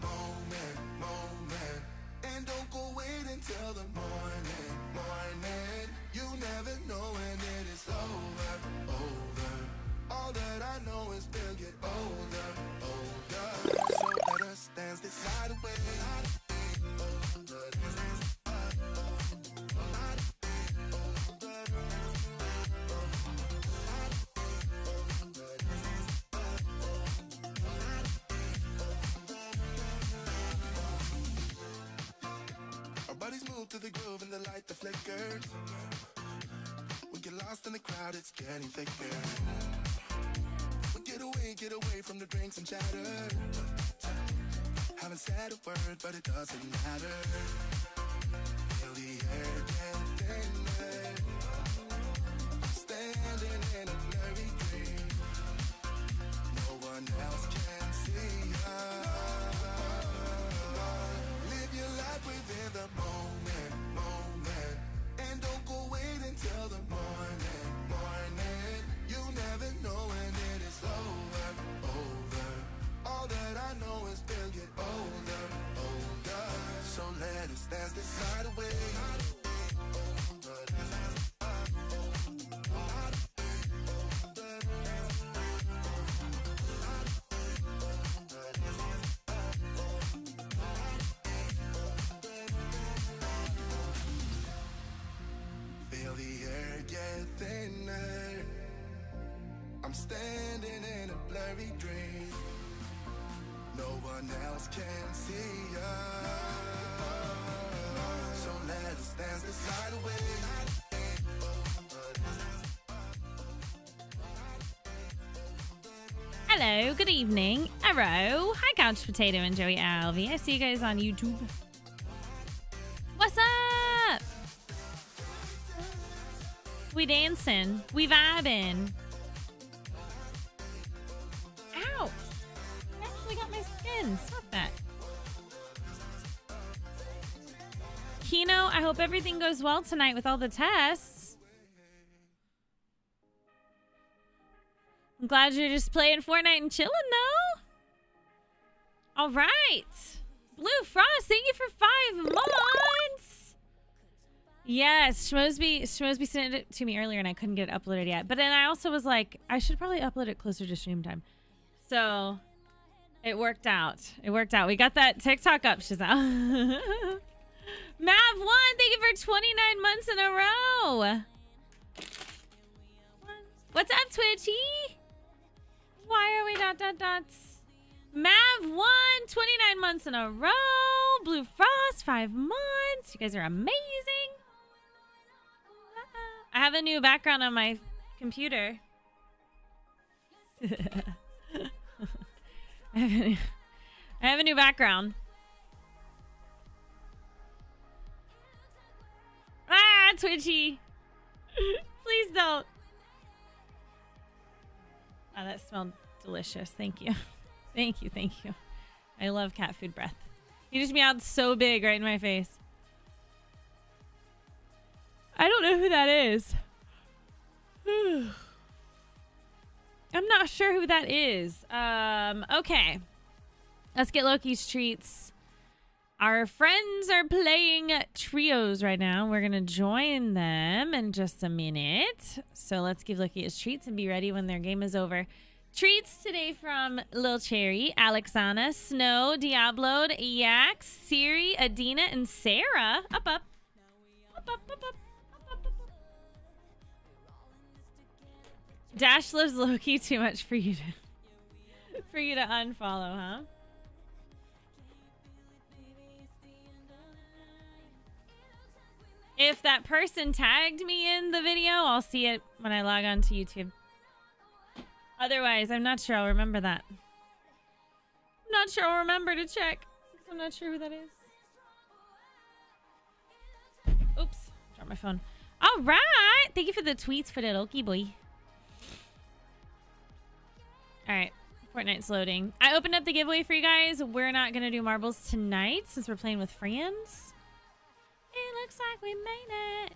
moment, moment. And don't go wait until the morning, morning. You never know when it is over, over. All that I know is we'll get older, older. So us dance this night away. Flickers. We get lost in the crowd, it's getting thicker. We get away, get away from the drinks and chatter. Haven't said a word, but it doesn't matter. Hi, Couch Potato and Joey Alvey. I see you guys on YouTube. What's up? We dancing. We vibing. Ow! I actually got my skin. Stop that. Kino, I hope everything goes well tonight with all the tests. I'm glad you're just playing Fortnite and chilling, though. All right. Blue Frost, thank you for five months. Yes, Schmosby, Schmosby sent it to me earlier and I couldn't get it uploaded yet. But then I also was like, I should probably upload it closer to stream time. So it worked out. It worked out. We got that TikTok up, Shazam. Mav1, thank you for 29 months in a row. What's up, Twitchy? Why are we dot dot dots? Mav won 29 months in a row. Blue Frost, five months. You guys are amazing. I have a new background on my computer. I, have a new, background. Ah, Twitchy. Please don't. Oh, that smelled delicious. Thank you. Thank you. Thank you. I love cat food breath. You just meowed so big right in my face. I don't know who that is. I'm not sure who that is. Um, okay. Let's get Loki's treats. Our friends are playing trios right now. We're going to join them in just a minute. So let's give Loki his treats and be ready when their game is over. Treats today from Lil Cherry, Alexana, Snow, Diablo, Yax, Siri, Adina, and Sarah. Up, up. Up, up, up, up. Dash loves Loki too much for you to for you to unfollow, huh? If that person tagged me in the video, I'll see it when I log on to YouTube. Otherwise, I'm not sure I'll remember that. I'm not sure I'll remember to check. I'm not sure who that is. Oops. Dropped my phone. All right. Thank you for the tweets for the Loki boy. All right. Fortnite's loading. I opened up the giveaway for you guys. We're not going to do marbles tonight since we're playing with friends. It looks like we made it.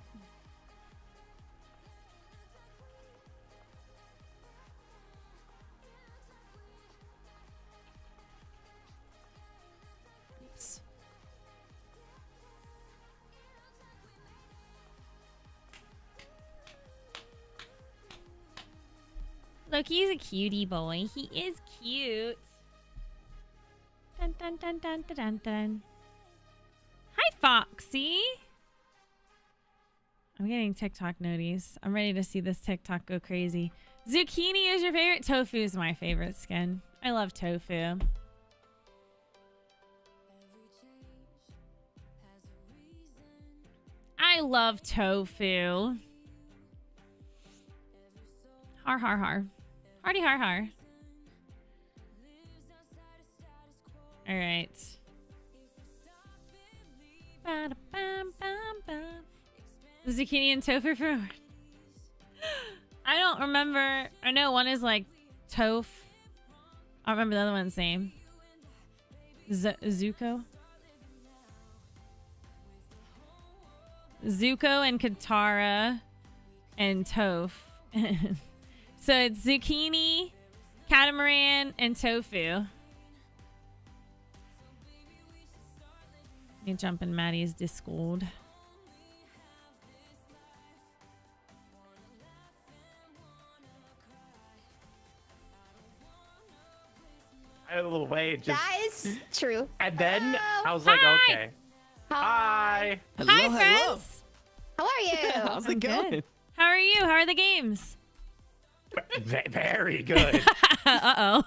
Loki's a cutie boy. He is cute. Dun dun dun dun dun dun dun. Hi, Foxy. I'm getting TikTok noties. I'm ready to see this TikTok go crazy. Zucchini is your favorite. Tofu is my favorite skin. I love tofu. I love tofu. Har har har. Hardy har har. All right. Ba-da-bam-bam-bam. Zucchini and tofu for. I don't remember. I know one is like tofu. I don't remember the other one's name. Z- Zuko. Zuko and Katara and Toph. so it's zucchini, catamaran, and tofu. Let me jump in Maddie's Discord. I had a little wait, just That is true. and then Hello. I was like, Hi. okay, hi. Hello, Hi, hello. friends. How are you? How's it I'm going? good. How are you? How are the games? V- very good, uh oh.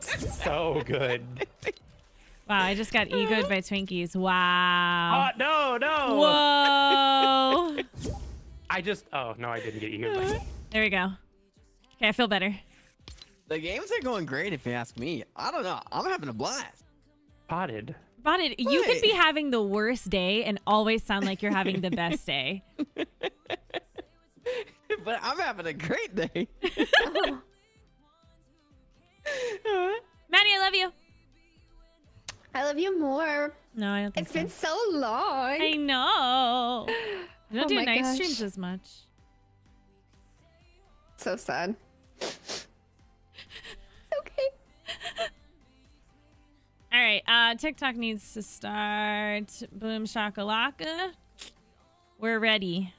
so good. Wow, I just got egoed by Twinkies. Wow. Oh no, no! Whoa. I just, oh no, I didn't get you. Like, there we go. Okay, I feel better. The games are going great, if you ask me. I don't know. I'm having a blast. potted. Bonnet, you could be having the worst day and always sound like you're having the best day. but I'm having a great day. Maddie, I love you. I love you more. No, I don't think It's so. been so long. I know. We don't Oh do my night gosh. streams as much. So sad. okay. All right, uh, TikTok needs to start. Boom shakalaka. We're ready.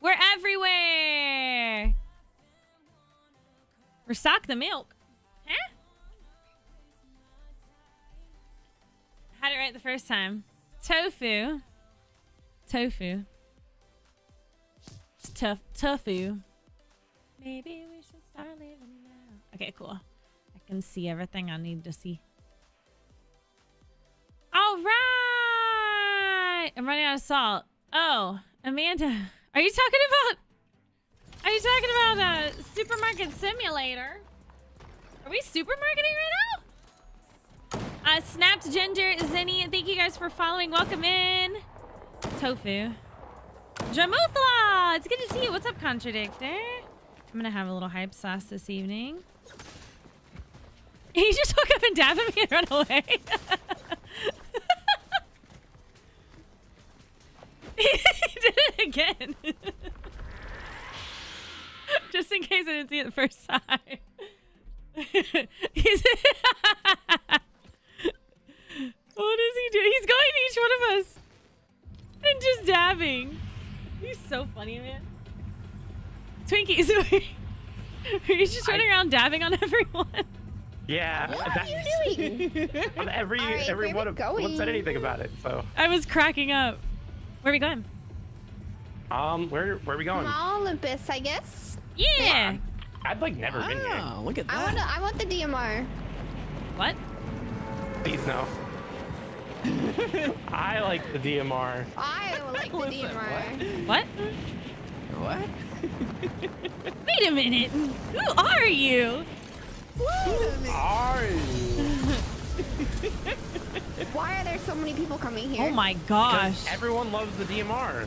We're everywhere. Restock the milk. Huh? Had it right the first time. Tofu. Tofu. It's tough. Tofu. Maybe we should start living now. Okay, cool. I can see everything I need to see. All right. I'm running out of salt. Oh, Amanda, are you talking about? Are you talking about a supermarket simulator? Are we supermarketing right now? Uh, snapped ginger, Zenny. Thank you guys for following. Welcome in. Tofu. Jamuthla! It's good to see you. What's up, Contradictor? I'm gonna have a little hype sauce this evening. He just woke up and dabbed at me and ran away. he did it again. just in case I didn't see it the first time. He's what does he do? He's going to each one of us and just dabbing. He's so funny, man. Twinkies, are you just running I- around dabbing on everyone? Yeah, What that- are you doing? every All right, every one we of one said anything about it. So, I was cracking up. Where are we going? um, where where are we going? Olympus, I guess. Yeah. I've like never been here. Oh, look at I want that. I want the DMR. What? Please no. I like the DMR. I like the Listen, DMR. What? What? Wait a minute. Who are you? Who Are Why are there so many people coming here? Oh my gosh. Everyone loves the DMR.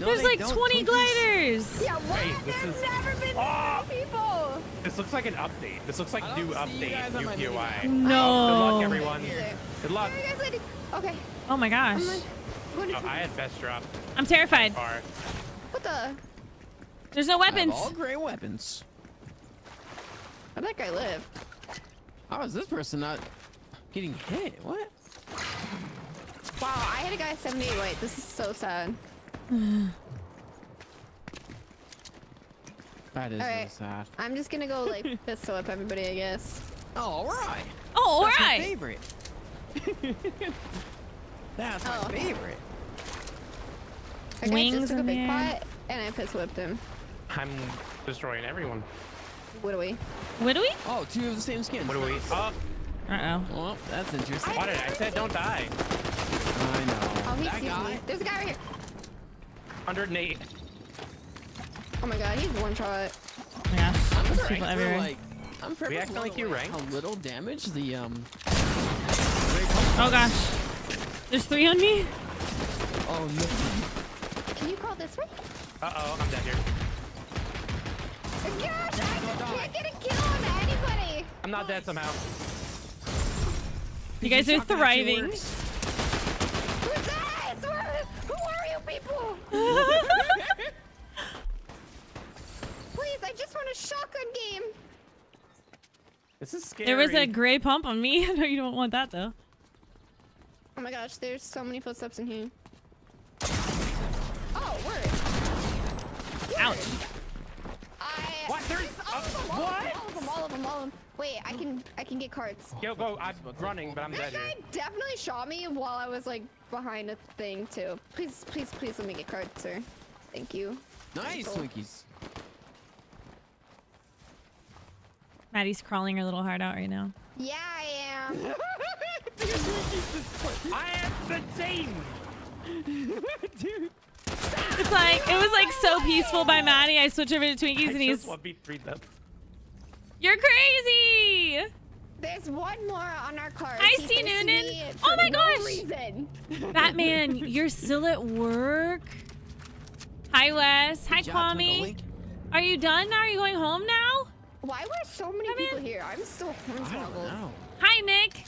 No, There's like don't. 20 Twinkies- gliders. Yeah, what? Wait, this There's is- never been so many ah! people. This looks like an update. This looks like new don't update, new my UI. mini-map. Good luck, everyone. Good luck. Are you guys headed? Okay. Oh my gosh. I'm, like, Oh, I had best drop I'm terrified. far. What the? There's no I have weapons. all gray weapons. Where'd that guy live? How is this person not getting hit? What? Wow, I had a guy 78 weight. This is so sad. That is All really right. sad. I'm just gonna go like pistol whip everybody, I guess. Oh, all right. Oh, all That's my favorite. That's my Oh. favorite. Okay, Wings just took a big the pot and I pistol whipped him. I'm destroying everyone. What do we? What do we? Oh, two of the same skin. What do we? Oh, Uh oh. Well, that's interesting. what did I said? Don't die. I know. Oh, he that sees guy. me. There's a guy right here. 108. Oh my god, he's one shot. My gosh. I'm There's forever people everywhere. Like, I'm forever We acting like you away ranked? How little damage the um. Oh gosh. There's three on me. Oh no. Can you call this way? Uh oh, I'm dead here. Gosh, I can't get a kill on anybody. I'm not dead somehow. You guys are thriving. works. Who's that? Who are you people? Please, I just want a shotgun game. This is scary. There was a gray pump on me. no, you don't want that though. Oh my gosh, there's so many footsteps in here. Oh, word. Ouch. I. What? There's- all of them, uh, all of what? them, all of them, all of them, all of them. Wait, I can, I can get cards. Go, go. I'm running, but I'm That dead guy here. definitely shot me while I was like behind a thing too. Please, please, please let me get cards, sir. Thank you. Nice, Cool. Twinkies. Maddie's crawling her little heart out right now. Yeah, I am. I am the team. Dude. It's like it was like so peaceful by Maddie. I switch over to Twinkies I and he's just one beat three them. You're crazy! There's one more on our card. I He see Noonan. Oh my no gosh. reason. Batman, you're still at work? Hi Wes. Hi Good job, Kwame. Are you done? Are you going home now? Why were so many Come people here? I'm still I don't hornswoggled. Hi Nick.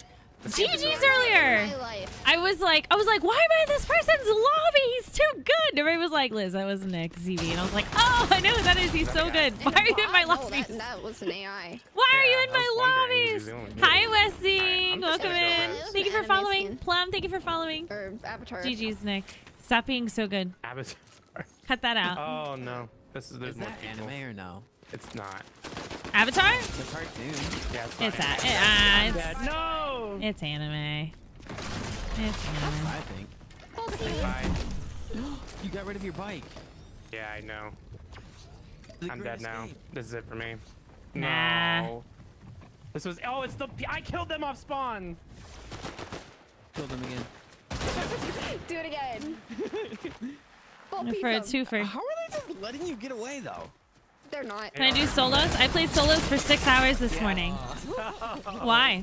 GG's My earlier. life. I was like, I was like, why am I in this person's lobby? He's too good. Everybody was like, Liz, that was Nick ZV, and I was like, oh, I know who that is. He's so good. Why are you in my lobby? that, that was an AI. Why are you in my was wondering, lobbies? who's doing it? Hi, Alright, Wessie. Welcome in. Thank you for following. skin. Plum, thank you for following. Or Avatar. GG's, Nick. Stop being so good. Avatar. Cut that out. Oh no. This is there's Is more that people. anime or no? It's not. Avatar? The cartoon. Yeah, it's not. It's a, anime. it, uh, it's. No. it's anime. It's anime. I think. Bye. You got rid of your bike. Yeah, I know. I'm great dead now. This is it for me. Nah. No. This was. Oh, it's the. I killed them off spawn. Killed them again. Do it again. For a piece of- twofer. How are they just letting you get away though? They're not. Can I do solos? I played solos for six hours this morning. Why?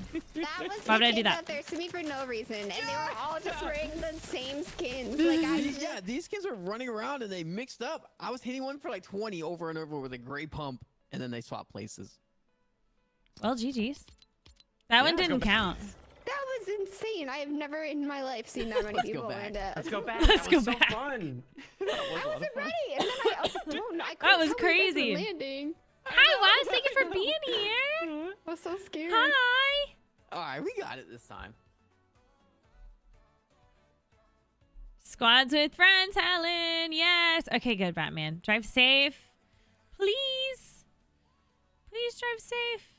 Why would I do kid that? thirsted me for no reason, and they were all just wearing the same skins. Like I just, yeah, these kids were running around and they mixed up. I was hitting one for like 20 over and over with a gray pump, and then they swapped places. Well, GG's. That one didn't count. That was insane. I have never in my life seen that many Let's go people back. land up. Let's go back. Let's that go was back. so fun. I wasn't ready, and then I also don't. I That couldn't was tell when you guys were crazy. Landing. Hi, Wes. Thank you for being here. I was so scared. Hi. All right, we got it this time. Squads with friends, Helen. Yes. Okay, good, Batman. Drive safe. Please. Please drive safe.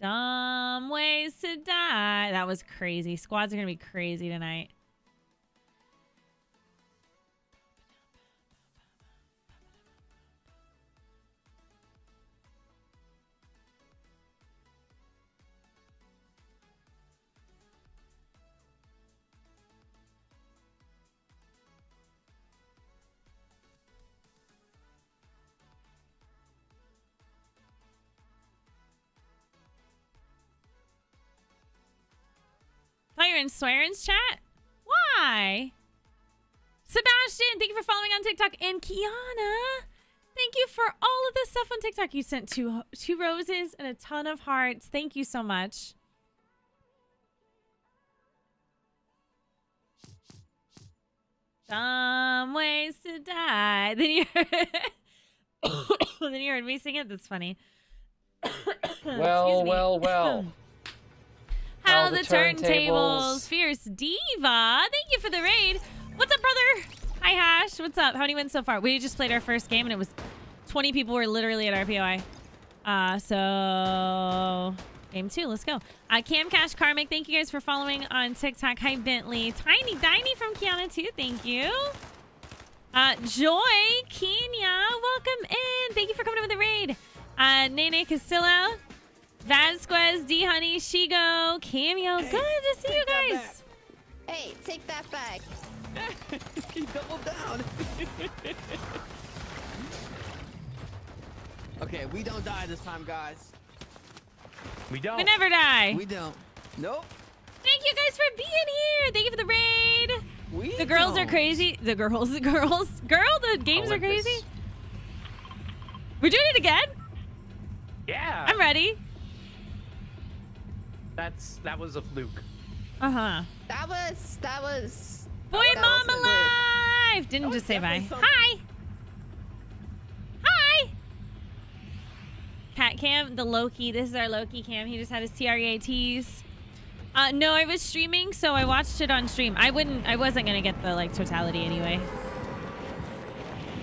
Dumb ways to die. That was crazy. Squads are going to be crazy tonight. Oh, Thought you were in Swearin's chat? Why? Sebastian, thank you for following on TikTok. And Kiana, thank you for all of the stuff on TikTok. You sent two two roses and a ton of hearts. Thank you so much. Some ways to die. Then you then you heard me sing it. That's funny. Well, me. well, well. How, the, the turntables. turntables. Fierce Diva. Thank you for the raid. What's up, brother? Hi, Hash. What's up? How many wins so far? We just played our first game and it was 20 people were literally at RPOI. Uh, so game two, let's go. Uh, Cam Cash Karmic, thank you guys for following on TikTok. Hi, Bentley. Tiny Diny from Kiana too, thank you. Uh, Joy Kenya, welcome in. Thank you for coming in with the raid. Uh, Nene Castillo, Vasquez, D Honey, Shigo, Cameo. Good to see you guys. Hey, take that back. he doubled down. okay, we don't die this time, guys. We don't. We never die. We don't. Nope. Thank you guys for being here. Thank you for the raid. We The girls are don't. crazy. The girls, the girls, girl. The games are Olympus. crazy. We're doing it again. Yeah. I'm ready. That's that was a fluke. Uh huh. That was that was. Boy, that mom was alive. Didn't just say bye. something. Hi. Hi. Cat cam, the Loki. This is our Loki cam. He just had his TREATs. Uh, no, I was streaming, so I watched it on stream. I wouldn't. I wasn't gonna get the like totality anyway.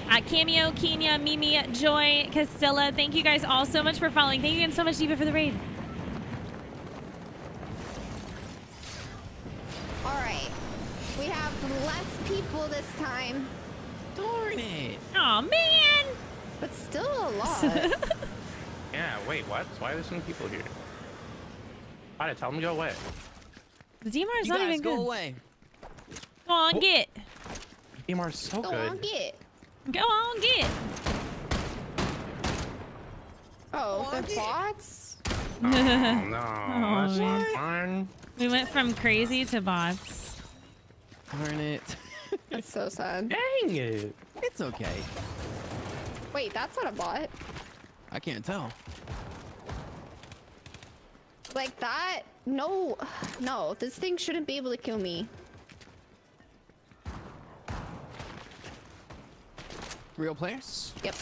Uh, Cameo, Kenya, Mimi, Joy, Castilla. Thank you guys all so much for following. Thank you again so much, Diva, for the raid. Less people this time, Darn it. Oh man. but still a lot. Yeah. Wait. What? Why are there so many people here? Why did I tell them to go away? The DMR is You not guys even go good. away. Go on, get. DMR is so Go good. Go on, get. Go on, get. Oh, Go they're bots. Oh, no, oh, that's not fun. We went from crazy to bots. Darn it. That's so sad. Dang it. it's okay. Wait, that's not a bot. I can't tell. Like that? No, no. This thing shouldn't be able to kill me. Real players? Yep.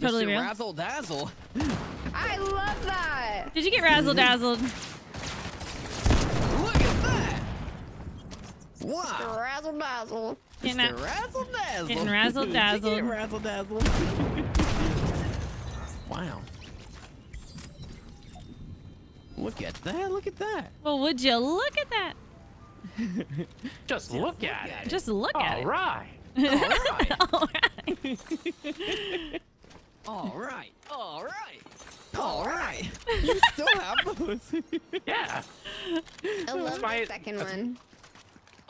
Totally Mr. real. Razzle dazzle. I love that. Did you get razzle mm-hmm. dazzled? Look at that. Wow. Razzle dazzle. Getting Mr. Uh, razzle dazzle. Getting razzle Did you get dazzled. razzle dazzle. wow. Look at that. Look at that. Well, would you look at that? Just look at it. Just look at All it. right. All right. All right. All right. All right. All right. You still have those. Yeah. I love my- the second one.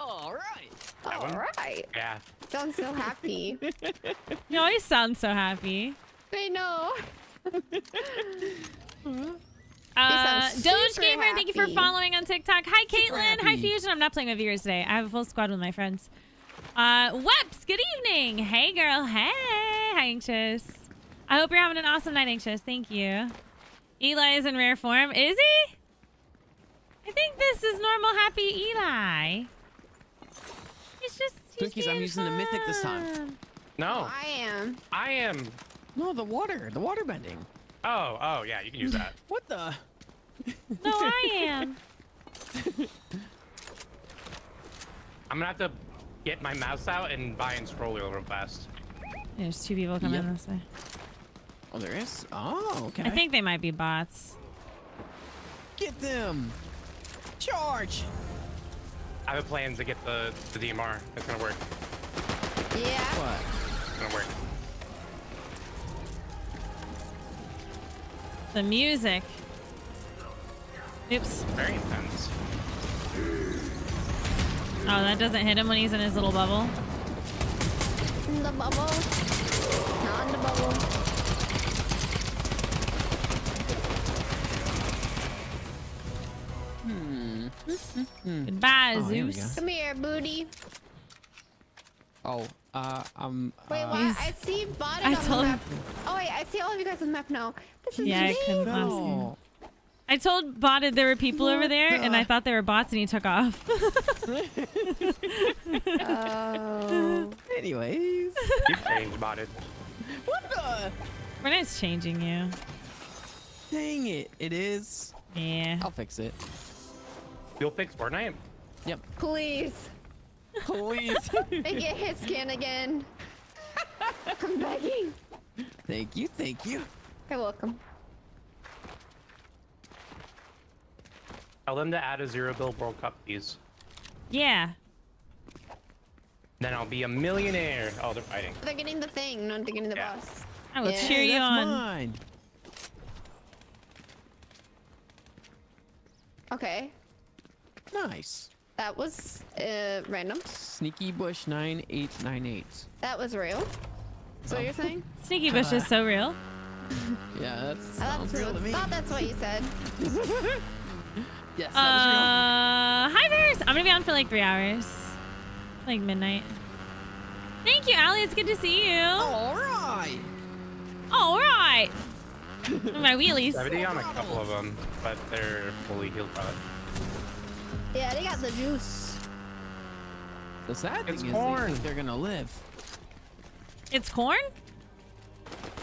All right. That All one? right. Yeah. Sounds so happy. You always sound so happy. I know. Uh, sound Doge super Gamer, thank you for following on TikTok. Hi, Caitlin. Hi. Fusion. I'm not playing with viewers today. I have a full squad with my friends. Uh, Weps, good evening. Hey, girl. Hey. Hi, Anxious. I hope you're having an awesome night, Anxious. Thank you. Eli is in rare form. Is he? I think this is normal happy Eli. He's just. He's Twinkies, I'm being using the mythic this time. fun. No. I am. I am. No, the water. The water bending. Oh. Oh. Yeah. You can use that. What the? No, I am. I'm gonna have to get my mouse out and buy and scroll real fast. There's two people coming Yep. this way. Oh, there is? Oh, okay. I think they might be bots. Get them. Charge. I have a plan to get the the DMR. It's gonna work. Yeah. What? It's gonna work. The music. Oops. Very intense. Oh, that doesn't hit him when he's in his little bubble. In the bubble. Not in the bubble. Hmm. Goodbye, Oh, here Zeus. Come here, booty. Oh, uh, um. Wait, uh, what? He's- I see botted I on the told- map. Oh wait, I see all of you guys on the map now. This is Yeah, I couldn't last No. I told Botted there were people over there, and I thought they were bots, and he took off. Oh. Anyways. You changed botted. what the? Renee's changing you. Dang it. It is. Yeah. I'll fix it. You'll fix Fortnite. Yep. Please. Please. Make it hit scan again. I'm begging. thank you, thank you. You're welcome. Tell them to add a zero build World Cup, please. Yeah. Then I'll be a millionaire. Oh, they're fighting. They're getting the thing, not they're getting the Yeah. boss. I will Yeah, cheer you that's on. mine. Okay. Nice. That was uh, random. Sneaky Bush 9898. That was real. So you're saying? Sneaky Bush is so real. Yeah, that sounds thought, real to me. thought that's what you said. Yes, Uh, that hi, Bears. I'm gonna be on for like three hours, like midnight. Thank you, Allie. It's good to see you. All right. All right. My wheelies. 70 on a couple of them, but they're fully healed by it. Yeah, they got the juice. The sad It's thing is corn. they think they're gonna live. It's corn.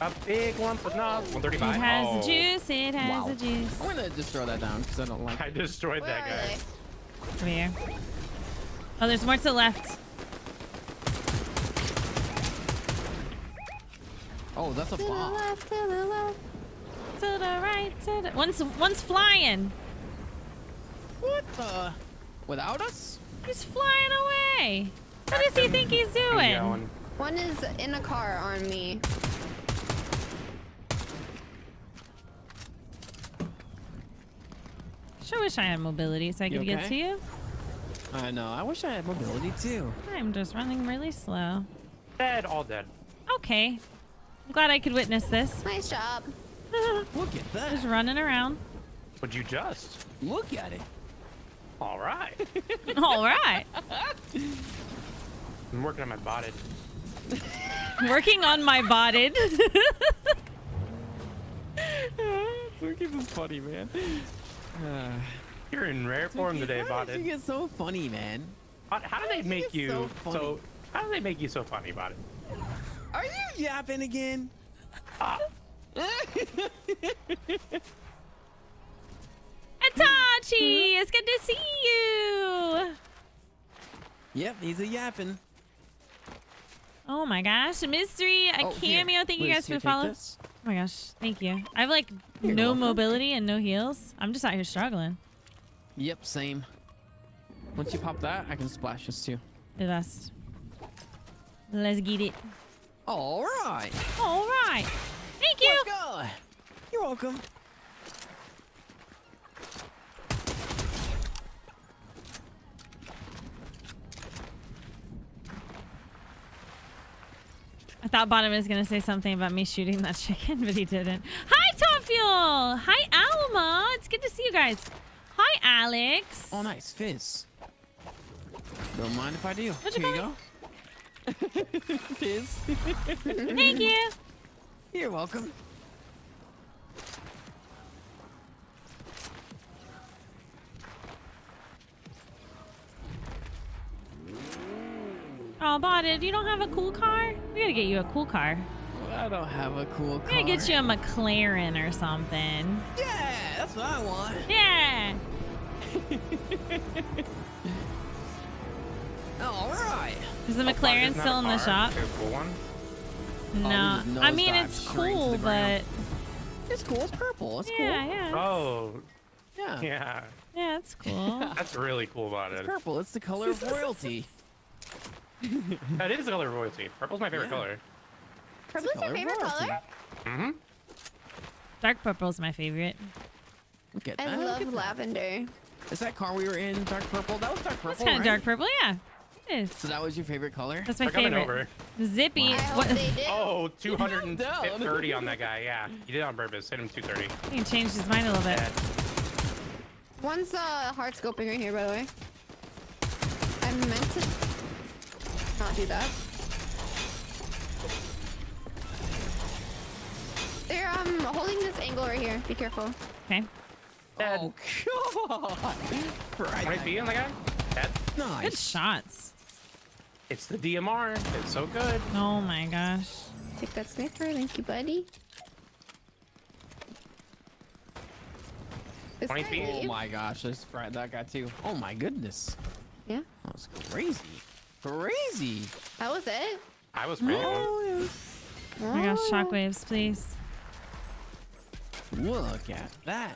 A big one, lump of no, It has oh, the juice. It has Wow. the juice. I'm gonna just throw that down because I don't like I destroyed Where that guy. Come here. Oh, there's more to the left. Oh, that's a To the left, to the left. To the right. To the one's one's flying. What the? Without us? He's flying away. What does he think he's doing? One is in a car on me. Sure wish I had mobility so I You could get to you. I know. I wish I had mobility too. I'm just running really slow. Dead, all dead. Okay. I'm glad I could witness this. Nice job. Look at that. Just running around. Would you just? Look at it. All right. All right. I'm working on my body. Working on my botted. Look at this funny, man. Uh, You're in rare form today, Why did you get so funny, man? How, how do they make It's you so so, funny. How do they make you so funny, Botted? Are you yapping again? Ah, Itachi, mm-hmm. it's good to see you. Yep, he's a yapping. Oh my gosh, a mystery, a Oh, here. cameo. Thank you guys for here, the follow. this. Oh my gosh, thank you. I have like You're no welcome. mobility and no heals. I'm just out here struggling. Yep, same. Once you pop that, I can splash this too. The best. Let's get it. All right. All right. Thank you. Let's go. You're welcome. I thought Bottom was gonna say something about me shooting that chicken, but he didn't. Hi, Top Fuel. Hi, Alma. It's good to see you guys. Hi, Alex. Oh, nice. Fizz. Don't mind if I do. What'd you Here you call go. Fizz. Thank you. You're welcome. Oh, Botted, you don't have a cool car? We gotta get you a cool car. I don't have a cool car. We car. gotta get you a McLaren or something. Yeah, that's what I want. Yeah. All right. Is the oh, McLaren still in the shop? one. No. Oh, we just I mean, it's cool, but. It's cool. It's purple. It's yeah, yeah. Oh, cool. Yeah. yeah. Yeah, it's cool. That's really cool about It's it. purple. It's the color of royalty. That is the color of royalty. Purple's my favorite Yeah. color. Purple's your favorite royalty. color? Mm-hmm. Dark purple's my favorite. Look at I that. Look love that. lavender. Is that car we were in dark purple? That was dark purple. That's kind of dark purple, yeah. It is. So that was your favorite color? That's my They're favorite. over. Zippy. I What? Oh, 230 on that guy. Yeah, he did it on purpose. Hit him 230. He changed his mind a little bit. One's uh, hard scoping right here, by the way. I meant to not do that. They're um holding this angle right here. Be careful. Okay. Dead. Oh, God. Right. 20 feet on the guy. Dead. Nice. Good shots. It's the DMR. It's so good. Oh my gosh. Take that sniper. Thank you, buddy. This guy? Oh my gosh, I just fried that guy too. Oh my goodness. Yeah. That was crazy. Crazy. That was it. I was crazy. one. Oh, Oh my gosh, shockwaves, please. Look at that.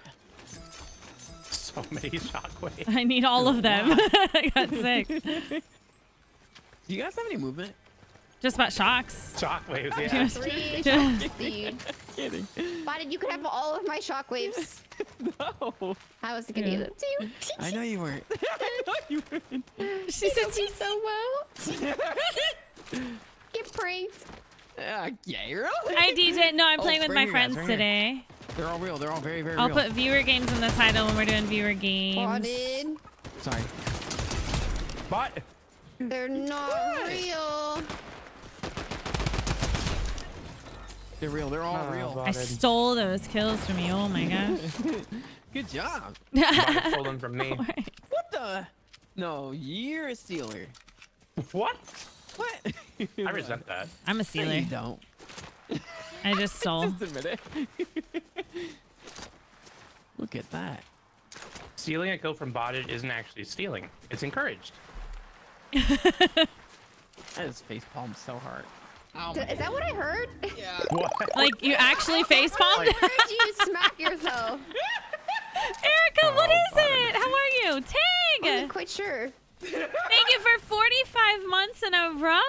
So many shockwaves. I need all of them. I got six. Do you guys have any movement? Just about shocks. Shockwaves, yeah. Three Yeah. shots, dude. Kidding. Why did you could have all of my shockwaves? No. I was gonna Yeah. use them too. I know you weren't. I know you weren't. She said me so well. Get pranked. Uh, yeah, you're all Hi DJ. No, I'm Oh, playing with my here, guys, friends right here. today. They're all real. They're all very, very I'll real. put viewer games in the title when we're doing viewer games. Spotted. Sorry. But They're not real. They're real. They're all Oh, real. I stole those kills from you. Oh my gosh. Good job. Bot stole them from me. What the? No, you're a stealer. What? What? I resent that. I'm a No, stealer. you don't. I just stole. Just admit it. Look at that. Stealing a kill from botted isn't actually stealing. It's encouraged. I just face palmed so hard. Oh Is that what I heard? Yeah. What? Like you actually face palmed? I heard you smack yourself. Erica, what Oh, is bottom. it? How are you? Wasn't Tag! quite sure. Thank you for 45 months in a row.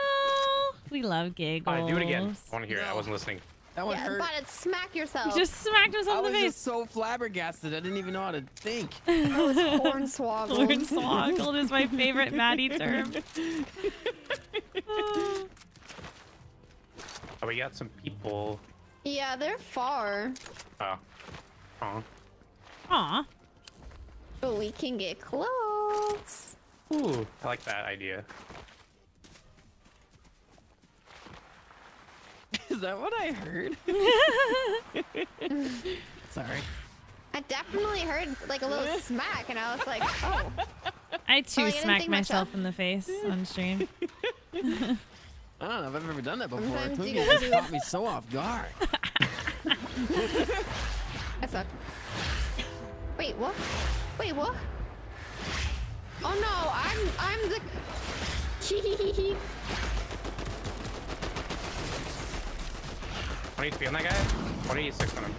We love giggles. Alright, do it again. I want to hear it. I wasn't listening. That one Yeah, hurt. but it smack yourself. You just smacked himself I in the face. I was just so flabbergasted. I didn't even know how to think. hornswoggled. Hornswoggled is my favorite Maddie term. Oh, Oh, we got some people. Yeah, they're far, Oh. Oh. Aw. but we can get close. Ooh, I like that idea. Is that what I heard? Sorry. I definitely heard like a little smack, and I was like, oh. I too Oh, you didn't smacked myself in the face on stream. I don't know if I've ever done that before. Sometimes Twinkie you just caught me so off guard. I suck. Wait, what? Wait, what? Oh no, I'm I'm the. Twenty HP on that guy. Twenty-six on him.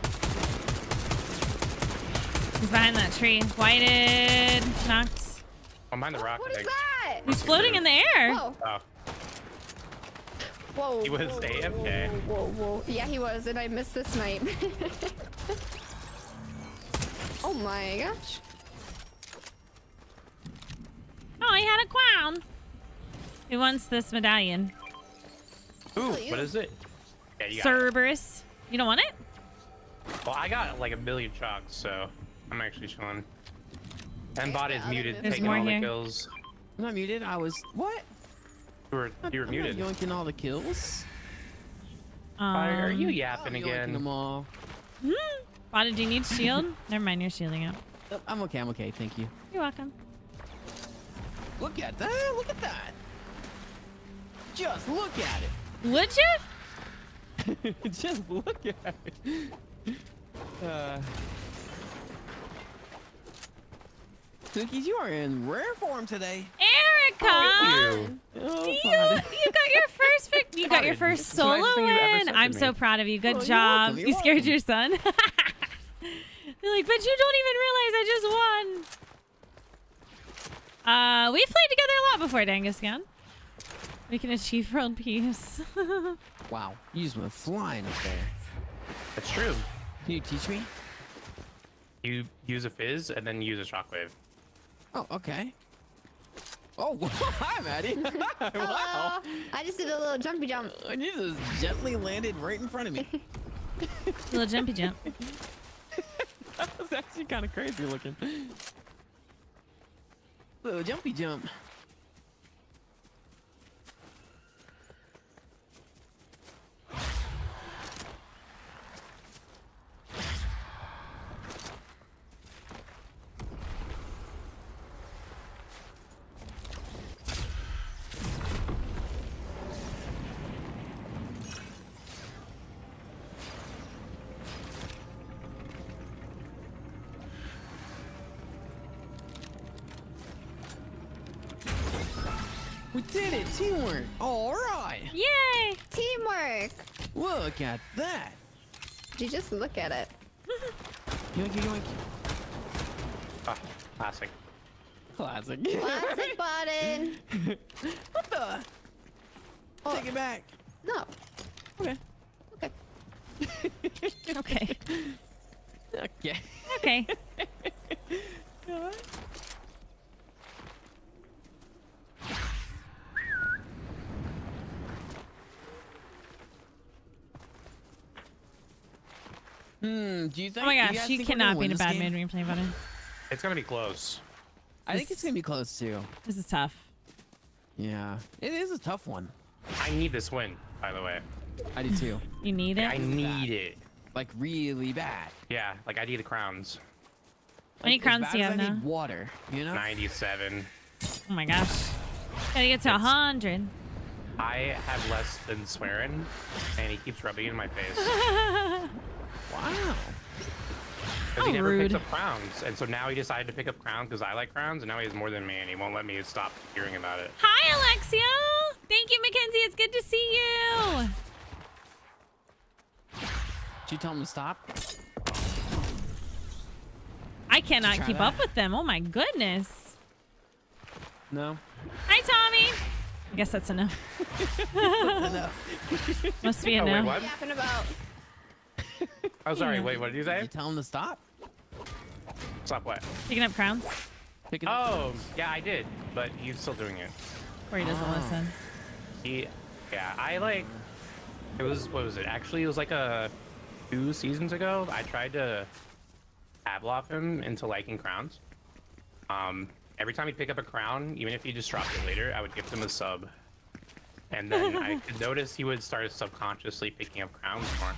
He's behind that tree. Whited. Knocked. I'm behind the rock. what I that? He's floating in the air. Whoa, Oh, whoa. He was whoa, AFK. Whoa, whoa, whoa. Yeah, he was, and I missed the snipe. oh my gosh. Oh, he had a crown. Who wants this medallion? ooh, what is it? Yeah, you got it. Cerberus. You don't want it? Well, I got like a billion chalks, so I'm actually chilling. And bot is muted. There's taking all here. the kills. I'm not muted. I was what? You were, you were I'm muted. Not yoinking all the kills. Why are you Um, yapping I'm yoinking them again? all. Bada, do you need shield? Never mind, you're shielding up. Oh, I'm okay. I'm okay. Thank you. You're welcome. Look at that. Look at that. Just look at it. Would you? it. Just look at it. Uh. Cookies, you are in rare form today. Erica! you. Oh, You, you got your first vic- you got your first solo nicest thing you've ever win. I'm so proud of you. Good Oh, job. you you're scared welcome. your son. You're like, but you don't even realize I just won. Uh, we've played together a lot before, Dangiscan. We can achieve world peace. Wow. You just went flying up there. That's true. Can you teach me? You use a fizz and then use a shockwave. Oh, okay. Oh, hi, Maddie. wow. I just did a little jumpy jump. And you just gently landed right in front of me. Little jumpy jump. that was actually kind of crazy looking. Little jumpy jump. Teamwork! All right! Yay! Teamwork. Look at that! Did you just look at it? Yoink, yoink. Ah, classic. Classic. Classic button. what the? Oh, Take it back. no. Okay. Okay. Okay. Okay. Okay. Hmm. Do you think? Oh my gosh, guys you think we're gonna cannot be in a bad game? mood when you play button. It's gonna be close. I think it's gonna be close too. This is tough. Yeah. It is a tough one. I need this win, by the way. I do too. You need it. I need it. like really bad. Yeah, like I need the crowns. How many crowns bad do you as have I now? need water. You know. 97. Oh my gosh. Gotta get to a It's- hundred. I have less than swearing, and he keeps rubbing it in my face. Wow. Because he never rude. picks up crowns. And so now he decided to pick up crowns because I like crowns, and now he has more than me, and he won't let me stop hearing about it. Hi, Alexio. Thank you, Mackenzie. It's good to see you. Did you tell him to stop? I cannot keep that? up with them. Oh my goodness. No. Hi, Tommy. I guess that's enough. no. no. Must be a Oh, no. wait, what? Yapping about. Oh, sorry. Wait, what did you Did say? you tell him to stop? Stop what? Picking up crowns? Pick it up. Oh, yeah, I did, but he's still doing it. Or he doesn't Oh. listen. He, yeah, I like. It was what was it? Actually, it was like a two seasons ago. I tried to Pavlov him into liking crowns. Um, every time he'd pick up a crown, even if he just dropped it later, I would gift him a sub. And then I could notice he would start subconsciously picking up crowns more.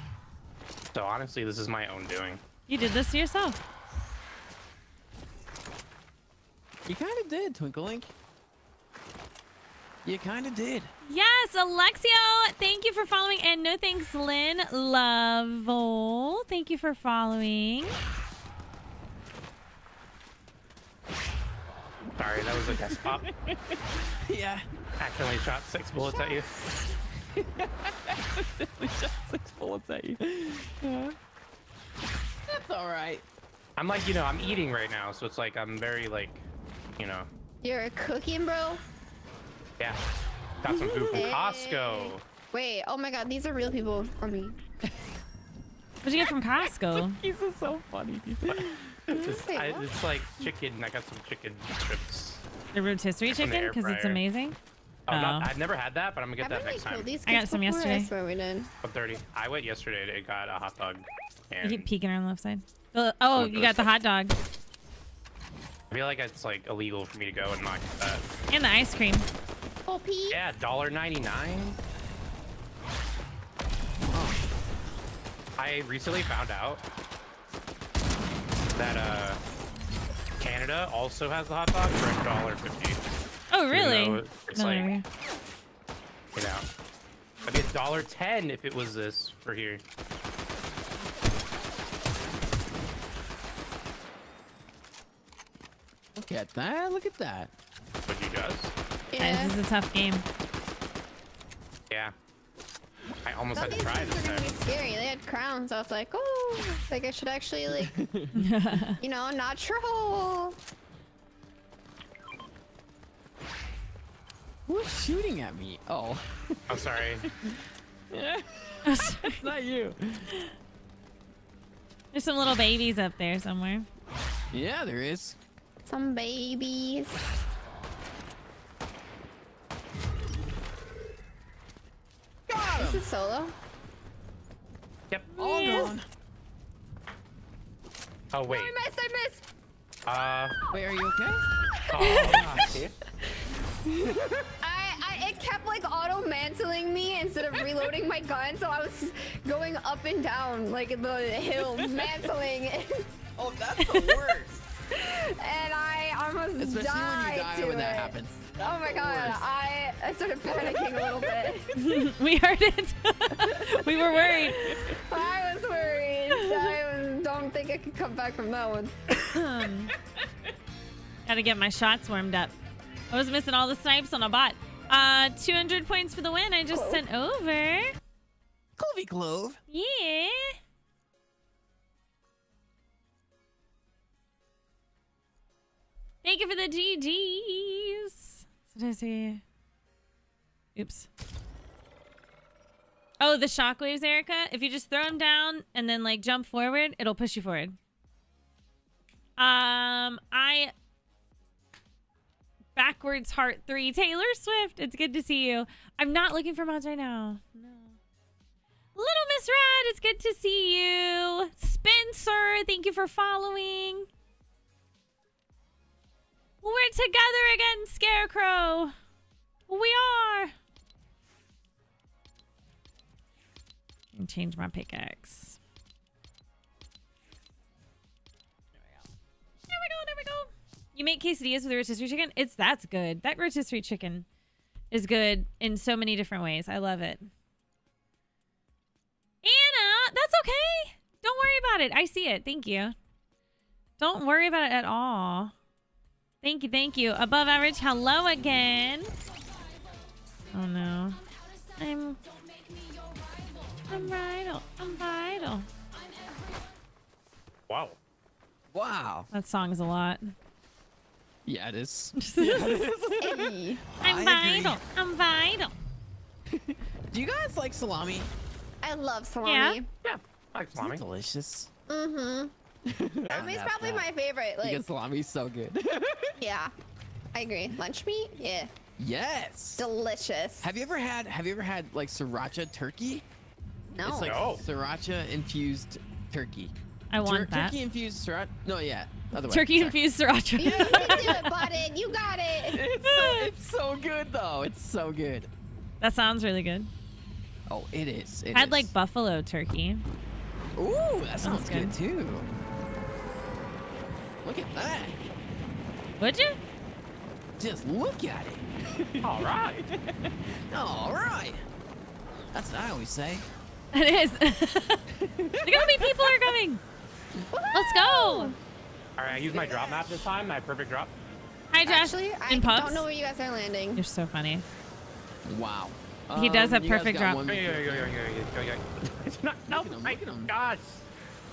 So honestly, this is my own doing. You did this to yourself. You kind of did, Twinkling. You kind of did. Yes, Alexio, thank you for following. And no thanks, Lynn Lovell. Thank you for following. Sorry, that was a guest pop. Yeah. Accidentally shot six bullets at you. We shot six bullets at you. Yeah. That's all right. I'm like, you know, I'm eating right now, so it's like I'm very like, you know, You're cooking, bro? yeah. Got some food from Hey. Costco. Wait, oh my god, these are real people for me. What'd you get from Costco? These are so funny. It's, Wait, I, it's like chicken. I got some chicken strips. The rotisserie chicken? Because it's amazing. Oh, not, Oh. I've never had that, but I'm gonna get Haven't that next time. these I got some yesterday. I swear we did. I'm 30. I went yesterday to got a hot dog. You keep peeking on the left side. Uh, Oh, Oh, you got the hot dog I feel like it's like illegal for me to go and not get that. and the ice cream. Oh, Pete. Yeah, dollar ninety nine. I recently found out that uh, Canada also has the hot dog for a dollar fifty. Oh, Even really? though It's No, like no, no. you know, it'd be a dollar ten if it was this for here. Look at that. Look at that. What you guys, Guys, Yeah. This is a tough game. yeah. I almost thought had to these try things this were gonna time. be scary. They had crowns. I was like, oh, like I should actually like, you know, not troll. Who's shooting at me? Oh. I'm sorry. it's not you. There's some little babies up there somewhere. Yeah, there is. Some babies. Got This him. is solo. Yep. All Yeah. gone. Oh wait. I missed. I missed. Uh. Wait, are you okay? Oh, gosh. I, I, kept like auto mantling me instead of reloading my gun, so I was going up and down like the hill, mantling, Oh, that's the worst. and I almost Especially died when you die to when that it. happens. Oh my god, I, I started panicking a little bit. we heard it. we were worried. I was worried. I don't think I could come back from that one. Gotta get my shots warmed up. I was missing all the snipes on a bot. Uh, 200 points for the win. I just Clove. sent over. Clovey Clove. Yeah. Thank you for the GGs. So did I say? Oops. Oh, the shockwaves, Erica. If you just throw them down and then like jump forward, it'll push you forward. Um, I backwards heart three Taylor Swift. It's good to see you. I'm not looking for mods right now. No. Little Miss Red, it's good to see you. Spencer, thank you for following. We're together again, Scarecrow. We are. And change my pickaxe. You make quesadillas with rotisserie chicken? It's that's good. That rotisserie chicken is good in so many different ways. I love it. Anna, that's okay. Don't worry about it. I see it. Thank you. Don't worry about it at all. Thank you, thank you. Above average, hello again. Oh no. I'm I'm vital. I'm vital. Wow. Wow. That song is a lot. Yeah, it is. Hey. I'm I vital. I'm vital. Do you guys like salami? I love salami. Yeah. I like Isn't it salami. delicious? Mm-hmm. Salami's That's probably not- my favorite. Like, Because salami's so good. yeah. I agree. Lunch meat? Yeah. yes. Delicious. Have you ever had Have you ever had like sriracha turkey? no. It's like No. sriracha infused turkey. I want Tur- that. Turkey infused sriracha. No, yeah. Other way. Turkey Sorry. infused sriracha. you, you do it, Button. You got it. It's so, it's so good though. It's so good. that sounds really good. Oh, it is. It I had is. like buffalo turkey. Ooh, that sounds good. good too. Look at that. Would you? Just look at it. All right. All right. That's what I always say. It is. Look how many people are coming. Let's go. All right. I use my drop map this time. My perfect drop. Hi, Josh. Actually, I in pubs. don't know where you guys are landing. You're so funny. Wow. He does Um, have perfect got drop. one Go, go, go, go, go, go, go, go. It's not. No. Look at him, look at him. gosh.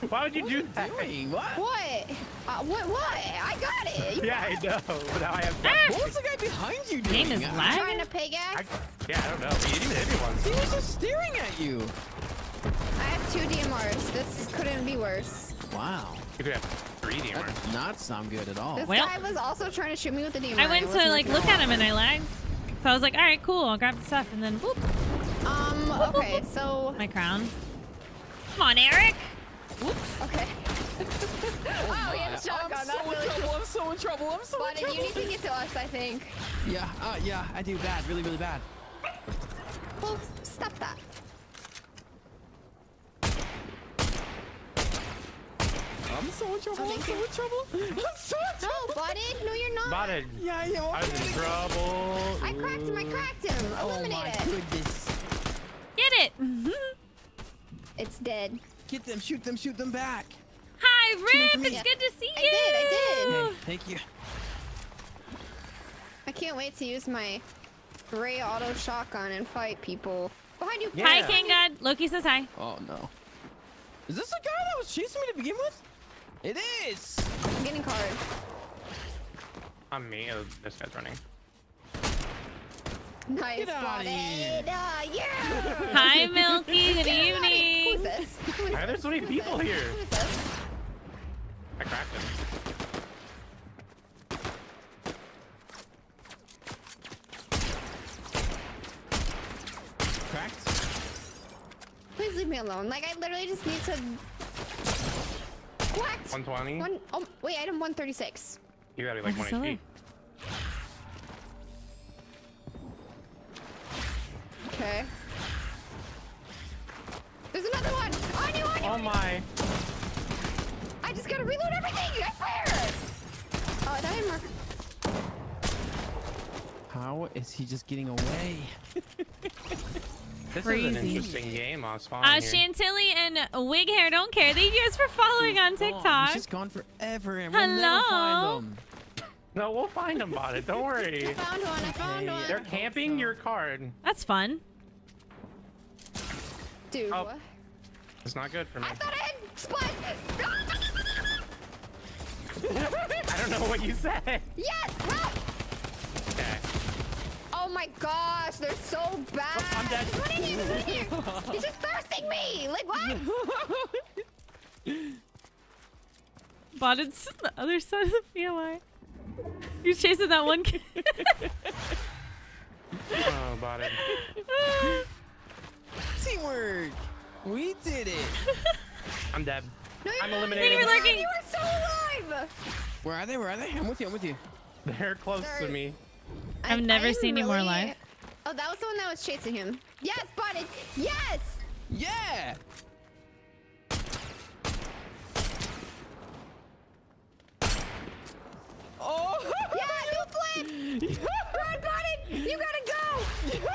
Why would you What do are you that? doing? What? What? Uh, what? What? I got it. You Yeah, I know. But now I have. What was the guy behind you doing? Name is I- trying to pig I, yeah, I don't know. But you didn't even hit me once. He was just staring at you. I have two DMRs. This couldn't be worse. Wow. You could have three That DMRs. does not sound good at all. This Well- guy was also trying to shoot me with the DMR. I went to like look at him and I lagged. So I was like, all right, cool. I'll grab the stuff and then whoop, Um. Okay. So. my crown. Come on, Eric. Whoops. Okay. wow, he had a shotgun. I'm That's so in really trouble. I'm so in trouble. I'm so in trouble. you need to get to us, I think. Yeah, uh, yeah, I do bad, really, really bad. Well, stop that. I'm so in trouble. I'm so in trouble. I'm so in trouble. No, trouble. Button. No, you're not. Bought it. Yeah, yeah. I was in trouble. I cracked him. I cracked him. Oh my it. goodness. Get it. Mm-hmm. It's dead. Get them, shoot them, shoot them back. Hi, Rip. me. It's good to see you. I did, I did. Okay, thank you. I can't wait to use my gray auto shotgun and fight people. Behind you. Yeah. Hi, King God. Loki says hi. Oh no. Is this the guy that was chasing me to begin with? It is. I'm getting card. On me. Oh, this guy's running. Nice Get outta spotted. Uh, yeah. Hi, Milky. Good Get evening. Who's this? Who is Why are there so many people here? Who is this? I cracked him. Cracked. Please leave me alone. Like I literally just need to. What? 120. One. Oh wait, item 136. You gotta be like Why's one it HP. Okay. There's another one. On you, on you. Oh, oh my. I just gotta reload everything. I swear. Oh, that didn't work. How is he just getting away? This is an interesting game on spawn Uh, here. Chantilly and Wig Hair don't care. Thank you guys for following on Oh, TikTok. She's gone forever and we'll never Hello? find him. No, we'll find them, Botted. Don't worry. I found one. I found one. They're camping your card. That's fun. Dude, Oh. It's not good for me. I thought I had spot. I don't know what you said. yes! Ah! Okay. Oh my gosh, they're so bad. Oh, I'm dead. What are you doing? He's just thirsting me. Like what? Botted's the other side of the POI. You're chasing that one kid. Oh, Botted. Teamwork. We did it. I'm dead. No, I'm eliminated. You for lurking. You were so alive. Where are they? Where are they? I'm with you. I'm with you. They're close to me. I've I- never I am seen you more really- alive. Oh, that was the one that was chasing him. Yes, spotted. Yes. Yeah. Oh. Yeah, you flip. Run, spotted. You gotta go.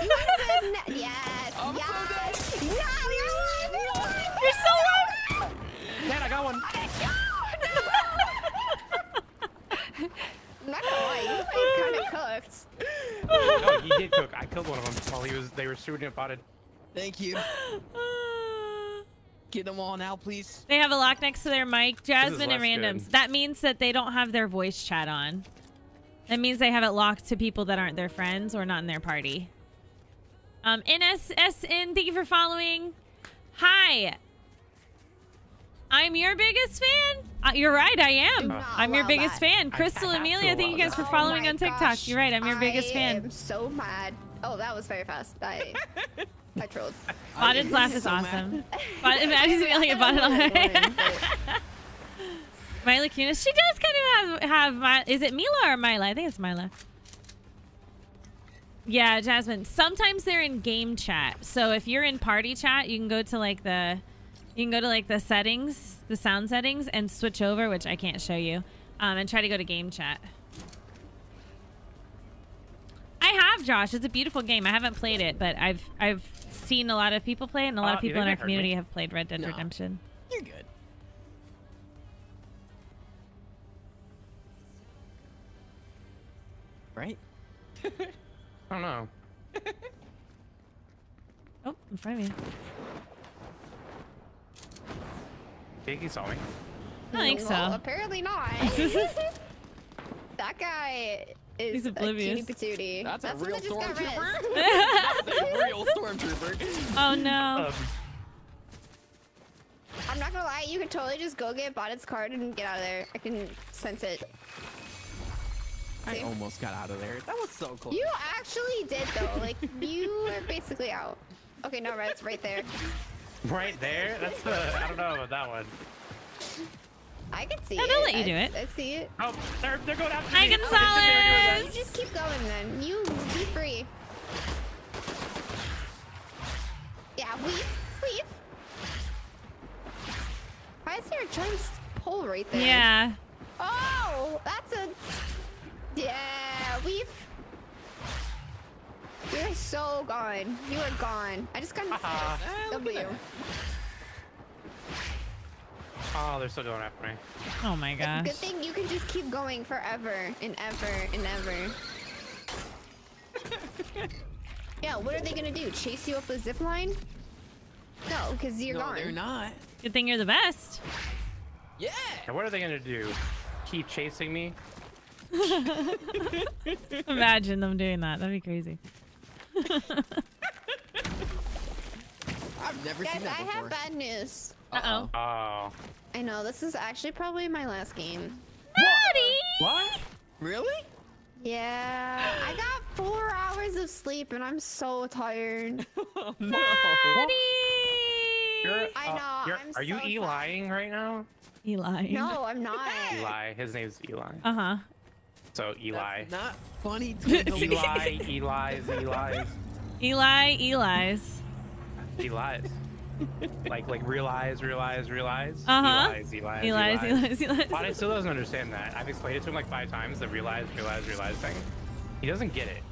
You. Yes. I'm so yes. No, you're alive. You're alive. You're so alive. Dad, I got one. I'm not gonna lie, you like kind of cooked. Oh, he did cook. I killed one of them while he was. They were shooting at Botted. Thank you. Get them all now, please. They have a lock next to their mic. Jasmine and randoms. good. That means that they don't have their voice chat on. That means they have it locked to people that aren't their friends or not in their party. Um, NSSN, thank you for following. Hi. I'm your biggest fan. Uh, you're right, I am. I'm your biggest that. fan. Crystal Amelia, thank you allow guys for following Oh on TikTok. gosh, You're right, I'm your biggest fan. I'm so mad. Oh, that was very fast. I, I trolled. Botted's laugh is so mad. awesome. But imagine yelling at Botted all night. Mila Kunis, she does kind of have have. My, is it Mila or Mila? I think it's Mila. Yeah, Jasmine. Sometimes they're in game chat. So if you're in party chat, you can go to like the, you can go to like the settings, the sound settings, and switch over, which I can't show you, um, and try to go to game chat. I have Josh. It's a beautiful game. I haven't played it, but I've I've seen a lot of people play it, and a lot Uh, of people in our I heard me? community have played Red Dead No. Redemption. You're good. Right? I don't know. Oh, in front of you. Think he saw me. I think Well, so. apparently not. that guy is He's oblivious. a cutie patootie. That's, That's a real one that just got stormtrooper. That's a real stormtrooper. Oh no. Um, I'm not gonna lie, you could totally just go get Botted's card and get out of there. I can sense it. I almost got out of there. That was so close. You actually did though. Like you were basically out. Okay, no, Red's right there. right there. That's the. I don't know about that one. I can see No, it. they'll let you I, do it. I see it. Oh, they're they're going after Hi, me. Gonzalez! You just keep going then. You be free. Yeah, weave, weave. Why is there a giant pole right there? Yeah. Oh, that's a. Yeah, weave. You're so gone. You are gone. I just got an Haha. assist. Eh, look at W. Oh, they're still going after me. Oh my gosh. Good thing you can just keep going forever and ever and ever. yeah, what are they gonna do? Chase you up a zip line? No, because you're no, gone. they're not. Good thing you're the best. Yeah. And what are they gonna do? Keep chasing me? Imagine them doing that. That'd be crazy. I've never Guys, seen I before. have bad news. Uh oh. Oh. I know this is actually probably my last game. Naughty. What? Really? Yeah, I got four hours of sleep and I'm so tired. Oh, no. You're, I uh, know, you're- I'm are you so Eliing right now? Eli. No, I'm not. Eli. His name's Eli. Uh huh. So Eli. That's not funny. Eli. Eli's. Eli's. Eli. Eli's. Eli's. like like realize, realize, realize. Uh-huh. Eli's, Eli's, Eli's. Eli's. Eli's. Bonnet still doesn't understand that. I've explained it to him like five times. The realize, realize, realize thing. He doesn't get it.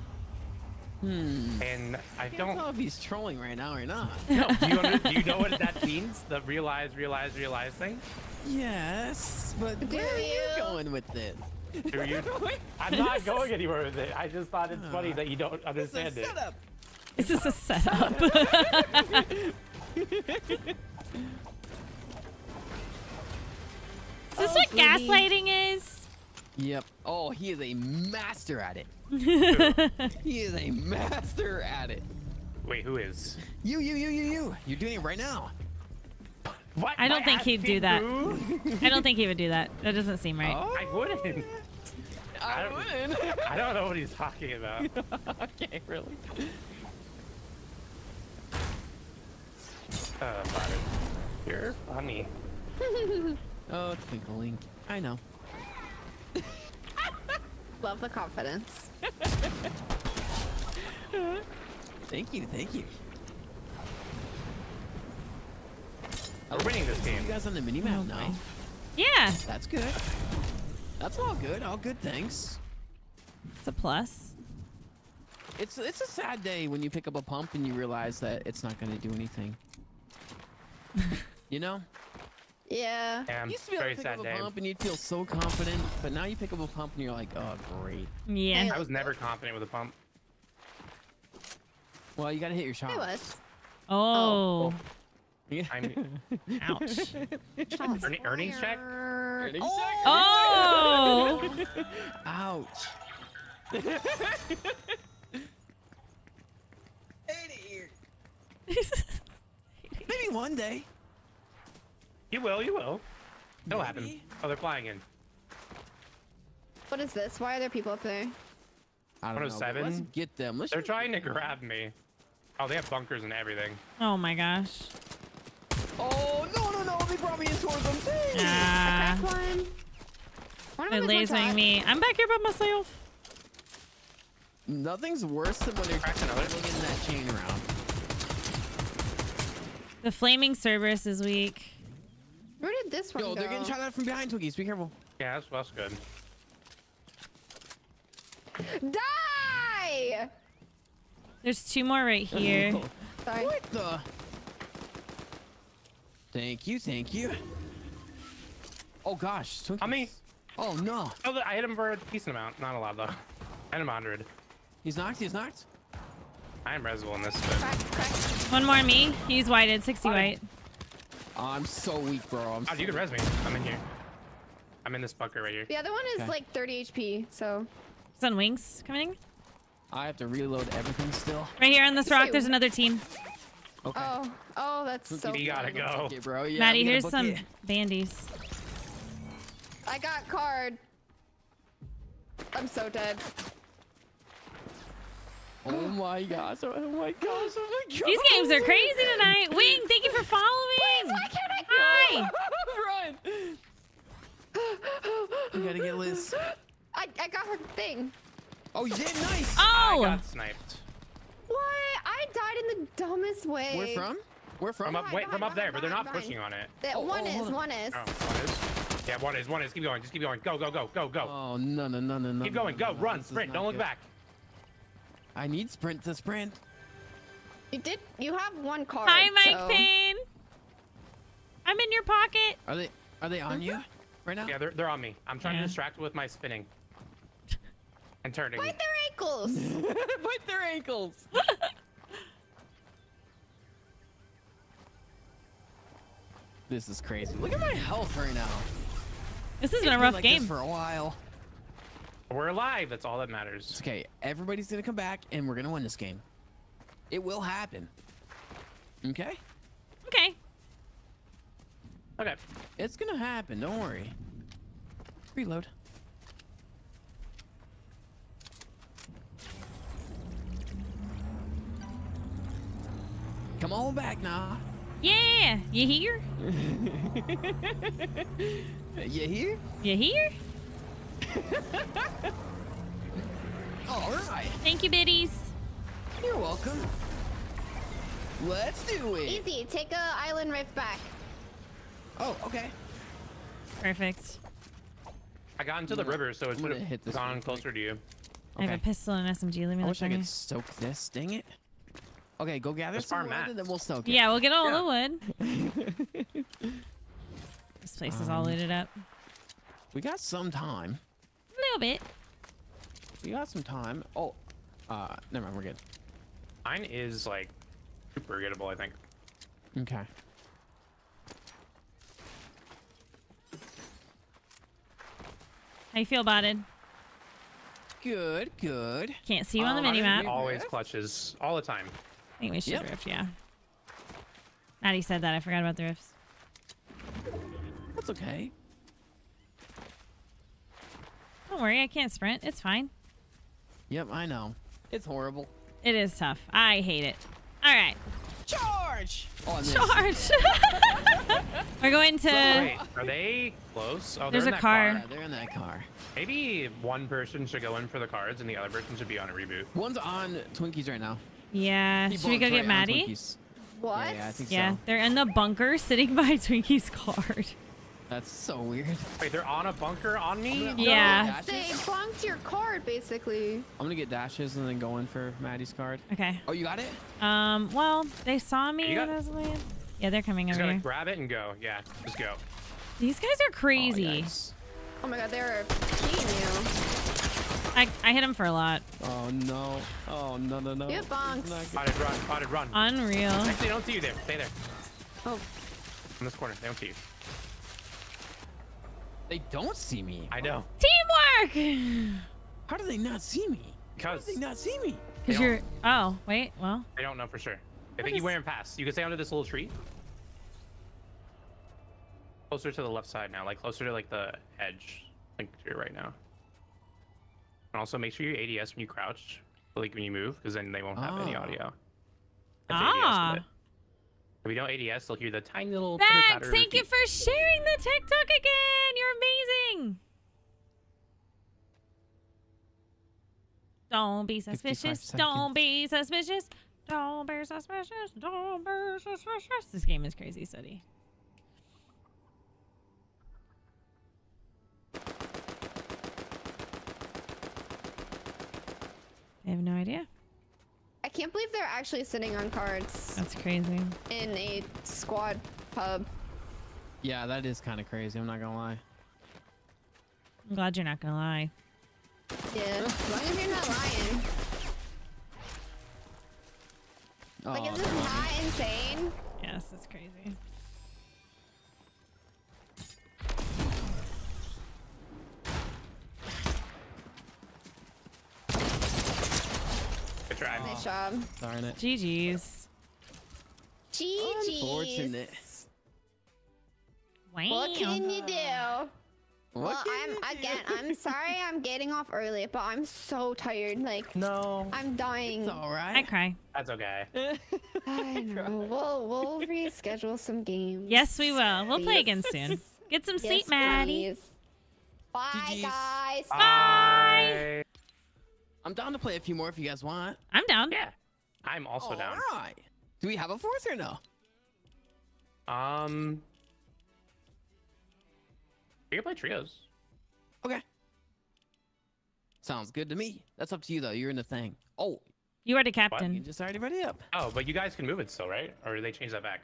Hmm. And I I don't know don't. if he's trolling right now or not. No, do you under, do you know what that means? The realize, realize, realize thing. yes, but Do where are you you? going with this? Do you? I'm not going anywhere with it. I just thought it's funny ah. that you don't It's a understand it. setup. This a setup. is this oh, what gaslighting is? Yep. Oh, he is a master at it. He is a master at it. Wait, who is? You, you, you, you, you. You're doing it right now. What? I don't My think he'd do that. I don't think he would do that. That doesn't seem right. Oh, I wouldn't. I don't- wouldn't. I don't know what he's talking about. okay, really. Uh, You're funny. Oh, twinkling. I know. Love the confidence. Thank you, thank you. We're winning this game. You guys on the mini map now. Yeah, That's good. That's all good. All good things. it's a plus. It's it's a sad day when you pick up a pump and you realize that it's not going to do anything. you know? Yeah. Yeah, You used to be able to pick sad up day. a pump and you'd feel so confident, but now you pick up a pump and you're like, oh, great. Yeah. I was never confident with a pump. Well, you got to hit your shot. I was. Oh, oh. Yeah. I'm ouch. Shots Earning- earnings check? Earnings Oh, oh! Ouch. Maybe one day. You will, you will. It'll happen. Oh, they're flying in. What is this? Why are there people up there? I don't know. 107? Let's get them. Let's They're trying to grab me. Oh, they have bunkers and everything. oh my gosh. Oh, no, no, no. They brought me in towards them. Dang. Crack one. One they're of them is lasering me. I'm back here by myself. Nothing's worse than when you're Crack another. swinging that chain around. The flaming Cerberus is weak. Where did this one Yo, go? they're getting shot at from behind, Twinkies. Be careful. Yeah, that's, that's good. Die! There's two more right here. Sorry. What the? Thank you, thank you. Oh gosh, Twinkies. How many? Oh no, Oh, I hit him for a decent amount. Not a lot, though. I hit him 100. he's knocked. He's knocked. I am Resville in this, but Crack, crack. One more me. He's whited, 60 white. Oh, I'm so weak, bro. I'm oh, so you can res me. I'm in here. I'm in this bunker right here. The other one is Okay. like 30 HP, so. He's on wings coming. I have to reload everything still. Right here on this rock, there's another team. Okay. Oh, oh, that's so. You gotta cool. go. Okay, bro. Yeah, Maddie, here's some it. bandies. I got card. I'm so dead. Oh my gosh! Oh my gosh! Oh my gosh! These games are crazy tonight. Wing, thank you for following. Why can't I? Hi. Run! You gotta get Liz. I, I got her thing. Oh, you did nice. Oh. I Oh, got sniped. What? I died in the dumbest way. Where from? Where from? From up, Behind, wait, from behind, up there, but they're not behind, pushing on it. That Oh, one oh, is, on. one is. Oh, one is. Yeah, one is. One is. Keep going. Just keep going. Go, go, go, go, go, go. Oh no no no no no! keep going. no, Go. no, Run. Sprint. Don't look good. back. I need sprint to sprint. You did. You have one card. hi, Mike so- Payne. I'm in your pocket. Are they are they on mm-hmm. you right now? Yeah, they're, they're on me. I'm trying Yeah. to distract with my spinning. And turning. Bite their ankles. Bite their ankles. this is crazy. Look at my health right now. This has It's been a been rough like game. for a while. We're alive. That's all that It's matters. okay. Everybody's gonna come back, and we're gonna win this game. It will happen. Okay? Okay. Okay. It's gonna happen. Don't worry. Reload. Come on back now. Yeah. You here? You here? You here? All right. Thank you, biddies. You're welcome. Let's do it. Easy. Take a island rift back. Oh, okay. Perfect. I got into the gonna- river, so it I'm gonna hit have this gone real quick. closer to you. I have a pistol and SMG. Let me I look wish I could soak this. Dang it. Okay, go gather Just some farm wood mats. and then we'll soak it. Yeah, we'll get all Yeah. the wood. This place is all Um, looted up. We got some time. A little bit. We got some time. Oh, uh, never mind. We're good. Mine is like super gettable, I think. Okay. How you feel about it? Good, good. Can't see you on the Um, mini map. Always clutches all the time. I think we should Yep. rift, yeah. Maddie said that. I forgot about the rifts. That's okay. Don't worry, I can't sprint. It's fine. Yep, I know. It's horrible. It is tough. I hate it. All right. Charge! Oh, Charge. We're going to. Wait, are they close? Oh, There's a in that car. Yeah, they're in that car. Maybe one person should go in for the cards and the other person should be on a reboot. One's on Twinkies right now. Yeah. He Should we go get Maddie? What? Yeah, yeah, I think Yeah, so. they're in the bunker sitting by Twinkie's card. That's so weird. Wait, they're on a bunker on me? Yeah. They Dashes? bunked your card, basically. I'm gonna get dashes and then go in for Maddie's card. Okay. Oh, you got it? Um. Well, they saw me You got- I was. Yeah, they're coming Just over gotta here. grab it and go. Yeah, just go. These guys are Oh, crazy. yikes. Oh my god, they were peeing I I hit him for a lot. Oh no. Oh no no no. You This is bonks. not good. Botted run, Botted run. Unreal. Actually, they don't see you there. Stay there. Oh. In this corner. They don't see you. They don't see me. I know. Teamwork. How do they not see me? Because they not see me? Cause you're. Oh wait. Well. I don't know for sure. I What think you is- wearing past. You can stay under this little tree. Closer to the left side now, like closer to like the edge, like to your right now. And also make sure you ADS when you crouch, like when you move, because then they won't have any Oh. audio. That's Ah. ADS. If you don't ADS, they'll hear the tiny little. Max, thank you for sharing the TikTok again. You're amazing. Don't be suspicious. Don't be suspicious. Don't be suspicious. Don't be suspicious. This game is crazy, Sooty. I have no idea. I can't believe they're actually sitting on cards That's crazy. in a squad pub. Yeah, that is kind of crazy. I'm not gonna lie. I'm glad you're not gonna lie. Yeah, as long as you're not lying. Oh, Like, is this not insane? Yes, it's crazy. Try. Nice job. Darn it. GG's. GG's. Unfortunate. Wow. What can you do? What well, can I'm again. I'm sorry. I'm getting off early, but I'm so tired. Like No. I'm dying. It's all I cry. That's okay. I know. We'll we'll reschedule some games. Yes, we will. We'll play again soon. Get some Yes, sleep, Maddie. please. Bye, GG's. guys. Bye. I'm down to play a few more if you guys want. I'm down. Yeah. I'm also down. All right. Do we have a fourth or no? Um. We can play trios. Okay. Sounds good to me. That's up to you though. You're in the thing. Oh, You are the captain. you just already ready up. Oh, but you guys can move it still, right? Or did they change that back?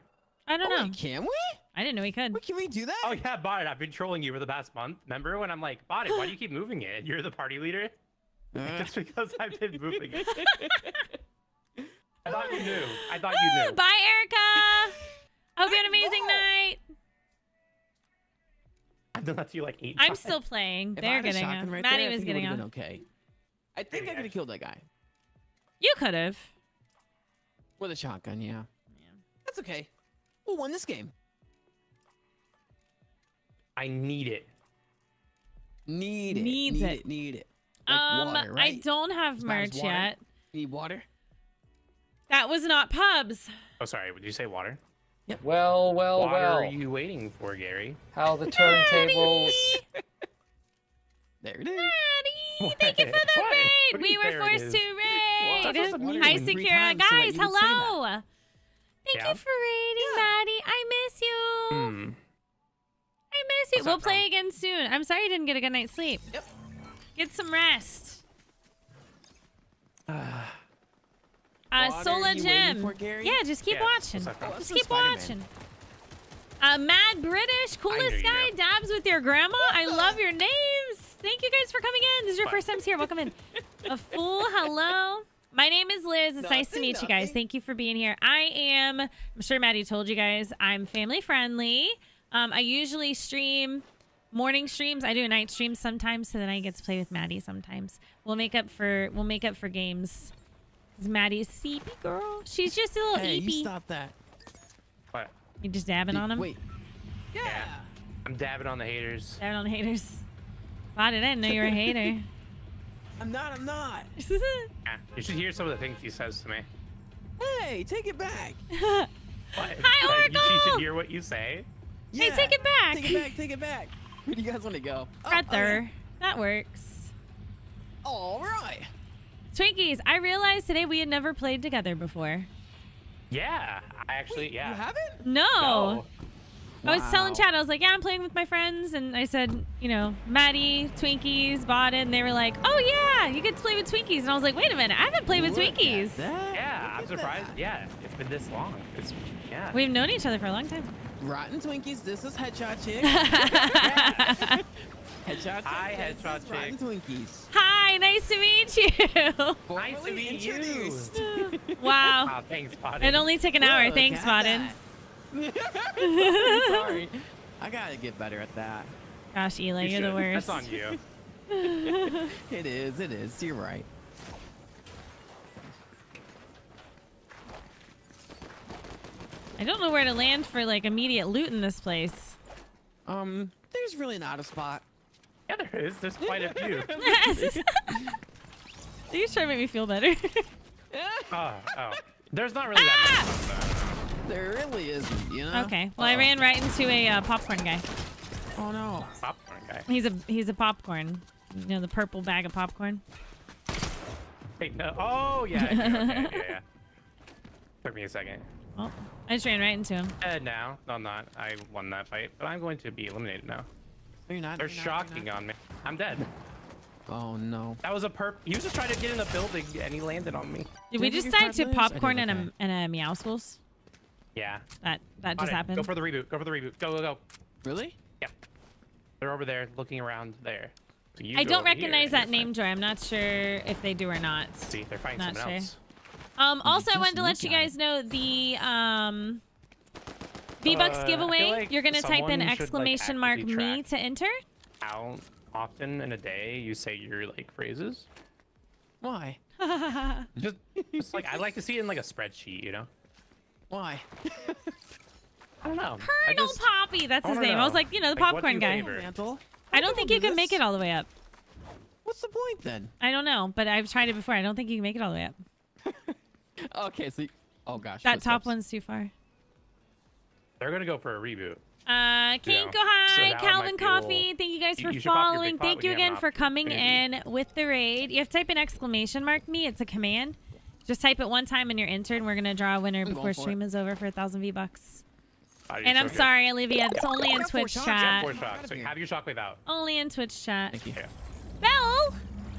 I don't oh, know. wait, can we? I didn't know we could. Wait, can we do that? Oh yeah, Bot, I've been trolling you for the past month. Remember when I'm like, Bot, why do you keep moving it? You're the party leader. It's because I've been moving it. I thought you knew. I thought you knew. Bye, Erica. Hope you had an amazing Whoa. night. I've done that to you like eight I'm times. still playing. if I They're getting shotgun on. right Maddie there, was think getting would've on. okay. I think I Maybe could have killed that guy You could have. with a shotgun. Yeah. Yeah. That's okay. We'll win this game. I need it. Need it. Needs need it. it. Need it. Like um, water, I don't have As merch water? yet. Need water. That was not pubs. Oh, sorry. Did you say water? Yep. Well, well, Water well. What are you waiting for, Gary? How the turntables. There it is. Maddie, thank you for the What? raid. What do We were think there it forced to raid. that's Hi, wondering three Secura. times so Guys, you would say that. hello. Thank Yeah. you for raiding, Maddie. I miss you. Hmm. I miss you. What's we'll play Tom? again soon. I'm sorry you didn't get a good night's sleep. Yep. Get some rest. Uh, Water Sola you waiting Gem. for, Yeah, just keep Yeah, watching. what's up, Tom? Oh, Just keep watching. Uh, Mad British, coolest guy, knew. dabs with your grandma. I love your names. Thank you guys for coming in. This is your What? first time here. Welcome in. A fool. Hello. My name is Liz. It's nice to Nothing, meet you guys. Thank you for being here. I am. I'm sure Maddie told you guys. I'm family friendly. Um, I usually stream morning streams. I do night streams sometimes, so then I get to play with Maddie sometimes. We'll make up for we'll make up for games. 'Cause Maddie's sleepy girl. She's just a little Hey, you stop that. What? You just dabbing on him. Wait. Yeah. I'm dabbing on the haters. Dabbing on the haters. Wow, did I didn't know you were a hater. I'm not. I'm not. Yeah, you should hear some of the things he says to me. Hey, take it back. What? Hi, Like, you- You should hear what you say. Hey, take it back. Take it back. Take it back. Where do you guys want to go? Oh, Right okay. That works. All right. Twinkies, I realized today we had never played together before. Yeah, I actually, yeah. You haven't? No. No. I was telling Chad, I was like, yeah, I'm playing with my friends. And I said, you know, Maddie, Twinkies, Botted. And they were like, oh, yeah, you get to play with Twinkies. And I was like, wait a minute, I haven't played with Look at Twinkies. that. Yeah, I'm surprised. that. Yeah, it's been this long. It's yeah. We've known each other for a long time. Rotten Twinkies. This is Headshot Chick. Headshot Chick. Hi, this Headshot is Rotten Twinkies. Hi, nice to meet you. Nice to Formally meet you. introduced. wow. Oh, thanks, Spotted. It only took an hour. Thanks, at Spotted. Sorry. I gotta get better at that. Gosh, Eli, You you're the worst. That's on you. It is. It is. You're right. I don't know where to land for like immediate loot in this place. Um, there's really not a spot. Yeah, there is. There's quite a few. Are you trying to make me feel better? Oh, oh. There's not really that Ah! many. of them, There really isn't. You know. okay. Well, I Uh-oh. ran right into a uh, popcorn guy. Oh no. Popcorn guy. He's a he's a popcorn. You know the purple bag of popcorn. Wait, no. Oh, yeah. Okay, okay, yeah, yeah. Took me a second. Well, I just ran right into him. Dead now. No, I'm not. I won that fight, but I'm going to be eliminated now. No, You're not. They're you're shocking not. on me. I'm dead. Oh no. That was a perp. He was just trying to get in the building, and he landed on me. Did Did we I give just you to lives? Popcorn and okay. a and a meow schools? Yeah. That that just happened. Go for the reboot. Go for the reboot. Go, go, go. Really? Yep. They're over there looking around there. So I don't recognize that name, fine. Joy. I'm not sure if they do or not. See, they're fighting Not someone sure. else. Um, also, I wanted to let you at guys know the um, V-Bucks Uh, giveaway. like You're gonna type in someone should, like, exclamation mark me to enter. How often in a day you say your like phrases? Why? Just, just like I'd like to see it in like a spreadsheet, you know? Why? I don't know. Colonel just- Poppy, that's his wanna name. I was like, you know, the Like, what do popcorn you guy. favor? Mantle. I don't think you can make it all the way up. What's the point then? I don't know, but I've tried it before. I don't think you can make it all the way up. Okay, so. You... Oh gosh. That top footsteps. one's too far. They're gonna go for a reboot. Uh, Kinko, Yeah. So hi, that Calvin might be a little- Coffee. Thank you guys for you should pop your big following. Thank you you have an again for coming in with the raid. You have to type an exclamation mark me. It's a command. Just type it one time and you're entered. and We're gonna draw a winner going before stream is over for a thousand V bucks. Oh, And I'm good. sorry, Olivia. It's only in Twitch shots. Chat. four. So have your shockwave out. Only in Twitch chat. Thank you. Yeah. Bell,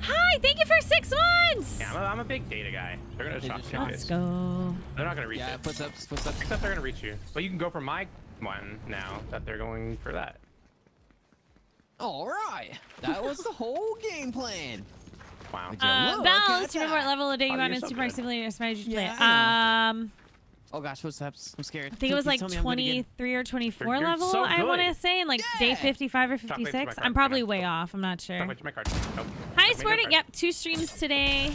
hi. Thank you for six months. Yeah, I'm a, I'm a big data guy. They're gonna They shock just me. Let's go. They're not gonna reach Yeah, it. footsteps, footsteps. Except they're gonna reach you. But you can go for my one now that they're going for that. All right. That was the whole game plan. Wow. Would you Uh, look Bell, at Super Bowl level of day you Oh, want in so Super Mario. Simulator. Smash you play. Yeah, it. Um. Oh gosh, footsteps. I'm scared. I think it was like tell me I'm gonna get- 23 or 24 You're level, so I want to say, and like day 55 or Chocolate to my 56. I'm probably come on. way off. I'm not sure. Chocolate to my card. Nope. Hi, Make Sporting. Yep, two streams today.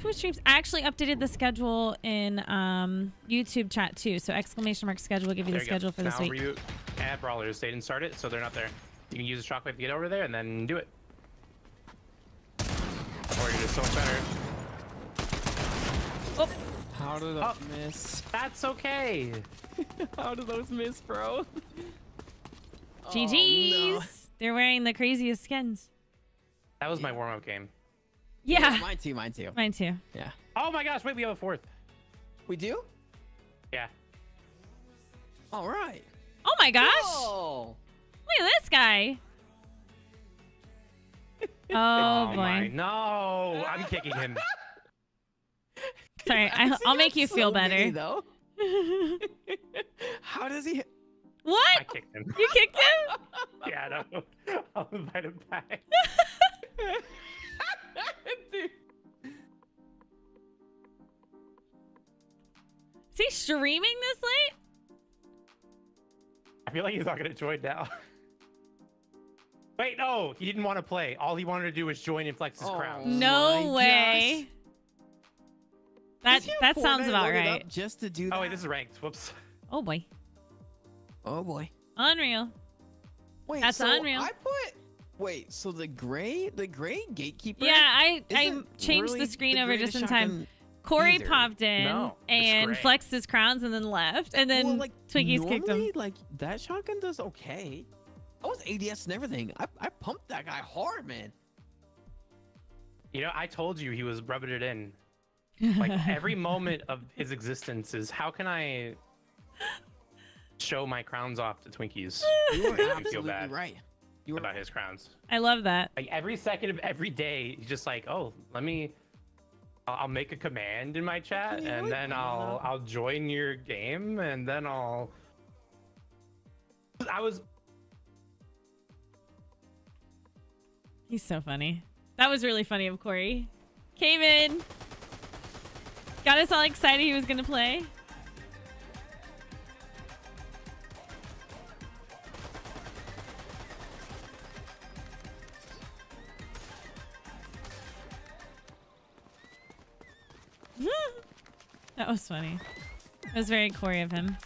Two streams. I actually updated the schedule in um, YouTube chat too. So exclamation mark schedule will give you There the you go. schedule for this now week. Reboot at Brawlers. They didn't start it, so they're not there. You can use a shockwave to get over there and then do it. Or you're just so much better. Oh, How did Oh. miss? That's okay. How did those miss, bro? GG's. Oh, no. They're wearing the craziest skins. That was my warm-up game. Yeah, Mine too. Mine too. mine too. Yeah. Oh my gosh! Wait, we have a fourth. We do? Yeah. All right. Oh my gosh! Oh. Look at this guy. Oh, oh boy. my! No, I'm kicking him. Sorry, I, I'll make you feel better. though. How does he? What? I kicked him. You kicked him? yeah, no. I'll invite him back. Is he streaming this late? I feel like he's not gonna join now. Wait, no, he didn't want to play. All he wanted to do was join and flex his Oh. crowns. No my way. That Does he have that sounds about right. Just to do that. Oh wait, this is ranked. Whoops. Oh boy. Oh boy. Unreal. Wait, That's so unreal. I put. Wait, so the gray, the gray gatekeeper. Yeah, I I changed really the screen the over just in time. Corey either. popped in No, and great. flexed his crowns and then left, and then well, like, Twinkies kicked him. normally, Like that shotgun does okay. I was ADS and everything. I, I pumped that guy hard, man. You know, I told you he was rubbing it in. Like every moment of his existence is how can I show my crowns off to Twinkies? You were Make feel absolutely bad right. You were about his crowns. I love that. Like every second of every day, he's just like, oh, let me. I'll, I'll make a command in my chat, Yeah, and then I don't I'll know. I'll join your game, and then I'll. I was He's so funny. That was really funny of Corey. Came in, got us all excited he was gonna play. that was funny. It was very Corey of him.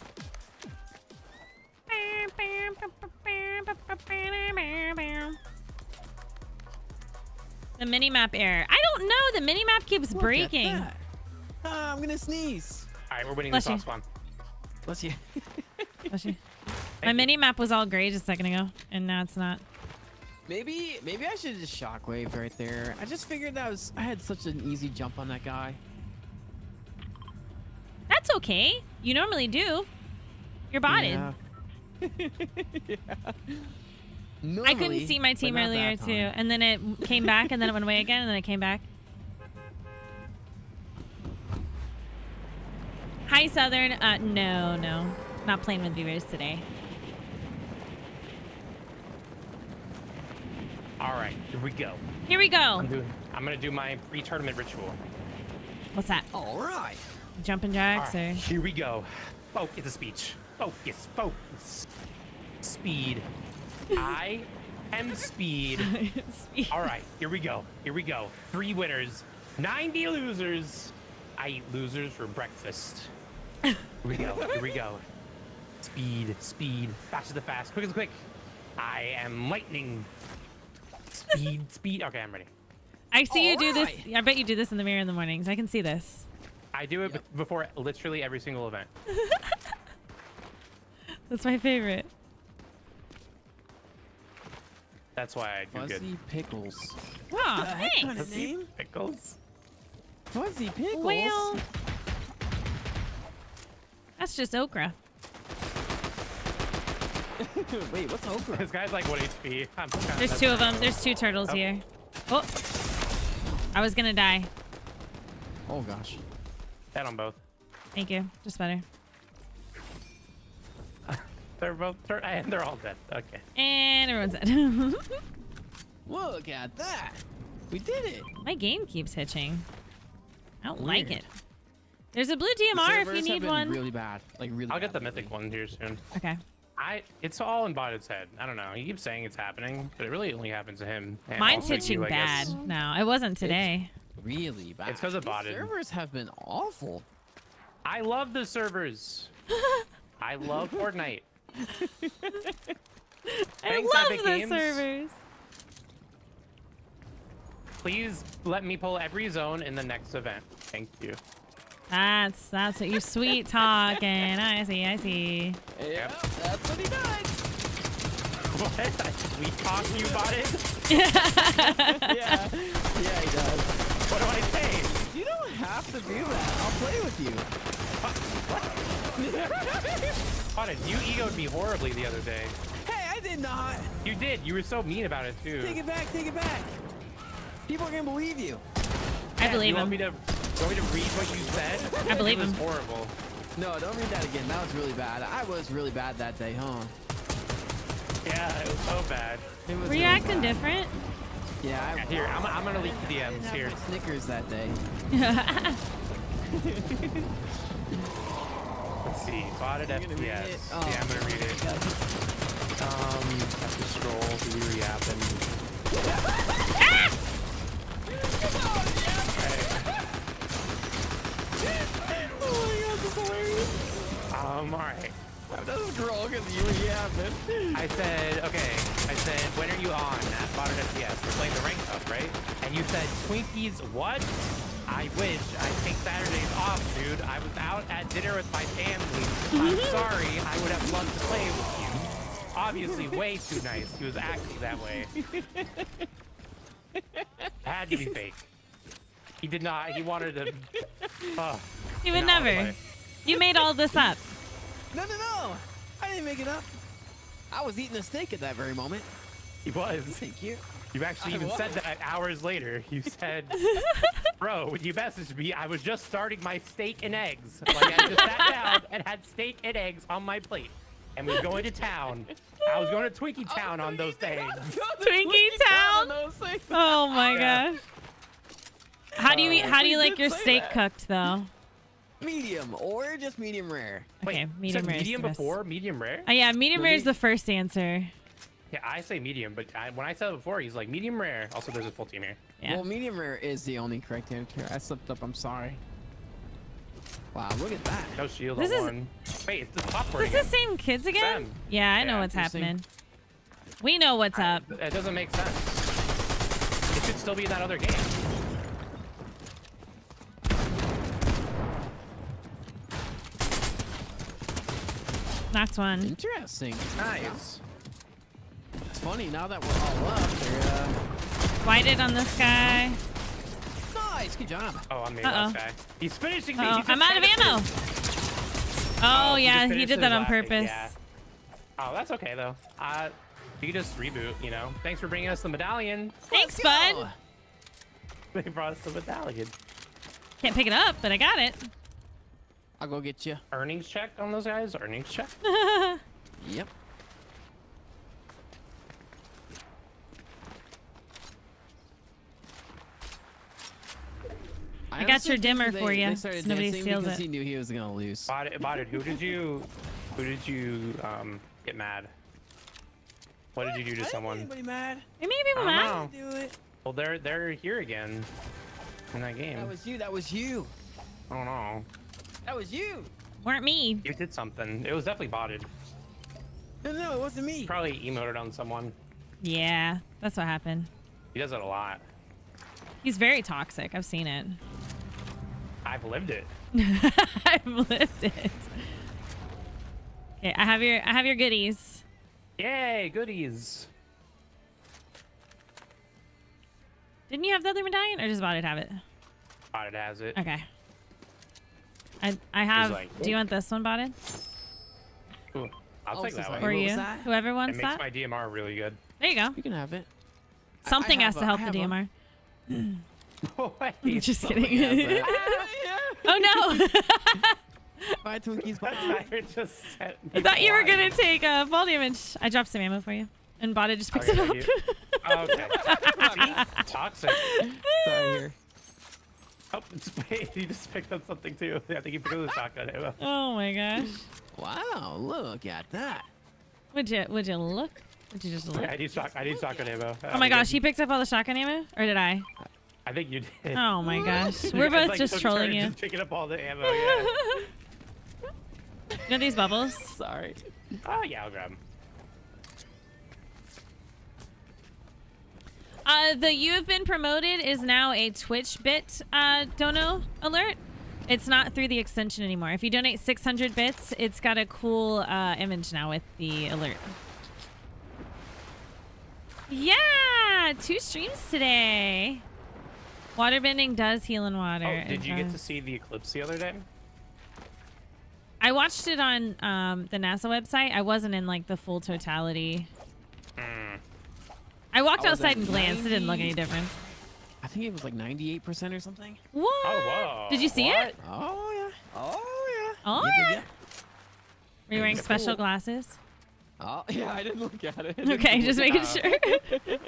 The minimap error. I don't know. The minimap keeps Look breaking. That. I'm gonna sneeze. all right. We're winning Bless this you. off spawn. Bless you. Bless you. My Thank you. mini map was all gray just a second ago, and now it's not. maybe maybe I should just shockwave right there. I just figured that was I had such an easy jump on that guy. That's okay. You normally do. You're botted. Yeah. yeah. I couldn't see my team earlier too, and then it came back, and then it went away again, and then it came back. Hi, Southern. Uh, no, no, not playing with viewers today. All right, here we go. Here we go. I'm doing. I'm gonna do my pre-tournament ritual. What's that? All right. Jumping All jacks right, or? here we go. Focus, a speech. Focus, focus. Speed. I am speed. All right, here we go. Here we go. Three winners, 90 losers. I eat losers for breakfast. Here we go. Here we go. Speed, speed, fast as the fast, quick as quick. I am lightning. Speed, speed. Okay, I'm ready. I see you do this. I bet you do this in the mirror in the mornings. I can see this. I do it be- before literally every single event. That's my favorite. That's why I do good. Fuzzy pickles. Wow, The kind of thanks. name? Pickles. Fuzzy pickles. Well, that's just okra. Wait, what's okra? This guy's like 1 HP. I'm There's two of them. There's two turtles Oh. here. Oh, I was gonna die. Oh gosh. Dead on both. Thank you. Just better. They're both, tur- and they're all dead. Okay. And everyone's dead. Look at that. We did it. My game keeps hitching. I don't like it. There's a blue DMR if you servers have need been one. Really bad. Like really. I'll get the bad mythic one here soon. Okay. I it's all in Botted's head. I don't know. He keeps saying it's happening, but it really only happens to him. and Mine's also hitching you, bad now. It wasn't today. Really bad. It's 'cause of These botted. Servers have been awful. I love the servers. I love Fortnite. I Thanks, love Epic the Games. servers. Please let me pull every zone in the next event. Thank you. That's that's what you sweet talking. I see. I see. Yeah, that's what he does. What? I sweet talk you about it? yeah, yeah, he does. What do I say? You don't have to do that. I'll play with you. Botted, you egoed me horribly the other day. Hey, I did not. You did. You were so mean about it too. Take it back. Take it back. People are gonna believe you. I Yeah, believe you want him. Me to, you want me to read what you said? I believe it was him. horrible. No, don't read that again. That was really bad. I was really bad that day, huh? Yeah, it was so bad. It was Were you really acting bad. different? Yeah, I, Yeah, here, I'm, I'm gonna leak the I DMs here. Snickers that day. Let's see. Botted You're gonna read FPS. it? Oh. Yeah, I'm gonna read it. Um, have to scroll to the reapping. Oh my god, that's hilarious. Um, alright. That doesn't scroll because you were yapping. I said, okay, I said, when are you on at Modern FPS? We're playing the rank stuff, right? And you said, Twinkies, what? I wish. I take Saturdays off, dude. I was out at dinner with my family. I'm sorry. I would have loved to play with you. Obviously, way too nice. He was acting that way. Had to be fake. He did not. He wanted to. Oh, You would No, never. Play. You made all this up. No, no, no. I didn't make it up. I was eating a steak at that very moment. he was. Thank you. You actually I even said that hours later. You said, "Bro, when you messaged me, I was just starting my steak and eggs. Like I just sat down and had steak and eggs on my plate, and we were going to town. I was going to Twinkie oh, Town on those things. Twinkie Town? Oh my Yeah. gosh. How do you eat? How do you You like your steak that. cooked though? Medium or just medium rare. Wait, Okay, you medium rare. is medium before, medium rare. Oh yeah, medium rare is the first answer. Yeah, I say medium, but I, when I said it before, he's like medium rare. Also, there's a full team here. Yeah. Well, medium rare is the only correct answer. I slipped up. I'm sorry. Wow, look at that. No shield This on is- one. Wait, it's the popcorn Is this again. the same kids again? Sam. Yeah, I know what's it's same. happening. We know what's I- up. That doesn't make sense. It should still be in that other game. Knocked one. Interesting. Nice. It's funny now that we're all up. They're, uh... Whited on this guy. Nice. Good job. Oh, I'm the Uh-oh. last guy. He's finishing me. Uh-oh, He I'm out of ammo. Oh, he yeah, just he did that on last thing, purpose. yeah. Oh, that's okay though. Uh, you can just reboot. You know. Thanks for bringing us the medallion. Thanks, bud. They brought us the medallion. Can't pick it up, but I got it. I'll go get you. Earnings check on those guys. Earnings check. Yep. I got your dimmer they- for you. They started so nobody dancing steals because it. he knew he was gonna lose. Bought it. Bought it. Who did you? Who did you um get mad? What did you do to someone? Anybody mad? They made people I don't mad. know. Do it. Well, they're they're here again in that game. That was you. That was you. I don't know. That was you. Weren't me. You did something. It was definitely botted. No, no, it wasn't me. Probably emoted on someone. Yeah, that's what happened. He does it a lot. He's very toxic. I've seen it. I've lived it. I've lived it. Okay, I have your I have your goodies. Yay, goodies. Didn't you have the other medallion, or just bought it? Have it? Botted has it. Okay. I I have. like, do you want this one botted? Ooh, I'll Oh, take so that sorry. one. For what was you? that? Whoever It wants makes that. my DMR really good. There you go. You can have it. I- I Something have has to help the have a- DMR. Wait, Just kidding. has that. oh no! Bye, Twinkies. that Bye. tire just set I me thought you were gonna take a fall damage. I dropped some ammo for you, and Bada just picks Okay, it up. you- Oh, okay. Toxic. Sorry here. Oh, it's, wait, he just picked up something too. I think he picked up the shotgun ammo. oh my gosh! Wow, look at that. Would you would you look? Would you just look? Yeah, I need shock. I need shotgun ammo. Oh my gosh, he picked up all the shotgun ammo, or did I? I think you did. Oh my gosh, we're both like, just trolling turns you. Just picking up all the ammo. Yeah. You know these bubbles? Sorry. oh yeah, I'll grab 'em. Uh, the you have been promoted is now a Twitch bit uh, dono alert. It's not through the extension anymore. If you donate 600 bits, it's got a cool uh, image now with the alert. Yeah, two streams today. Waterbending does heal in water. Oh, did you get to see the eclipse the other day? I watched it on um, the NASA website. I wasn't in like the full totality. Hmm. I walked I outside and glanced. It didn't look any different. I think it was like 98% or something. What? Oh, whoa. Did you see What? it? Oh, yeah. Oh, Oh, Yeah, yeah, yeah. Were you wearing special cool. glasses? Oh, yeah, I didn't look at it. Okay, just making sure.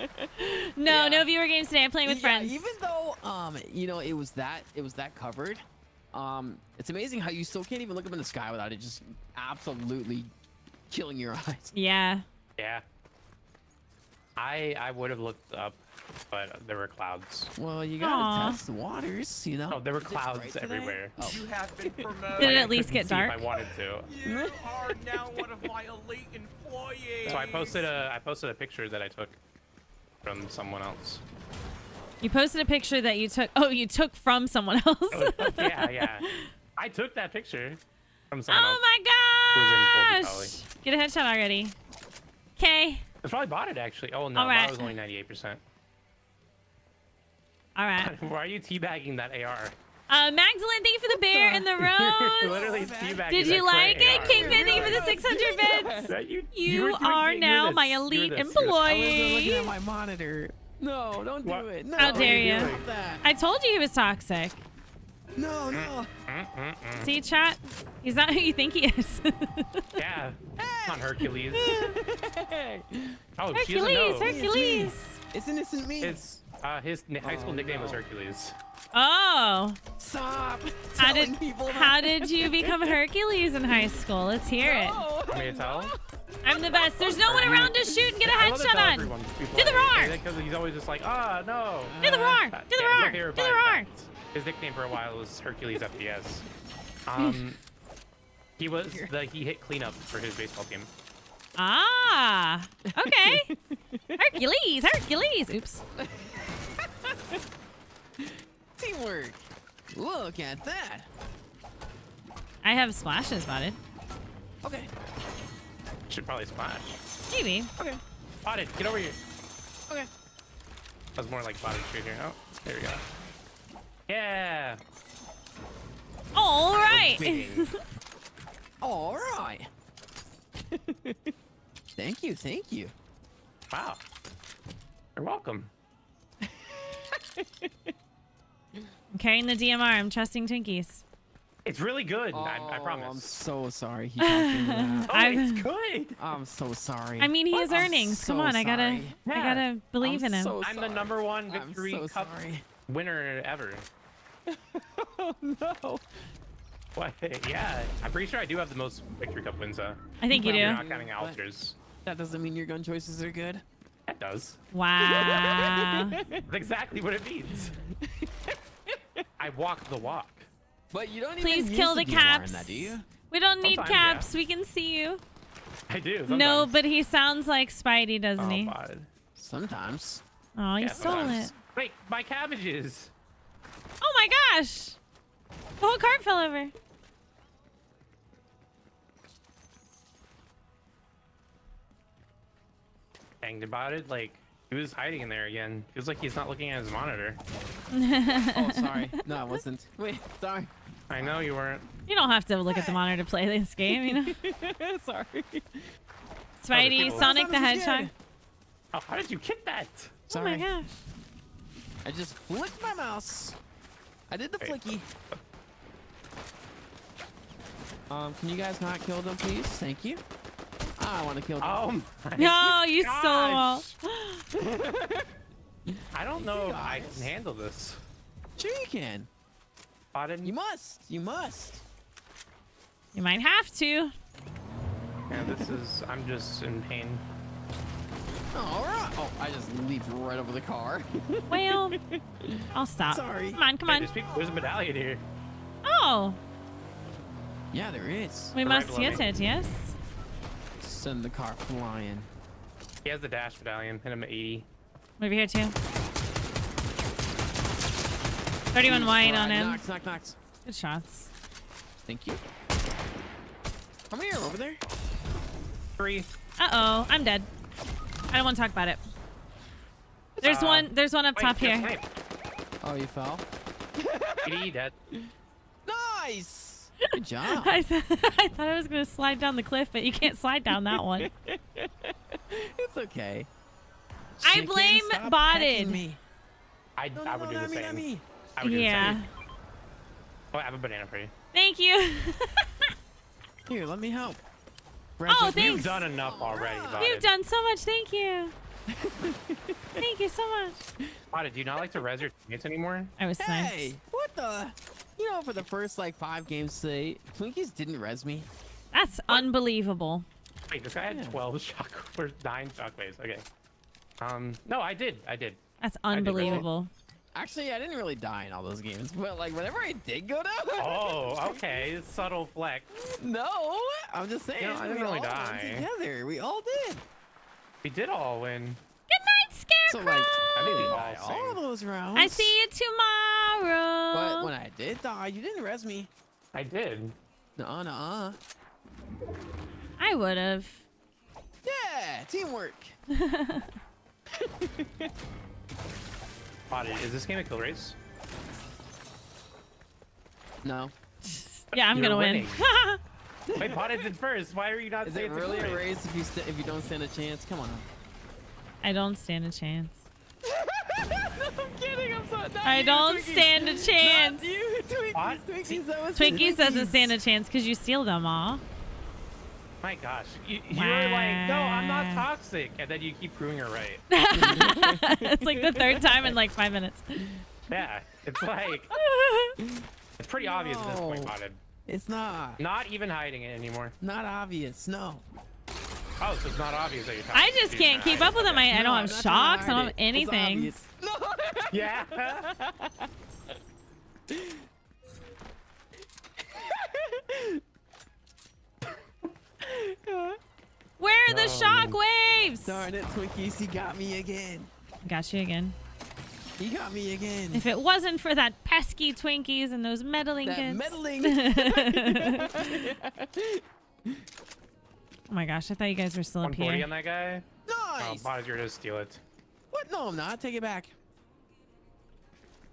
no, Yeah. no viewer games today. I'm playing with Yeah, friends. Even though, um, you know, it was that, it was that covered. Um, it's amazing how you still can't even look up in the sky without it just absolutely killing your eyes. Yeah. Yeah. I I would have looked up, but there were clouds. Well, you gotta Aw. test the waters, you know. Oh, there were clouds everywhere. Oh. You have been promoted. Did it I at least get dark? I wanted to. You are now one of my elite employees. So I posted a I posted a picture that I took from someone else. You posted a picture that you took. Oh, you took from someone else. Oh, yeah, yeah. I took that picture from someone Oh else. Oh my Who's in gosh! full Get a headshot already. Okay. I probably bought it actually. Oh no, All right. that was only 98%. All right. Why are you teabagging that AR? Uh, Magdalene, thank you for the bear and the rose. literally teabagging Did you like it? AR. Kingpin, thank you for the 600 bits. That you, You are now my elite this, you. I wasn't looking employee. at my monitor. No, don't do What? it. No, How dare you. I told you he was toxic. No, no. See, chat? He's not who you think he is. Yeah. Come on, Hercules. Oh, she Hercules, know. Hercules. it's innocent me. It's uh, his ni- high school Oh, nickname was. Hercules. Oh, Stop. how did people how did you become Hercules in high school? Let's hear it. No. Want me to tell? I'm the best. There's no one around to shoot and get a I love to headshot on. Do the roar. Because he's always just like, ah, no. Do the roar. Do the yeah, it's roar. Do the roar. Fact. His nickname for a while was Hercules FPS. Um, he was the he hit cleanup for his baseball team. Ah, okay. Hercules, Hercules. Oops. Teamwork. Look at that. I have splashes spotted. Okay. Should probably splash. Maybe. Okay. Spotted, get over here. Okay. That was more like spotted straight here. Oh, there we go. Yeah. All right. All right. thank you. Thank you. wow. You're welcome. I'm carrying the DMR. I'm trusting Twinkies. It's really good. I, I Oh, I'm so sorry. He talked me into that. Oh, I'm- it's good. I'm so sorry. I mean, he has I'm earnings. Come so on, I gotta, sorry. I gotta believe I'm in him. so I'm the number one I'm victory so cup sorry. winner ever. Oh no. What? Yeah, I'm pretty sure I do have the most victory cup wins. Uh, I think you You're do. not counting altars. That doesn't mean your gun choices are good. That does. Wow. That's exactly what it means. I walk the walk. But you don't even Please use kill the DMR in caps. that, do you? We don't need Sometimes, yeah. caps. We can see you. I do. No, but he sounds like Spidey, doesn't oh, he? God. Sometimes. Oh, you Yeah, stole sometimes. it. Wait, my cabbages. Oh my gosh! The whole cart fell over. Danged about it. Like he was hiding in there again. Feels like he's not looking at his monitor. Oh, sorry. no, I wasn't. Wait, sorry. I know you weren't. You don't have to look at the monitor to play this game, you know. sorry. Spidey, people- Sonic the Hedgehog. Oh, how did you get that? Oh my gosh. I just flicked my mouse. I did the Hey. flicky. Um, can you guys not kill them, please? Thank you. I want to kill them. Oh my No, you stole all. gosh. I don't know if I can handle this. Sure you can. Spotted. You must. You must. You might have to. Yeah, this is. I'm just in pain. All right. Oh, I just leaped right over the car. Well, I'll stop. Sorry. Come on, come Wait, on. there's, people, there's a medallion here. Oh, yeah, there is. we Right must below get it, yes? Send the car flying. He has the dash medallion. Hit him at 80. Over here, too. 31 white on him. Knocks, knock, knocks. Good shots. Thank you. How many are over there? Three. Uh-oh, I'm dead. I don't want to talk about it. There's Uh, one. There's one up Wait, top here. wait. Oh, you fell. 80 dead. Nice. Good job. I, th- I thought I was gonna slide down the cliff, but you can't slide down that one. it's okay. I blame stop botted. pecking Me. I, No, I no, would do not the me, same. not me. I would do Yeah. the same. Oh, I have a banana for you. Thank you. Here, let me help. Oh, Francis, thanks. You've done enough already, Alright. You've done so much. Thank you. Thank you so much. Botted, do you not like to res your teammates anymore? I was Hey, sniped. what the? You know, for the first like five games today, Twinkies didn't res me. That's unbelievable. Wait, this guy had Yeah. 12 shock or 9 shockwaves. Okay. Um, no, I did. I did. That's did really. unbelievable. Actually, I didn't really die in all those games, but like whenever I did go down, Oh, okay. Subtle flex. no, I'm just saying. No, I didn't really all went die. together. We all did. We did all win. Good night, So Scarecrow. like, I I didn't didn't all die all sing. those rounds. I see you tomorrow. But when I did die, you didn't res me. I did. Nuh-uh, nuh-uh. I would have. Yeah, teamwork. Botted, is this game a kill race? No. Yeah, I'm You're gonna win. winning. Wait, Botted's in first. Why are you not Is saying it it's really kill a race if you if you don't stand a chance? Come on. I don't stand a chance. I'm kidding. I'm sorry. I you, don't Twinkies. stand a chance. Not you, Twinkies. What? Twinkies, that was Twinkies doesn't stand a chance because you steal them all. My gosh. You, you were like, no, I'm not toxic. And then you keep proving her right. it's like the third time in like five minutes. Yeah. It's like, it's pretty obvious at this point, No. Botted. It's not. Not even hiding it anymore. Not obvious. No. Oh, so it's not obvious that you're toxic. I just can't keep hide up with it. them. I, I don't have not trying to shocks. I don't have it. It's anything. obvious. Yeah. Where are the oh, No. shock waves? Darn it, Twinkies, he got me again. Got you again. He got me again. If it wasn't for that pesky Twinkies and those meddling that kids. meddling. Oh my gosh, I thought you guys were still up 140 here. on that guy. Oh, nice. Botted, you're to steal it. what? No, I'm not. Take it back.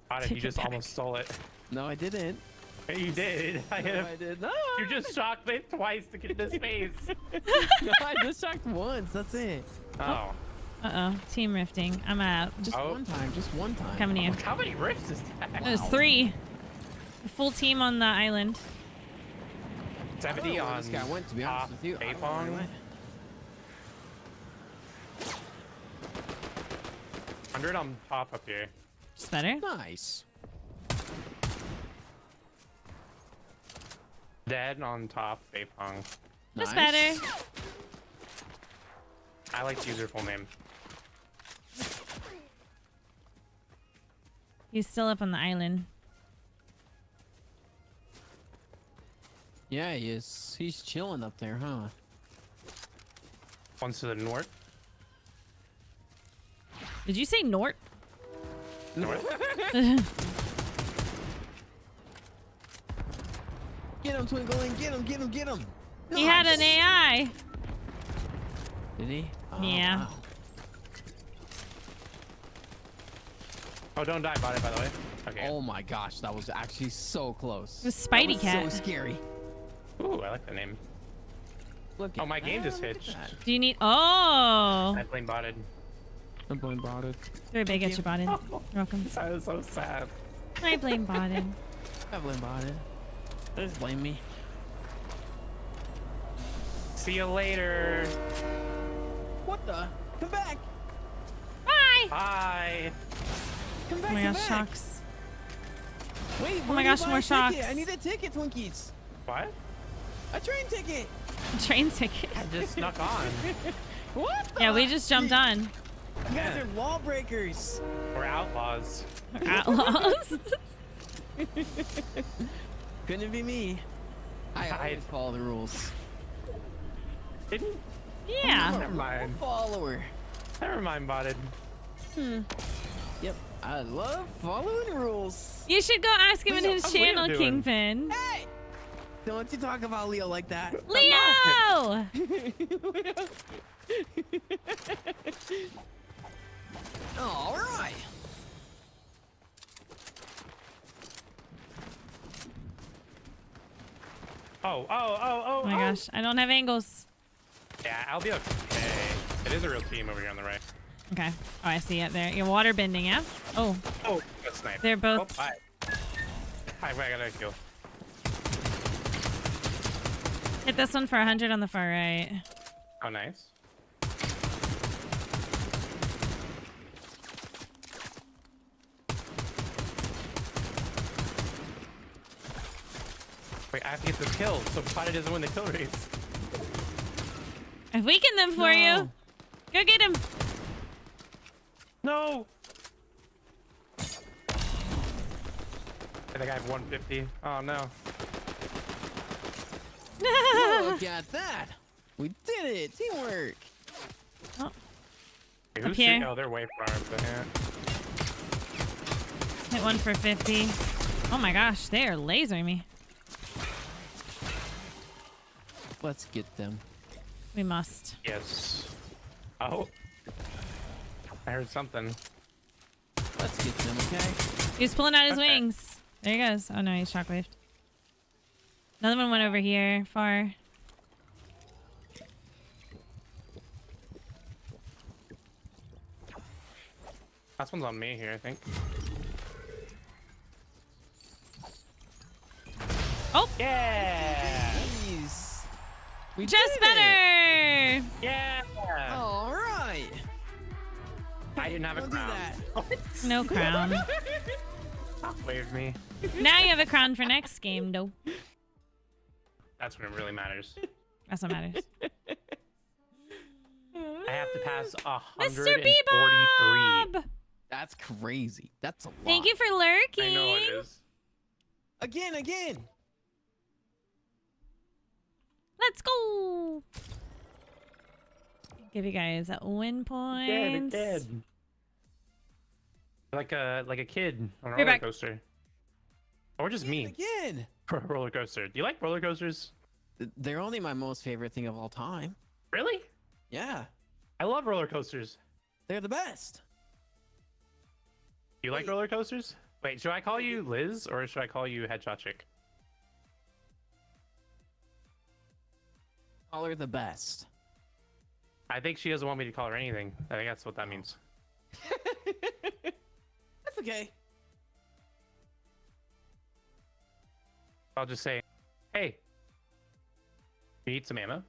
Botted, you just back. almost stole it. No, I didn't. You did. I No, have. I did not. You just shocked me twice to get into space. no, I just shocked once. That's it. Oh. Uh oh, team rifting. I'm out. Just Oh. one time. Just one time. Coming in. How many rifts is that? There's three. A full team on the island. I don't 70 know where on this guy went, to be honest top with you. I don't know where he Payphone. went. 100 on top up here. Just better. Nice. Dead on top Beipong. Just Nice. better. I like to use her full name. He's still up on the island. Yeah, he is. He's chilling up there, huh? One's to the north. Did you say Nort? North. Get him, Twinkling. Get him, get him, get him. He had an AI. Did he? Oh, Yeah. wow. Oh, don't die about it, by the way. Okay. Oh my gosh, that was actually so close. It was Spidey that was Cat. So scary. Ooh, I like the name. Look Oh, at my game just hitched. Do you need? Oh, I blame botted. I'm blame botted. very big at your botted. You're welcome. That was so sad. I blame botted. I blame botted. Just blame me. See you later. What the? Come back! Bye. Bye. Come back! Oh my come gosh, back. shocks. Wait, Oh my where do you gosh, more a ticket? shocks. I need a ticket, Twinkies. What? A train ticket. Train ticket. I just snuck on. What? The? Yeah, we just jumped on. You guys are lawbreakers. We're outlaws. We're outlaws. Couldn't it be me? I I- always follow the rules. Didn't? yeah. Never mind. Follower. Never mind, botted. Hmm. Yep. I love following rules. You should go ask him in his how's Leo channel, doing? Kingpin. Hey! Don't you talk about Leo like that. Leo! All right. Oh, oh, oh, oh. Oh my oh. gosh, I don't have angles. Yeah, I'll be okay. It is a real team over here on the right. Okay. Oh, I see it there. You're water bending, yeah? Oh, Oh, that's snipe. They're both- Oh, hi. Hi, I gotta kill. Hit this one for 100 on the far right. Oh, nice. Wait, I have to get this kill, so Potter doesn't win the kill race. I've weakened them for you. Go get him. No! I think I have 150. Oh no. Look at that. We did it. Teamwork. Oh. Wait, Up who's here. shooting? Oh, they're way far. But yeah. Hit one for 50. Oh my gosh, they are lasering me. Let's get them. We must. Yes. Oh. I heard something. Let's get them, okay? He's pulling out his Okay. wings. There he goes. Oh no, he's shockwaved. Another one went over here, far. Last one's on me here, I think. Oh, Yeah! Jeez. We just did it. better. Yeah! All right. I didn't have a Don't do crown. that. No crown. Wave me. now you have a crown for next game, though. That's when it really matters. That's what matters. I have to pass Mr. 143. Bebop! That's crazy. That's a lot. Thank you for lurking. I know lurking. it is. Again, again. Let's go. Give you guys a win point. Dead, dead. Like a like a kid on a You're roller back. coaster. Or just me Again. for a roller coaster. Do you like roller coasters? They're only my most favorite thing of all time. Really? Yeah. I love roller coasters. They're the best. You like roller coasters? Wait, should I call you Liz or should I call you Headshot Chick? All her the best. I think she doesn't want me to call her anything. I think that's what that means. That's okay. I'll just say, hey, you need some ammo?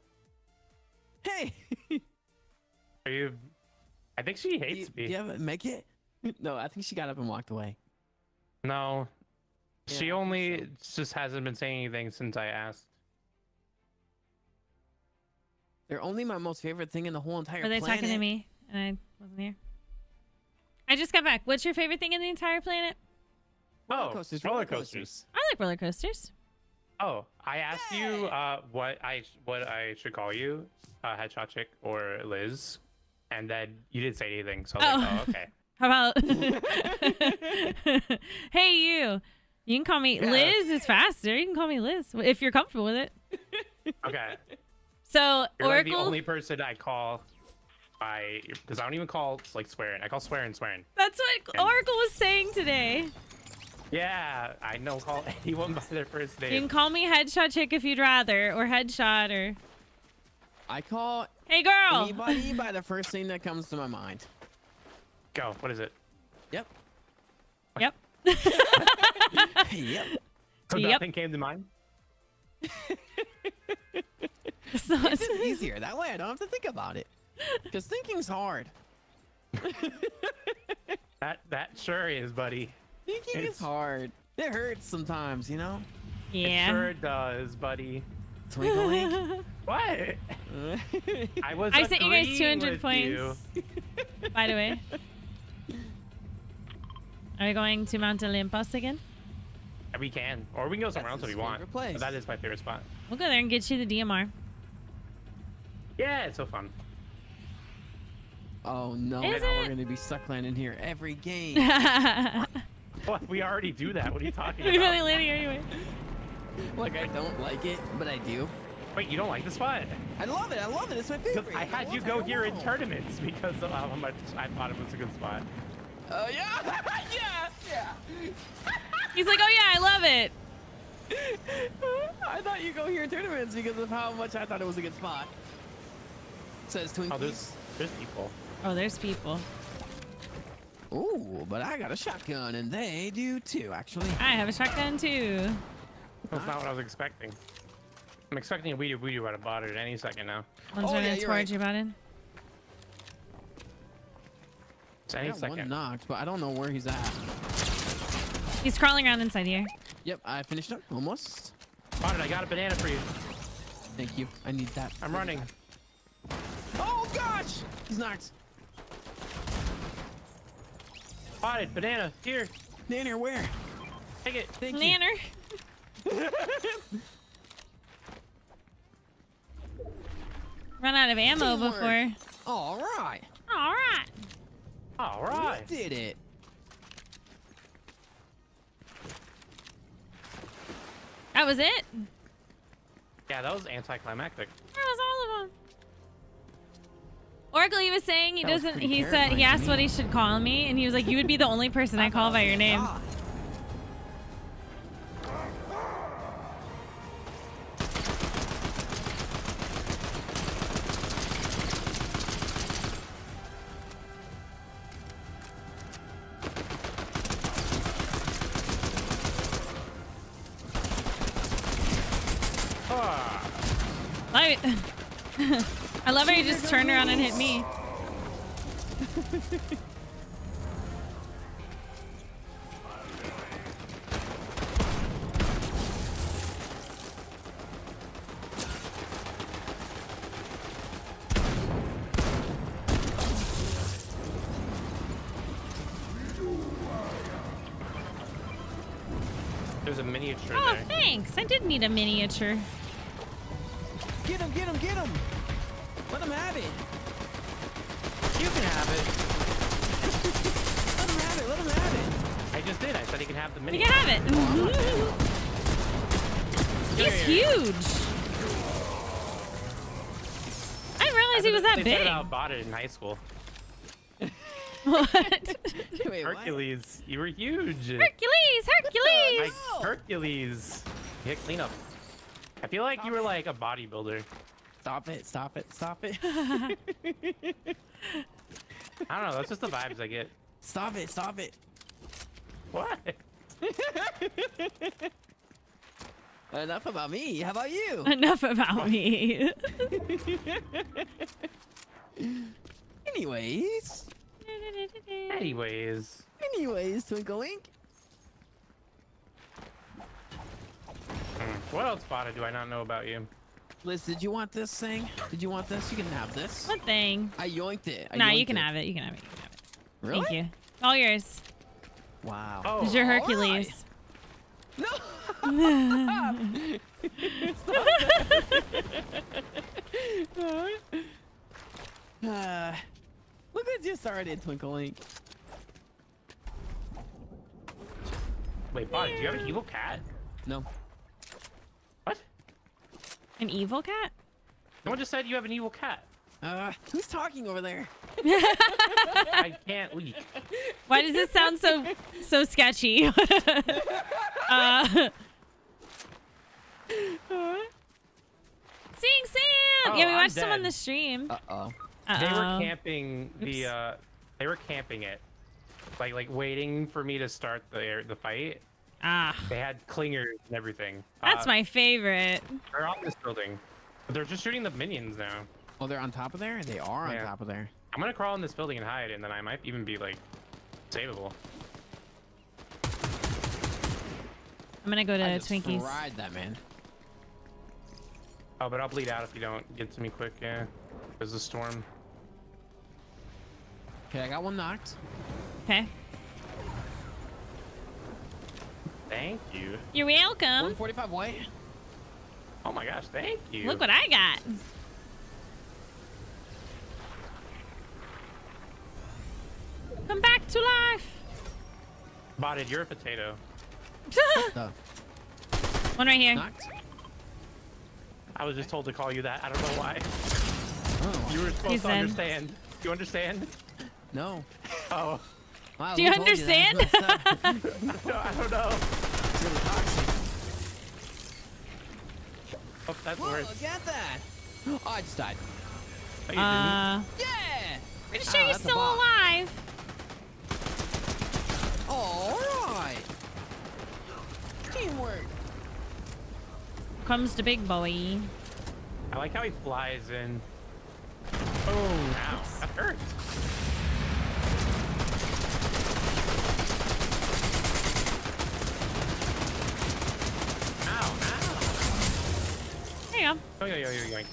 Hey. Are you? I think she do, you, hates do me. you have make it? No, I think she got up and walked away. No, she Yeah, think only just hasn't been saying anything since I asked. They're only my most favorite thing in the whole entire Were they planet. talking to me and I wasn't here? I just got back. What's your favorite thing in the entire planet? Roller oh, coasters, roller roller coasters. coasters. I like roller coasters. Oh, I asked you uh, what I what I should call you, uh, Headshot Chick or Liz, and then you didn't say anything. So I was like, Oh. oh, okay. How about Hey you. You can call me Yeah. Liz is faster. You can call me Liz if you're comfortable with it. Okay. So You're like the only person I call by because I don't even call like swearing. I call swearing swearing. That's what And- Oracle was saying today. Yeah, I don't call anyone by their first name. You can call me Headshot Chick if you'd rather, or Headshot, or I call Hey girl. anybody by the first thing that comes to my mind. Go. What is it? Yep. Yep. yep. So Yep. nothing came to mind. So This it's- is easier. That way I don't have to think about it. Because thinking's hard. That that sure is, buddy. Thinking It's- is hard. It hurts sometimes, you know? It yeah. sure does, buddy. Twinkling. What? I was. I sent you guys 200 points. you. By the way. Are we going to Mount Olympus again? We can, or we can go somewhere That's else if we want. favorite place. But that is my favorite spot. We'll go there and get you the DMR. Yeah, it's so fun. oh no, Is now it? we're gonna be stuck landing here every game. What? We already do that. What are you talking about? we really about? landing anyway. like I don't like it, but I do. Wait, you don't like the spot? I love it. I love it. It's my Because favorite. I had whole you go here in tournaments because of how much I thought it was a good spot. Oh yeah, yeah, yeah. He's like, oh yeah, I love it. I thought you go here in tournaments because of how much I thought it was a good spot. Says Twinkies. Oh, there's there's people. Oh, there's people. Ooh, but I got a shotgun and they do too, actually. I have a shotgun too. That's not what I was expecting. I'm expecting a weedy weedy out of bot at any second now. One's Oh, running yeah, you're towards right. you, Button. It's I any got one second. knocked, but I don't know where he's at. He's crawling around inside here. Yep, I finished him almost. Botted, I got a banana for you. Thank you. I need that. I'm running. bad. Gosh, he's knocked. Spotted, banana, here. Nanner, where? Take it. Thank you. Nanner. Run out of ammo Teamwork. before. All right. All right. All right. we did it. That was it. Yeah, that was anticlimactic. That was all of them. Oracle, he was saying he That doesn't. He said he asked me. what he should call me, and he was like, "You would be the only person I call by your name." Just turned around and hit me. there's a miniature Oh, there. thanks. I did need a miniature. Get him, get him, get him. Let him have it. You can have it. let him have it, let him have it. I just did. I said he can have the mini- You can have it. He's huge. I didn't realize he was that they big. said about botted in high school. What? Wait, what? Hercules, you were huge. Hercules, Hercules. Like Hercules. Hit cleanup. I feel like you were like a bodybuilder. Stop it, stop it, stop it. I don't know. That's just the vibes I get. stop it, stop it. What? Enough about me. How about you? Enough about me. Anyways. Anyways, Anyways, Twinkle Link. hmm, what else spotted do I not know about you? Liz, did you want this thing? Did you want this? You can have this. what thing? I yoinked it. I Nah, you can it. have it. You can have it. You can have it. Really? Thank you. All yours. Wow. Oh, It's your all Hercules. Uh, look what just started, Twinkle Link. wait, botted. Do you have an evil cat? No. What? An evil cat? Someone just said you have an evil cat. Uh, who's talking over there? I can't leak. Why does this sound so so sketchy? uh, Seeing Sam. Oh, yeah, we I'm watched some on the stream. Uh oh. Uh-oh. They were camping the. Oops. uh They were camping it, like like waiting for me to start the the fight. Ah, They had clingers and everything. that's Uh, my favorite. They're on this building. But they're just shooting the minions now. Oh, they're on top of there? They are on Yeah. top of there. I'm gonna crawl in this building and hide, and then I might even be like savable. I'm gonna go to I just Twinkies. Ride that man. Oh, but I'll bleed out if you don't get to me quick. Yeah, there's a storm. Okay, I got one knocked. Okay. Thank you. You're welcome. 145 white. Oh my gosh, thank you. Look what I got. Come back to life. Botted, you're a potato. One right here. knocked. I was just told to call you that. I don't know why. Oh You were supposed He's to in. understand. You understand? no. Oh, Wow, Do you who told that? understand? That's no, I don't know. It's really toxic. Oh, that's Whoa, worse. at that. Oh, I just died. Oh, you Uh, Yeah. pretty sure you're still alive. All right. Teamwork. comes the big boy. I like how he flies in. Oh, ow, that hurts. Ow, ow. There you go. Yo, yo, yo, yoink.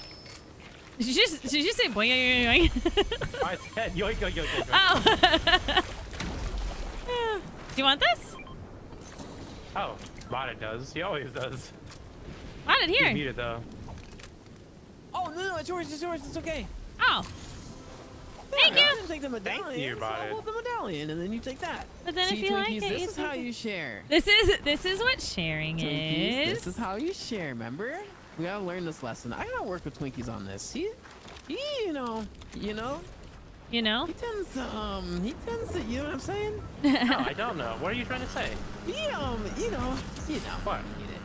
Did you just did you say boing? yoing, yoing? I said yoink, yoink, yoink, yoink. oh. Do you want this? Oh, Bada does. He always does. Want it He's here? muted though. Oh no, no, it's yours. It's yours. It's okay. Oh. Thank Yeah, you. just Take the medallion. you, so bought I'll hold the medallion, and then you take that. But then See, if you like it, this you is how take you share. This is this is what sharing Twinkies, is. this is how you share. Remember? We gotta learn this lesson. I gotta work with Twinkies on this. He, he, you know, you know, you know. he tends to, um, he tends to, you know what I'm saying? No, I don't know. What are you trying to say? He, um, you know, you know. What? You get it.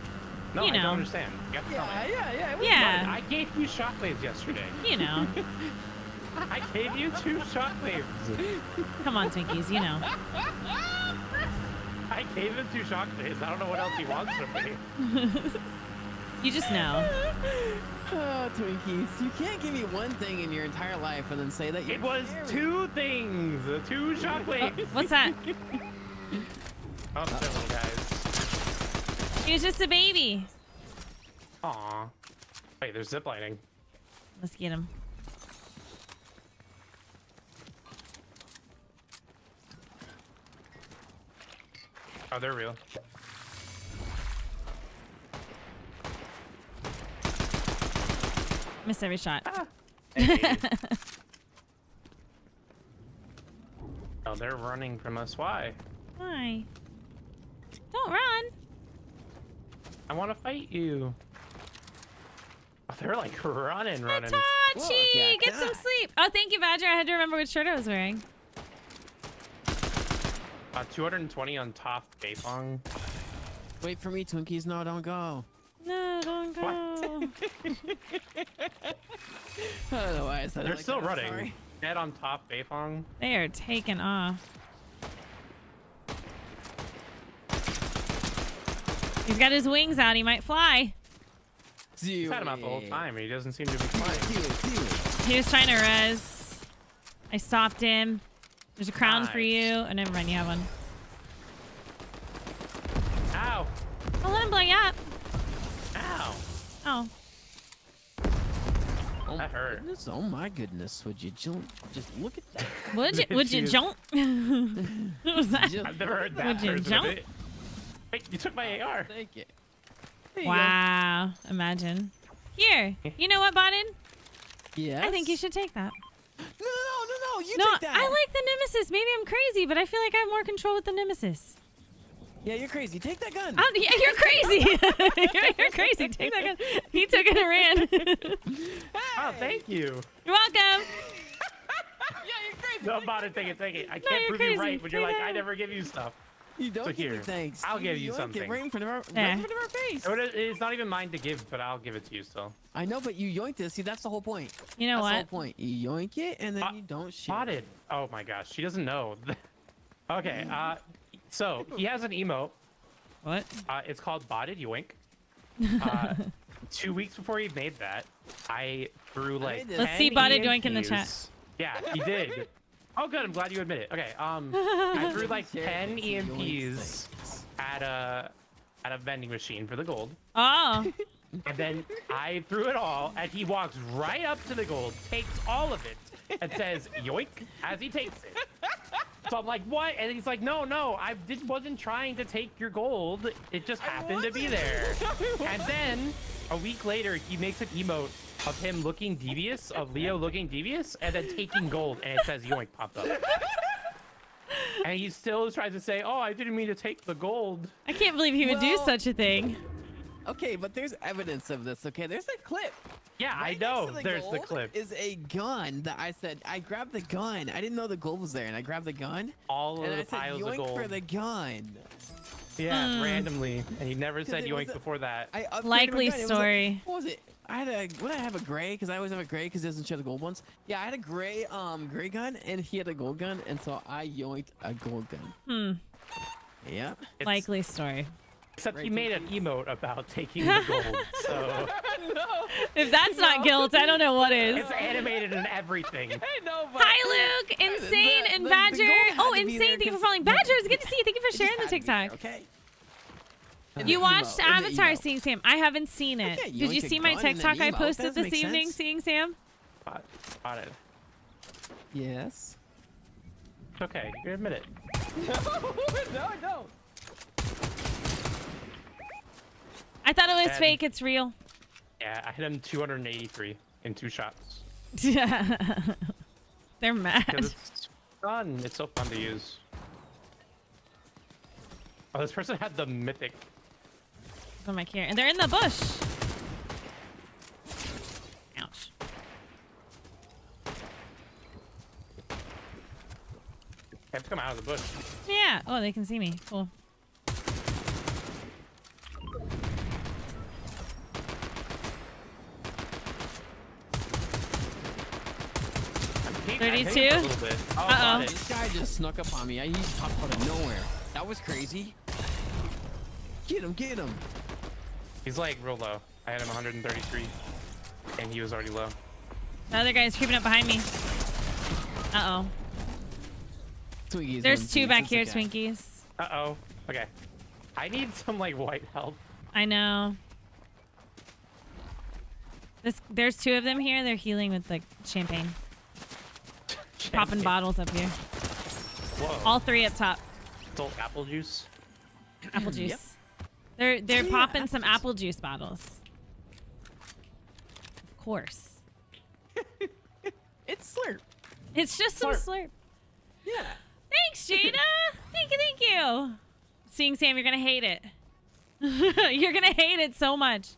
No, You I know. don't understand. You have to tell Yeah, me. yeah, yeah. we- Yeah. I gave you shockwaves yesterday. You know. I gave you two shockwaves. Come on, Twinkies. You know. I gave him two shockwaves. I don't know what else he wants from me. You just know. Oh, Twinkies, you can't give me one thing in your entire life and then say that you It was two things. Uh, two shockwaves. Oh, what's that? Oh, silly guys. He was just a baby. Aw. Wait, there's ziplining. Let's get him. Oh, they're real. Miss every shot. Hey. oh, they're running from us. Why? Why? Don't run. I want to fight you. Oh, they're like running, running. Hitachi, at get some sleep. Oh, thank you, Badger. I had to remember which shirt I was wearing. Uh, 220 on Toph Beifong. Wait for me, Twinkies. No, don't go. No, don't go. I don't know why I said They're like still that, running. sorry. Dead on Toph Beifong. They are taking off. He's got his wings out. He might fly. Do He's had him out the whole time. He doesn't seem to be flying. do it. He was trying to res. I stopped him. There's a crown for you. Oh, never mind. You have one. Ow! I'll let him blow you up. Ow! Oh. Oh That my hurt. Goodness, oh my goodness, would you jump? just look at that? Would you, would you jump? what was that? I've never heard that. Would you jump? it. Wait, you took my AR. Thank you. There you. Wow. Imagine. Here. You know what, Bonin? Yes. I think you should take that. No, no, no, no, you no, take that. I like the Nemesis. Maybe I'm crazy, but I feel like I have more control with the Nemesis. Yeah, you're crazy. Take that gun. Oh, yeah, you're crazy. you're, you're crazy. Take that gun. He took it and ran. Oh, thank you. you're welcome. yeah, you're crazy. No, about it. Take it. Take it. I can't prove crazy. you right, but you're Take like, that. I never give you stuff. You don't So give me here, thanks. I'll give you yoink it something. Right in front of our, right Yeah. in front of our face. It's not even mine to give, but I'll give it to you still. I know, but you yoinked it. See, that's the whole point. You know that's the whole point. You yoink it, and then Uh, you don't share. Spotted. Oh my gosh, she doesn't know. okay, uh, so he has an emote. What? Uh, it's called Botted Yoink. Uh, two weeks before he made that, I threw like. made this. Let's see 10 Botted Yoink in the chat. Yeah, he did. Oh, good. I'm glad you admit it. Okay. Um, I threw like 10 it, he yoinks EMPs at a at a vending machine for the gold, Oh. and then I threw it all, and he walks right up to the gold, takes all of it, and says "yoink" as he takes it. So I'm like, what? And he's like, no, no, I did, wasn't trying to take your gold. It just happened to be there. And then a week later, he makes an emote of him looking devious, of Leo looking devious, and then taking gold, and it says yoink popped up. And he still tries to say, oh, I didn't mean to take the gold. I can't believe he would do such a thing. Okay, but there's evidence of this. Okay, there's a clip. Yeah, Right I know. the There's the clip. Is a gun that I said I grabbed the gun. I didn't know the gold was there, and I grabbed the gun. All and of I the said piles of gold. for the gun. Yeah, Hmm. randomly. And he never said yoink a- before that. I Likely gun. It was a- story. what was it? I had a what did I have a gray because I always have a gray because it doesn't share the gold ones. Yeah, I had a gray um gray gun and he had a gold gun and so I yoinked a gold gun. Hmm. Yeah. It's- Likely story. Except Right, he made an emote about taking the gold, so If that's not guilt, I don't know what is. it's animated and everything. I know, but Hi, Luke, Insane, the- and the- the Badger. goal had Oh, Insane, thank you for following. Badger, it's good to see you. Thank you for sharing the had there, TikTok. okay. You watched emo, Avatar. Seeing Sam. I haven't seen it. Okay, you Did you see my gun and an TikTok I posted this evening, sense. Seeing Sam? Spot, spotted. Yes. It's okay. You admit it. no, no. I don't. I thought it was Ten. fake. It's real. Yeah, I hit him 283 in two shots. Yeah. They're mad. It's fun. It's so fun to use. Oh, this person had the mythic. My care. And they're in the bush. Ouch. Have to come out of the bush. Yeah. Oh, they can see me. Cool. I'm peek- I'm 32? a little bit. Oh, Uh-oh. This guy just snuck up on me. I he just popped out of nowhere. That was crazy. Get him, get him. He's like real low. I had him 133, and he was already low. The other guy's creeping up behind me. Uh oh. Twinkies. There's two back here, okay. Twinkies. Uh oh. Okay. I need some like white help. I know. This, there's two of them here. They're healing with like champagne. Popping bottles up here. Whoa. All three up top. Adult apple juice. Apple juice. Yep. They're they're oh, Yeah, popping apple some juice. apple juice bottles. Of course. It's slurp. It's just some slurp. Yeah. Thanks, Jada. thank you, thank you. Seeing Sam, you're gonna hate it. you're gonna hate it so much.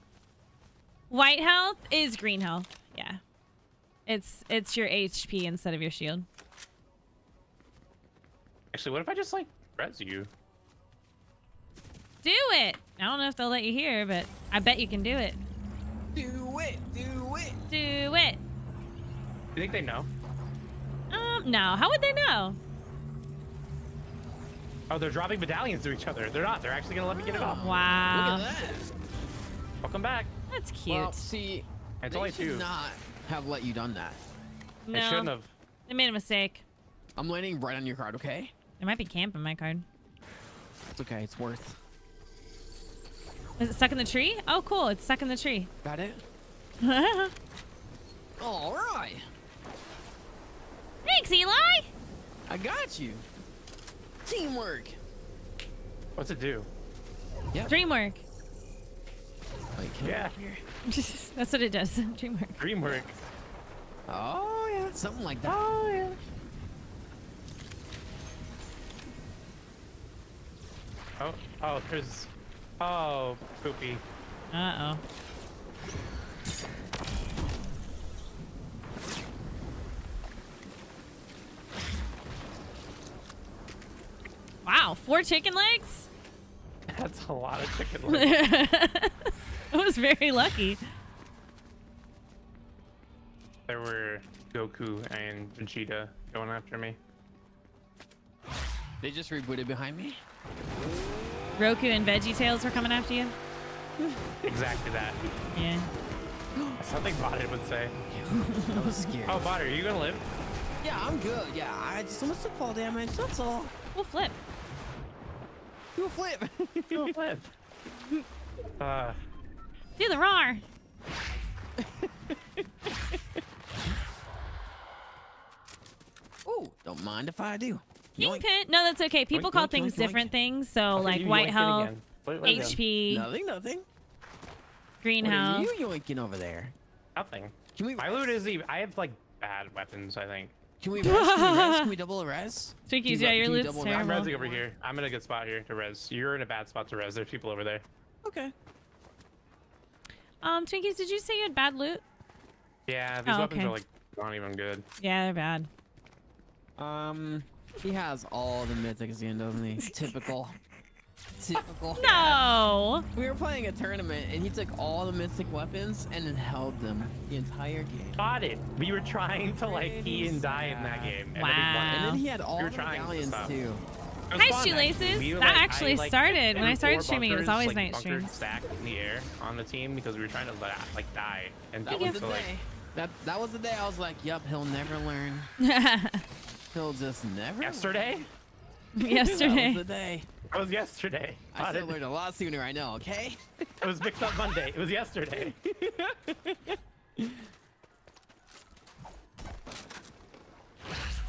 White health is green health. Yeah. It's it's your HP instead of your shield. Actually, what if I just like res you? Do it. I don't know if they'll let you hear, but I bet you can do it. Do it, do it. Do it. Do you think they know? Um, no. How would they know? Oh, they're dropping medallions to each other. They're not. They're actually gonna let me get it off. Wow. Look at that. Welcome back. That's cute. Well, see, It's they only should two. not have let you done that. I shouldn't no. have. They made a mistake. I'm landing right on your card, okay? There might be camp in my card. It's okay. It's worth. Is it stuck in the tree? Oh, cool. It's stuck in the tree. Got it. All right. Thanks, Eli. I got you. Teamwork. What's it do? Yeah. Dreamwork. Like, Yeah. That's what it does. Dreamwork. Dreamwork. Oh yeah, something like that. Oh yeah. Oh, oh, there's. Oh, poopy. Uh oh. Wow, four chicken legs? That's a lot of chicken legs. I was very lucky. There were Goku and Vegeta going after me. They just rebooted behind me. Roku and Veggie Tales were coming after you? Exactly that. Yeah. That's something Botted would say. I was scared. Oh, Bot, are you gonna live? yeah, I'm good. Yeah, I just almost took fall damage. That's all. We'll flip. Do a flip. Do a flip. Uh, Do the roar. Ooh, don't mind if I do. Yoink. Kingpin. No, that's okay. People Yoink, call yoink, things yoink, different yoink. things. So, okay, like white yoinked health, again. What- what again? HP, Nothing, nothing. green What are health. you yoinking over there? Nothing. Can we? My loot is even. I have like bad weapons. I think. Can we res? Can we, res? Can we double a res? Twinkies, yeah, your can you loot's double I'm resing over here. I'm in a good spot here to res. You're in a bad spot to res. There's people over there. Okay. Um, Twinkies, did you say you had bad loot? Yeah, these Oh, weapons okay. are like not even good. Yeah, they're bad. Um, he has all the mythics at the end, doesn't he? Typical. Typical. No. We were playing a tournament, and he took all the mythic weapons and then held them the entire game. Got it. We were trying to like key and die in that game. And then Wow. And then he had all We were the trying to too. It Hi, fun, Shoelaces. We, That like, I, actually like, started when I started four streaming, it was bunkers, always like, night bunkered streams. stacked in the air on the team because we were trying to la- like die and That was the so, like day. That that was the day I was like, "Yup, he'll never learn. He'll just never." yesterday. Learn. That Yesterday. was the day. It was yesterday. I How should have learned a lot sooner. I know. Okay. It was mixed up Monday. It was yesterday.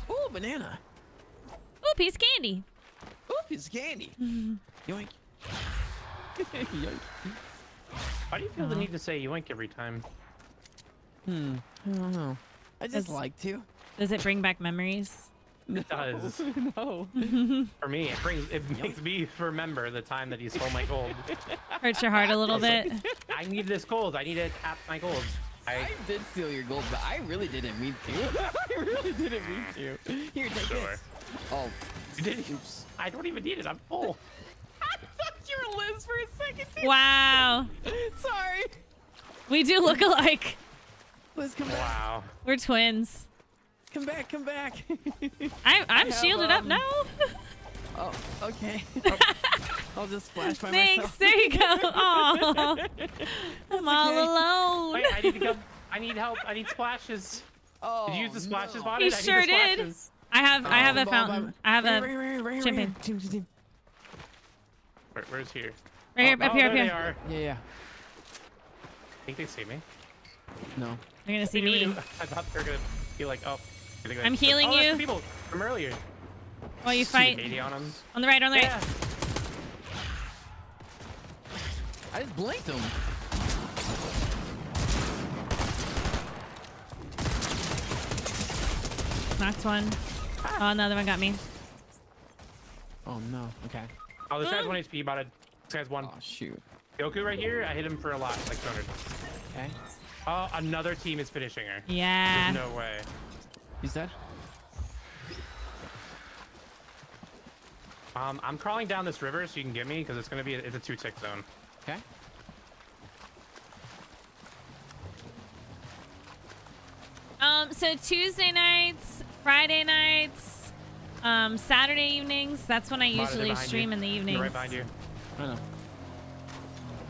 Ooh, banana. Ooh, piece of candy. Ooh, piece of candy. Yoink. Yoink. Why do you feel the need to say yoink every time? Hmm. I don't know. I just That's- like to. Does it bring back memories? It does. no. For me, it brings it makes me remember the time that he stole my gold. Hurts your heart a little bit. I need this gold. I need to tap my gold. I I did steal your gold, but I really didn't mean to. I really didn't mean to. Here, take Sure. this. Oh, you did. oops. I don't even need it. I'm full. I thought you were Liz for a second. too. Wow. Sorry. We do look alike. Liz, come back. Wow. We're twins. Come back. Come back. I, I'm have, shielded up um, now. oh, okay. I'll just splash by Thanks. myself. There you go. Aw. I'm all okay. alone. Wait, I need to go. I need help. I need splashes. Oh, Did you use the splashes no. bottle? He I sure did. I have I have Oh, a ball by- fountain. I have Right, a right, right, right, champion. right. Team, team, team. Where, where's here? right here, oh, up here, oh, up here. They are. Yeah, yeah. think they see me. No. They're gonna see me I thought they were gonna be like, oh. I think I'm that's- healing oh, that's you. people from earlier. while you fight. 80 on them. On the right, on the right. Yeah. I just blinked him. Knocked one. Ah. Oh, another one got me. Oh no. Okay. Oh, this guy's one HP. About it. This guy's one. Oh shoot. Goku right here. I hit him for a lot, like 200. Okay. Oh, another team is finishing her. Yeah. There's no way. He's dead. Um, I'm crawling down this river so you can get me because it's gonna be a, it's a two tick zone. Okay. Um, so Tuesday nights, Friday nights, um, Saturday evenings. That's when I Monitor usually stream you. in the They're. Right behind you. I know.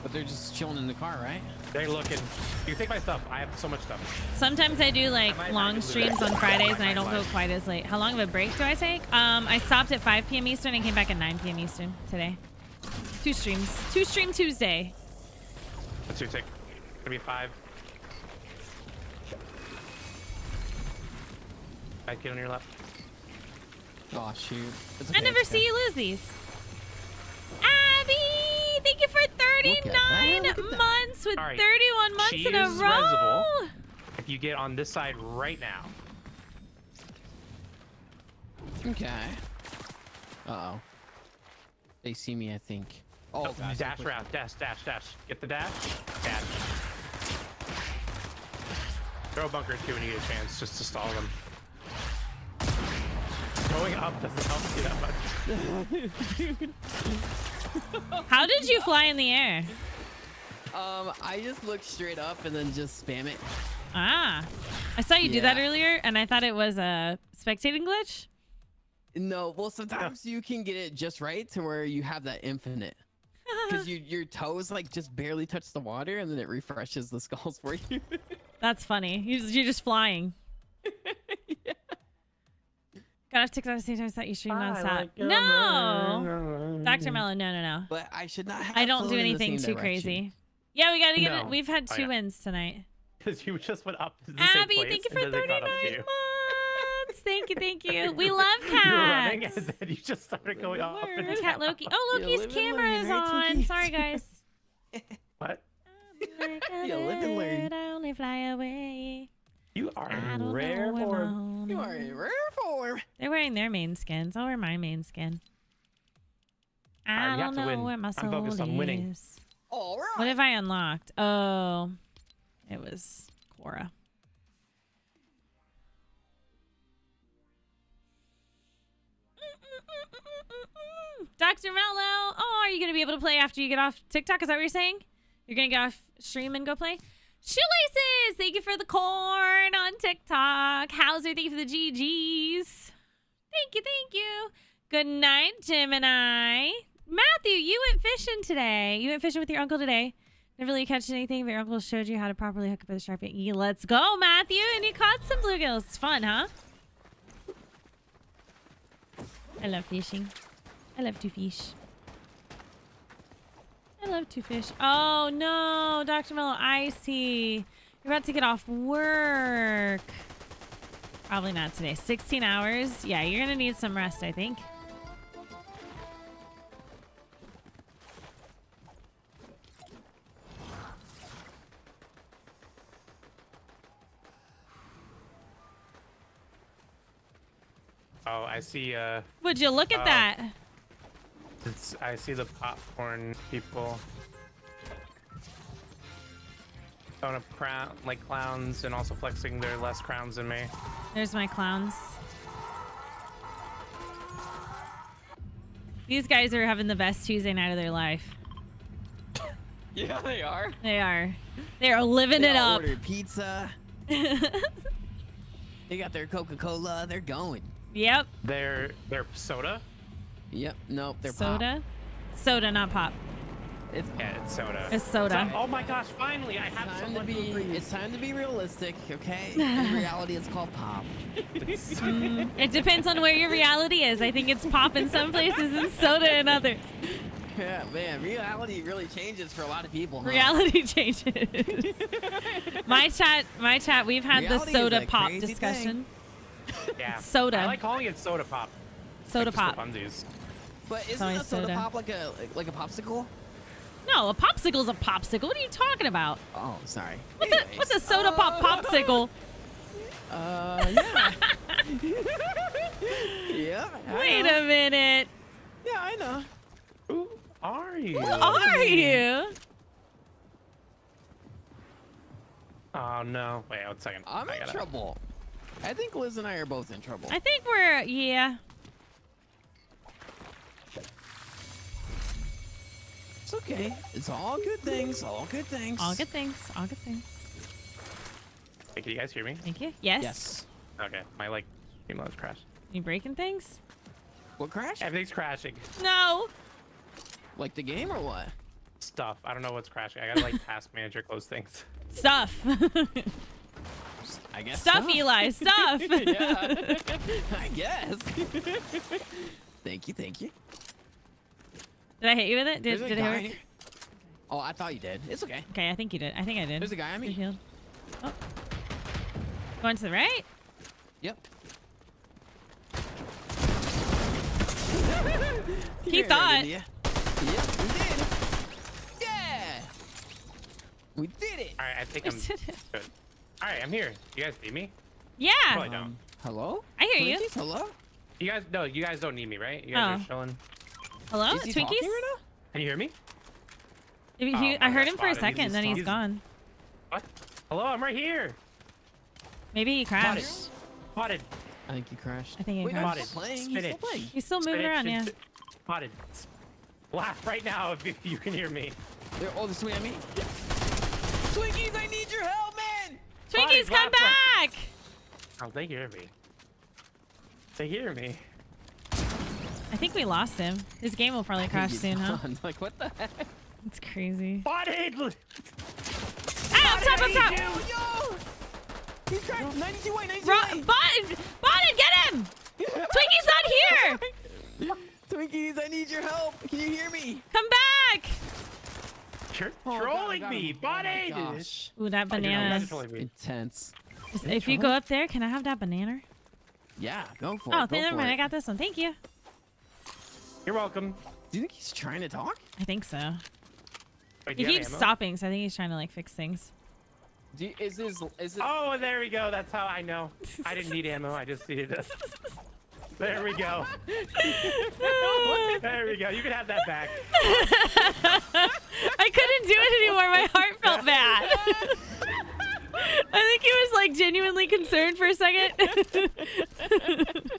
But they're just chilling in the car, right? They're looking. You take my stuff. I have so much stuff. Sometimes I do like might- I long streams on Fridays and I don't go quite as late. How long of a break do I take? Um, I stopped at 5 p.m. Eastern and came back at 9 p.m. Eastern today. Two streams. Two stream Tuesday. A two tick. Gonna be five. I kid on your left. Oh shoot. It's I never see you lose these. Abby, thank you for 39 that, look at that. months with All right. 31 months in a row. Resible. If you get on this side right now, Okay. Uh oh. They see me, I think. Oh, oh, gosh, dash they're route, dash, dash, dash. Get the dash, dash. Throw a bunker too when you get a chance, just to stall them. Going up doesn't help you that much. How did you fly in the air? Um, I just look straight up and then just spam it. Ah, I saw you do that earlier, and I thought it was a spectating glitch. No, well, sometimes you can get it just right to where you have that infinite. Because you, your toes like just barely touch the water and then it refreshes the skulls for you. That's funny. You just, you're just flying. Got off TikTok at the same time as that you stream nonstop. no, Dr. Mello, no, no, no. but I should not have I don't do anything too direction. crazy. Yeah, we gotta get it. We've had Oh, two yeah. wins tonight. Because you just went up to the Abby, same place thank you for then they caught 39 up to you. months. Thank you, thank you. We love You were running cats. and then you just started going off. and Cat Loki? Oh, Loki's camera is on. Twinkie? Sorry, guys. What? You live and learn. Bird, Only fly away. You are in rare know where my form. You are in rare form. They're wearing their main skins. I'll wear my main skin. I Alright, don't know win. where my I'm soul focused on winning. All right. What have I unlocked? Oh, it was Cora. Dr. Mello, oh, are you gonna be able to play after you get off TikTok? Is that what you're saying? You're gonna get off stream and go play? Shoelaces, thank you for the corn on TikTok. Hauser, thank you for the GGs. Thank you, thank you. Good night, Gemini. Matthew, you went fishing today. You went fishing with your uncle today. Never really catch anything, but your uncle showed you how to properly hook up with a sharp bait. Yeah, Let's go, Matthew. And you caught some bluegills. It's fun, huh? I love fishing. I love to fish. I love to fish. Oh no, Dr. Mello, I see. You're about to get off work. Probably not today. 16 hours. Yeah, you're gonna need some rest, I think. Oh, I see. Uh, Would you look at Oh. that? It's, I see the popcorn people. Throwing up crown like clowns and also flexing their less crowns than me. There's my clowns. These guys are having the best Tuesday night of their life. Yeah, they are. They are. They are living They it all up. ordered pizza. They got their Coca-Cola. They're going. yep. Their their soda. Yep. Nope. They're pop. Soda. Soda, not pop. It's Yeah, it's soda. It's soda. So- oh my gosh! Finally, I have time to someone be. who agrees. It's time to be realistic, okay? In reality, it's called pop. Mm, it depends on where your reality is. I think it's pop in some places and soda in others. Yeah, man. Reality really changes for a lot of people. Huh? Reality changes. my chat, my chat. We've had Reality the soda pop crazy discussion. yeah. soda. I like calling it soda pop. Soda like pop. Just the funsies. But isn't a soda, soda. pop like a like a popsicle? No, a popsicle's a popsicle. What are you talking about? Oh, sorry. What's a what's a soda pop popsicle? Uh, yeah. yeah. I Wait know. a minute. Yeah, I know. Who are you? Who are you? Oh no! Wait, one second. I'm I in gotta- trouble. I think Liz and I are both in trouble. I think we're yeah. It's okay. It's all good things. All good things. All good things. All good things. Hey, can you guys hear me? Thank you. Yes. Yes. Okay, my like stream loads crashed. You breaking things? What crash? Everything's crashing. No. Like the game or what? Stuff. I don't know what's crashing. I gotta like task manager close things. Stuff. I guess. Stuff, so. Eli. Stuff. yeah. I guess. thank you. Thank you. Did I hit you with it? Did, There's a did it guy work? Oh, I thought you did. It's okay. Okay, I think you did. I think I did. There's a guy on me. Good healed. Oh. Going to the right? Yep. He You're thought. right, India. Yep, we did. Yeah. We did it. All right, I think I'm good. All right, I'm here. You guys need me? yeah. Probably don't. Um, hello? I hear you. Hello? You guys, no, you guys don't need me, right? You guys Oh. are chilling. Hello, Is he Twinkies? right now? Can you hear me? If he- Oh, I heard him for a spotted. He's second, then he's talking. gone. What? Hello, I'm right here. Maybe he crashed. Spotted. I think he crashed. I think he Wait, crashed. he's still playing. He's still playing. He's still moving Spinach around, yeah. Spotted. Laugh right now if you- you can hear me. There, oh, there's somebody at me. Twinkies, I need your help, man. Twinkies, Spotted, come laugh right- back! Oh, they hear me. They hear me. I think we lost him. His game will probably crash He's soon, huh? gone. Like, what the heck? It's crazy. Spotted. Ah, up top, up top! Yo! He's cracked. 92 white, 92 Ro- white. Button! Button, get him! Twinkies not here! Twinkies, I need your help. Can you hear me? Come back! You're Oh, trolling got me. him. Oh my Spotted. gosh. Ooh, that I do know, banana. that's. Intense. Is- If you go up there, can I have that banana? Yeah, go for Oh, it. Oh, never mind. I got this one. Thank you. You're welcome. Do you think he's trying to talk? I think so. Uh, Wait, He keeps ammo? stopping, so I think he's trying to like fix things. Do you, is this is it? Oh, there we go. That's how I know. I didn't need ammo. I just needed it. There we go. There we go. You can have that back. I couldn't do it anymore. My heart felt bad. I think he was like genuinely concerned for a second.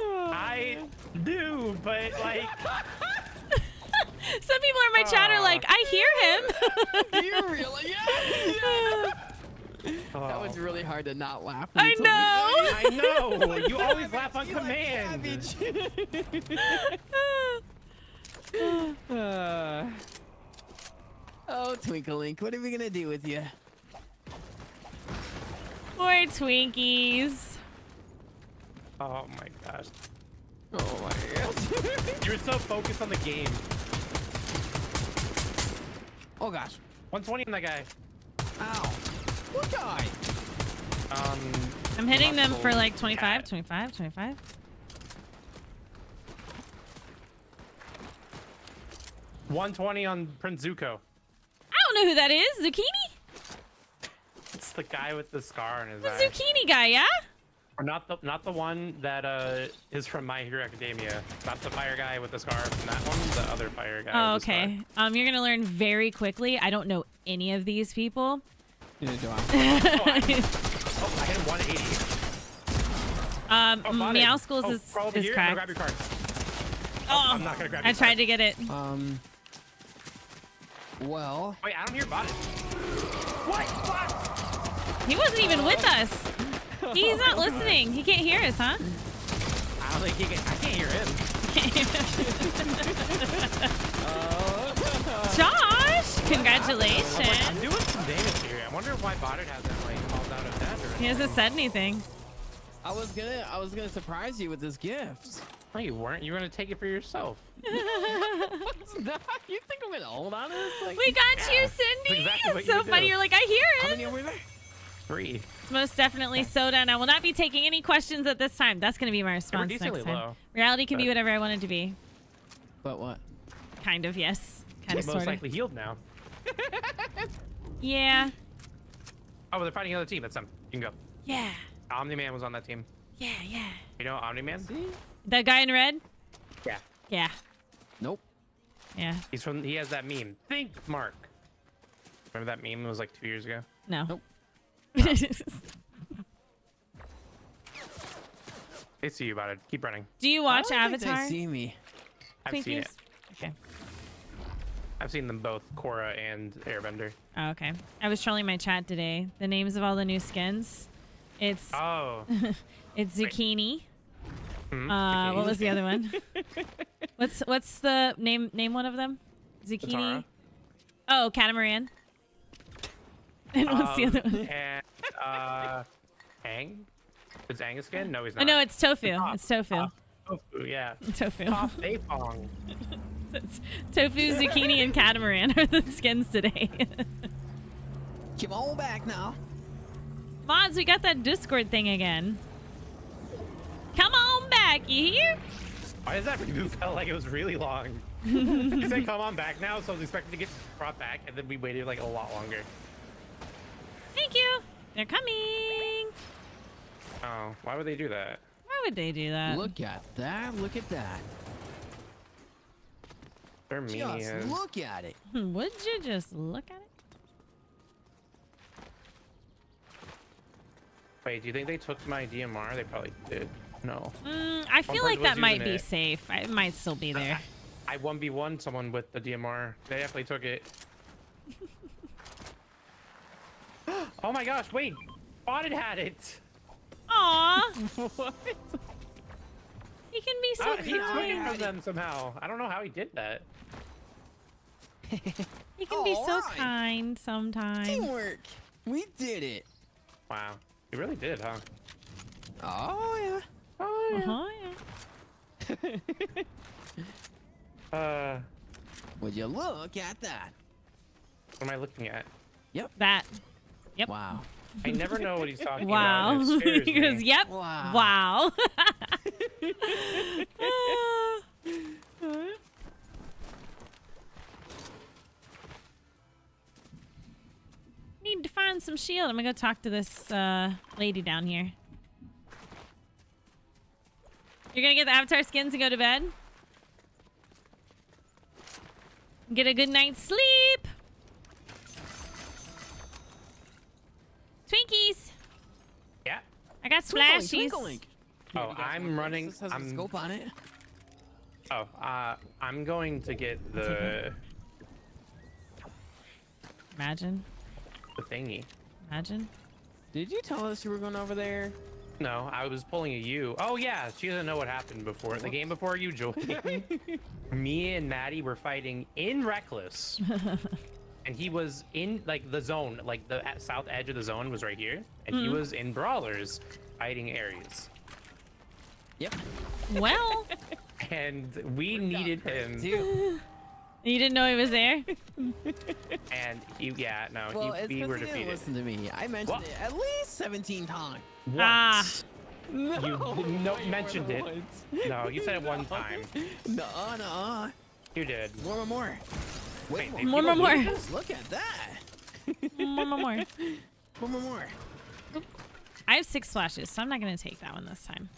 I do, but like, Some people in my chat are like, I hear him. Do you really? Yeah. That was really hard to not laugh. I when you know. I know. You always laugh on You command. cabbage. Uh, oh, Twinkleink, what are we gonna do with you? Poor Twinkies. Oh my gosh. Oh my god. You were so focused on the game. oh gosh. 120 on that guy. Ow. What guy? Um, I'm hitting them for like 25, cat. 25, 25. 120 on Prince Zuko. I don't know who that is. Zucchini? It's the guy with the scar on his The eye. zucchini guy, yeah? Or not the not the one that uh is from My Hero Academia. Not the fire guy with the scarf from that one. The other fire guy. Oh, with the scar. okay. Um, you're gonna learn very quickly. I don't know any of these people. Neither do I. Oh, I, oh, I hit him 180. um, Oh, Meow it. Schools oh, is, crawl is here. I'm cracked. grab your card. Oh, I'm not gonna grab I your tried card. to get it. Um. Well, Wait, I don't hear botted. What? What? He wasn't even with us. He's not listening. He can't hear us, huh? I don't think he can. I can't hear him. Uh, Josh, I'm congratulations. doing some damage here. I wonder why Botted hasn't like called out of death or He hasn't said anything. I was gonna, I was gonna surprise you with this gift. No, you weren't. You were gonna take it for yourself. What's that? You think I'm gonna hold on to this? Like, We got you, Cindy. exactly what it's you so would funny. do. You're like, I how hear many it. Were there? Three. It's most definitely soda, and I will not be taking any questions at this time. That's going to be my response next time. low. Reality can be whatever I want it to be. But what? Kind of, yes. Kind of, Most sort of. likely healed now. Yeah. Oh, well, they're fighting another team. That's them. You can go. Yeah. Omni Man was on that team. Yeah, yeah. You know Omni Man? That guy in red? Yeah. Yeah. Nope. Yeah. He's from. He has that meme. Think, Mark. Remember that meme? It was like two years ago. No. Nope. They see you about it. Keep running. Do you I watch don't think Avatar? They see me. I've seen it. Okay. I've seen them both, Korra and Airbender. Oh, okay. I was trolling my chat today. The names of all the new skins. It's Oh. it's zucchini. Hmm, Uh, what was the other one? what's what's the name? Name one of them. Zucchini. Katara. Oh, catamaran. And what's the other one? And uh, Aang. Is Aang a skin? No, he's Oh not. no, it's tofu. Toph. It's tofu. Toph. Tofu, yeah. Tofu. Toph Beifong. It's tofu, zucchini, and catamaran are the skins today. Come on back now. Mods, we got that Discord thing again. Come on back, you hear? Why does that reboot felt like it was really long? you said come on back now, so I was expecting to get brought back, and then we waited like a lot longer. Thank you. They're coming. Oh, why would they do that? Why would they do that? Look at that. Look at that. They're mean. Just look at it. Would you just look at it? Wait, do you think they took my DMR? They probably did. No. Mm, I feel like that might be it. safe. I- It might still be there. I 1v1 someone with the DMR. They definitely took it. oh my gosh, wait! Botted had it! Aw. what? He can be so How, he took it kind. from them somehow. I don't know how he did that. He can be so Alright. kind sometimes. Teamwork. We did it. Wow. He really did, huh? Oh yeah. Oh, Uh-huh, yeah. Uh, Would you look at that? what am I looking at? Yep. That. Yep. Wow. I never know what he's talking Wow. about. Wow. It he goes, me. yep. Wow. Wow. Need to find some shield. I'm gonna go talk to this uh, lady down here. You're gonna get the avatar skins and go to bed? Get a good night's sleep. Twinkies. Yeah. I got Twinkling, splashies. twinkling. Oh, Here, you guys I'm running- This has a I'm- scope on it. Oh, uh, I'm going to get the Imagine. the thingy. Imagine. Did you tell us you were going over there? No, I was pulling a U. Oh yeah, she doesn't know what happened before the game before you joined. Me and Maddie were fighting in Reckless, and he was in like the zone, like the south edge of the zone was right here, and he was in Brawlers fighting Ares, Yep. Well, and we needed him, Dude. you didn't know he was there. and he yeah no Well, he, it's we 'cause were he didn't defeated. listen to me. I mentioned What? it at least 17 times. Ah. Once. No, no, way mentioned it. once. No, you said it one time. No, no. You did. More, more, more. Wait, Wait, More, more, more. Look at that. More, more, more. More, more, more. I have six flashes, so I'm not gonna take that one this time.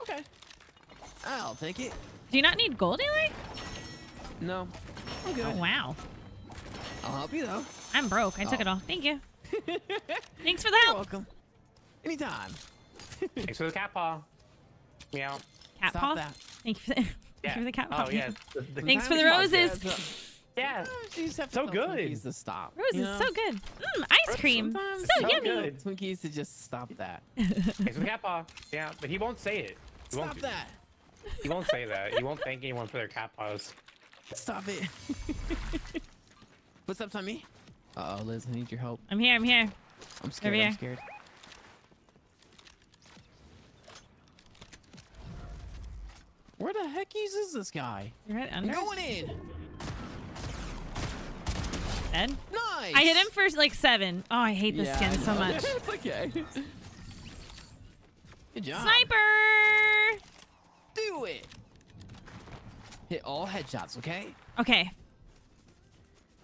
Okay. I'll take it. Do you not need gold, Eli? No. I'm good. Oh wow, I'll help you though. I'm broke. I took Oh. it all. Thank you. Thanks for the You're help, welcome. Anytime. Thanks for the cat paw. Meow. cat Stop paw. that. Thank you for the, thank you for the cat. Oh yeah. The- the- Thanks for the roses. just- yeah. You just have to So tell good. Twinkies to stop. Roses, you know? so good. Mmm, ice cream, Sometimes so so yummy. good. Twinkies to just stop that. Thanks for the cat. Yeah, but he won't say it. He Stop won't, that. He won't say that. He won't thank anyone for their cat paws. Stop it. What's up, Tommy? Uh oh, Liz, I need your help. I'm here. I'm here. I'm scared. Over I'm scared. Where the heckies is this guy? You're right I'm under. going in. Dead. Nice. I hit him for like seven. Oh, I hate this Yeah, skin so much. it's okay. Good job. Sniper. Do it. Hit all headshots, okay? Okay.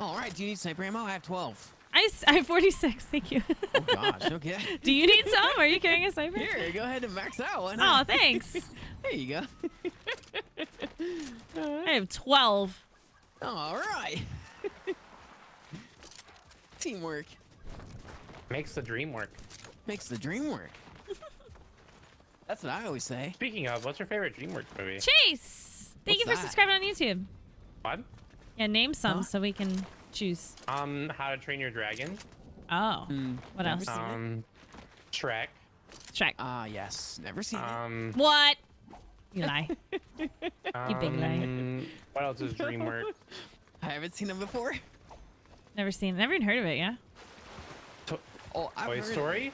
All right. Do you need sniper ammo? I have 12. I, s- I have 46. Thank you. Oh gosh. Okay. Do you need some? Are you carrying a sniper? Here, go ahead and max out. Why Oh, not? thanks. There you go. I have 12. All right. Teamwork Makes the dream work. makes the dream work. That's what I always say. Speaking of, what's your favorite DreamWorks movie? Chase, thank What's you for that? subscribing on YouTube. What? Yeah, name some Huh? so we can choose. Um, How to Train Your Dragon. Oh, Hmm, what never else? seen it. Um, Shrek. Shrek. Ah, yes. Never seen it. Um, what? You lie. um, big liar. What else is DreamWorks? I haven't seen it before. Never seen. Never even heard of it. Yeah. Oh, I've Toy heard. Story.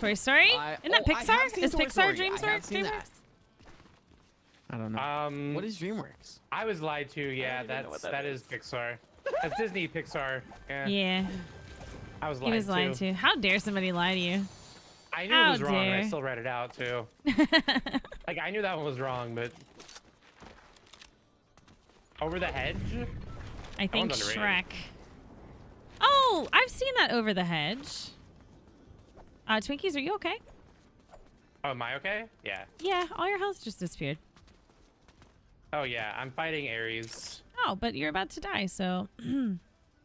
Toy Story. I- Isn't that oh, I Pixar? Is Toy Pixar Story. I DreamWorks? have that. DreamWorks? I don't know. Um, what is DreamWorks? I was lied to. Yeah, even that's, that, that is Pixar. That's Disney Pixar. Yeah. Yeah, I was lying. he was lying to. to. How dare somebody lie to you? I knew How it was wrong, and I still read it out too. like I knew that one was wrong, but over the hedge. I think. Shrek. Oh, I've seen that over the hedge. Uh, Twinkies, are you okay? Oh, am I okay? Yeah. Yeah, all your health just disappeared. Oh yeah, I'm fighting Ares. Oh, but you're about to die, so look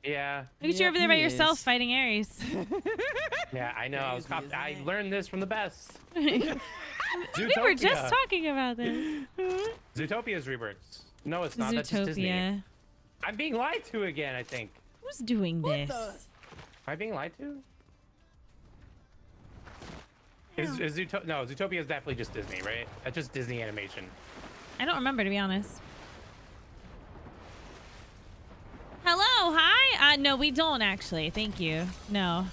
Yeah. at you Yep, over there by he yourself is. fighting Ares. Yeah, I know. I was cop- I learned this from the best. we were just talking about this. Zootopia's rebirths. No, it's not. That's just Disney. Zootopia. I'm being lied to again. I think. Who's doing this? the- Am I being lied to? Is, is Zootopia? No, Zootopia is definitely just Disney, right? That's just Disney animation. I don't remember to be honest. Hello, hi. Uh, no, we don't actually. Thank you. No,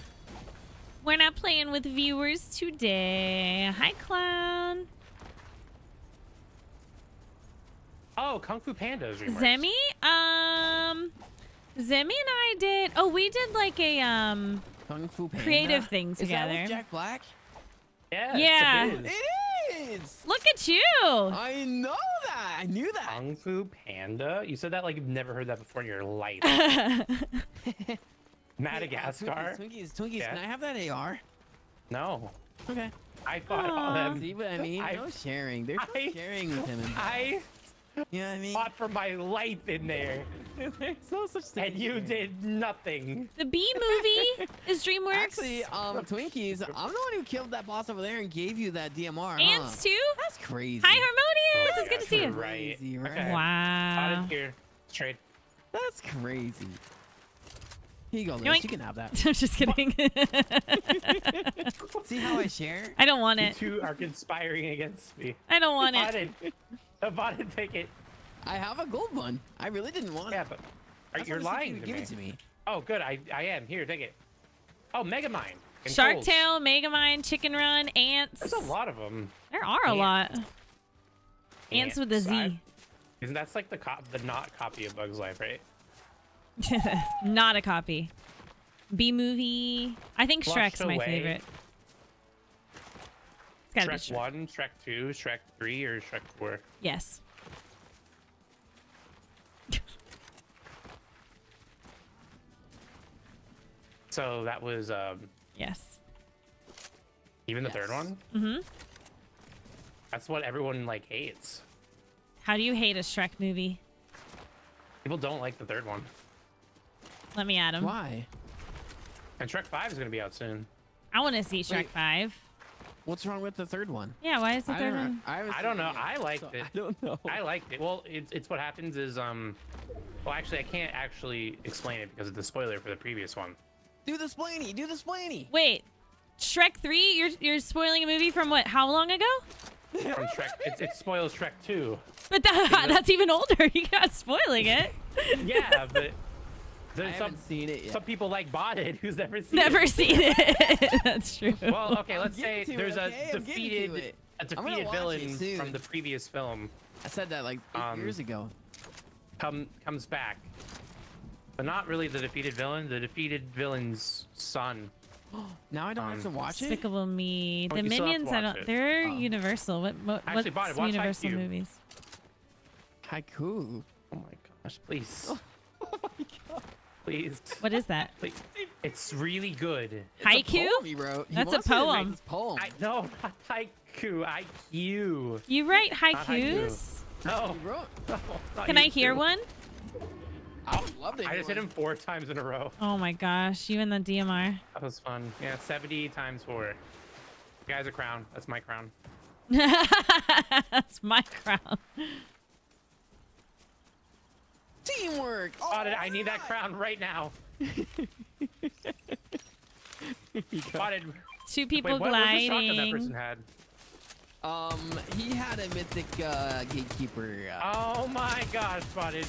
we're not playing with viewers today. Hi, clown. Oh, Kung Fu Panda is Zemi. Um, Zemi and I did. Oh, we did like a um. Kung Fu Panda. Creative thing Is that together. with Jack Black? Yeah. Yeah. It is. It is. Look at you. I know that. I knew that. Kung Fu Panda. You said that like you've never heard that before in your life. Madagascar. Uh, Twinkies, Twinkies, Twinkies, Yeah. can I have that AR? No, Okay. I fought all Aw. them. See what I mean? I- no sharing. There's no I- sharing with him. And I you know what I mean? fought for my life in there, There's no such thing. and you did nothing. the Bee movie is DreamWorks. Actually, um, Twinkies, I'm the one who killed that boss over there and gave you that DMR. Antz huh? too. That's crazy. Hi, Harmonious. Oh, it's good to see you're you. Right. Crazy, right? Okay. Wow. Spotted here. Trade. That's crazy. Here you go, Liz. Yoink. You can have that. I'm just kidding. See how I share? I don't want it. You it. two are conspiring against me. I don't want it. Botted. The botted take it. I have a gold one. I really didn't want Yeah, it. but are, you're wanted to see if you lying to give me. it to me. Oh, good. I I am. Here, take it. Oh, Megamind. and Shark Coles. Tail, Megamind, Chicken Run, Ants. There's a lot of them. There are a lot. Ants. Ants with a Z. I- Isn't that's like the cop the not copy of Bugs Life, right? Not a copy. Bee movie. I think Flushed Shrek's my away. favorite. It's gotta be Shrek Shrek. one, Shrek two, Shrek three, or Shrek four? Yes. So that was um Yes. even the third one. Mm-hmm. That's what everyone like hates. How do you hate a Shrek movie? People don't like the third one. Let me add him. Why? And Shrek five is gonna be out soon. I want to see Shrek Wait. 5. What's wrong with the third one? Yeah, why is the third don't, one? I, I don't know. yet, I liked so it. I don't know. I liked it. Well, it's it's what happens is um, well actually I can't actually explain it because of the spoiler for the previous one. Do the splainy. Do the splainy. Wait. Shrek 3? You're you're spoiling a movie from what? How long ago? From Shrek, it, it spoils Shrek two. But that, that's even older. You got spoiling it. Yeah, but I there's some haven't seen it yet. some people like botted who's never seen Never it. Never seen it. that's true. Well, okay, let's say there's it, a okay? I'm getting defeated a defeated villain from the previous film I said that like eight Um, years ago. come comes back. But not really the defeated villain, the defeated villain's son. Now I don't have to um, watch it. Despicable Me. Oh, The you still have to Minions. I don't. it. They're Oh. Universal. What? what Actually, what's Bonnie, watch Universal Haikyuu. movies? Haiku. Oh my gosh, please. Please. What is that? Please. It's really good. Haiku? It's a Haiku? poem he wrote. He That's a wants write poem. poem. I no, not haiku, IQ. You write haikus? No, He wrote. no Can I hear two. one? I would love to. I hear just hit him four times in a row. Oh my gosh, you and the DMR. That was fun. Yeah, 70 times four. You guys a crown. That's my crown. That's my crown. Teamwork. Oh, Spotted, I need that crown right now. Spotted. Two people Wait, what was the that person gliding. had? Um, he had a mythic uh, gatekeeper. Uh, Oh my god, Spotted.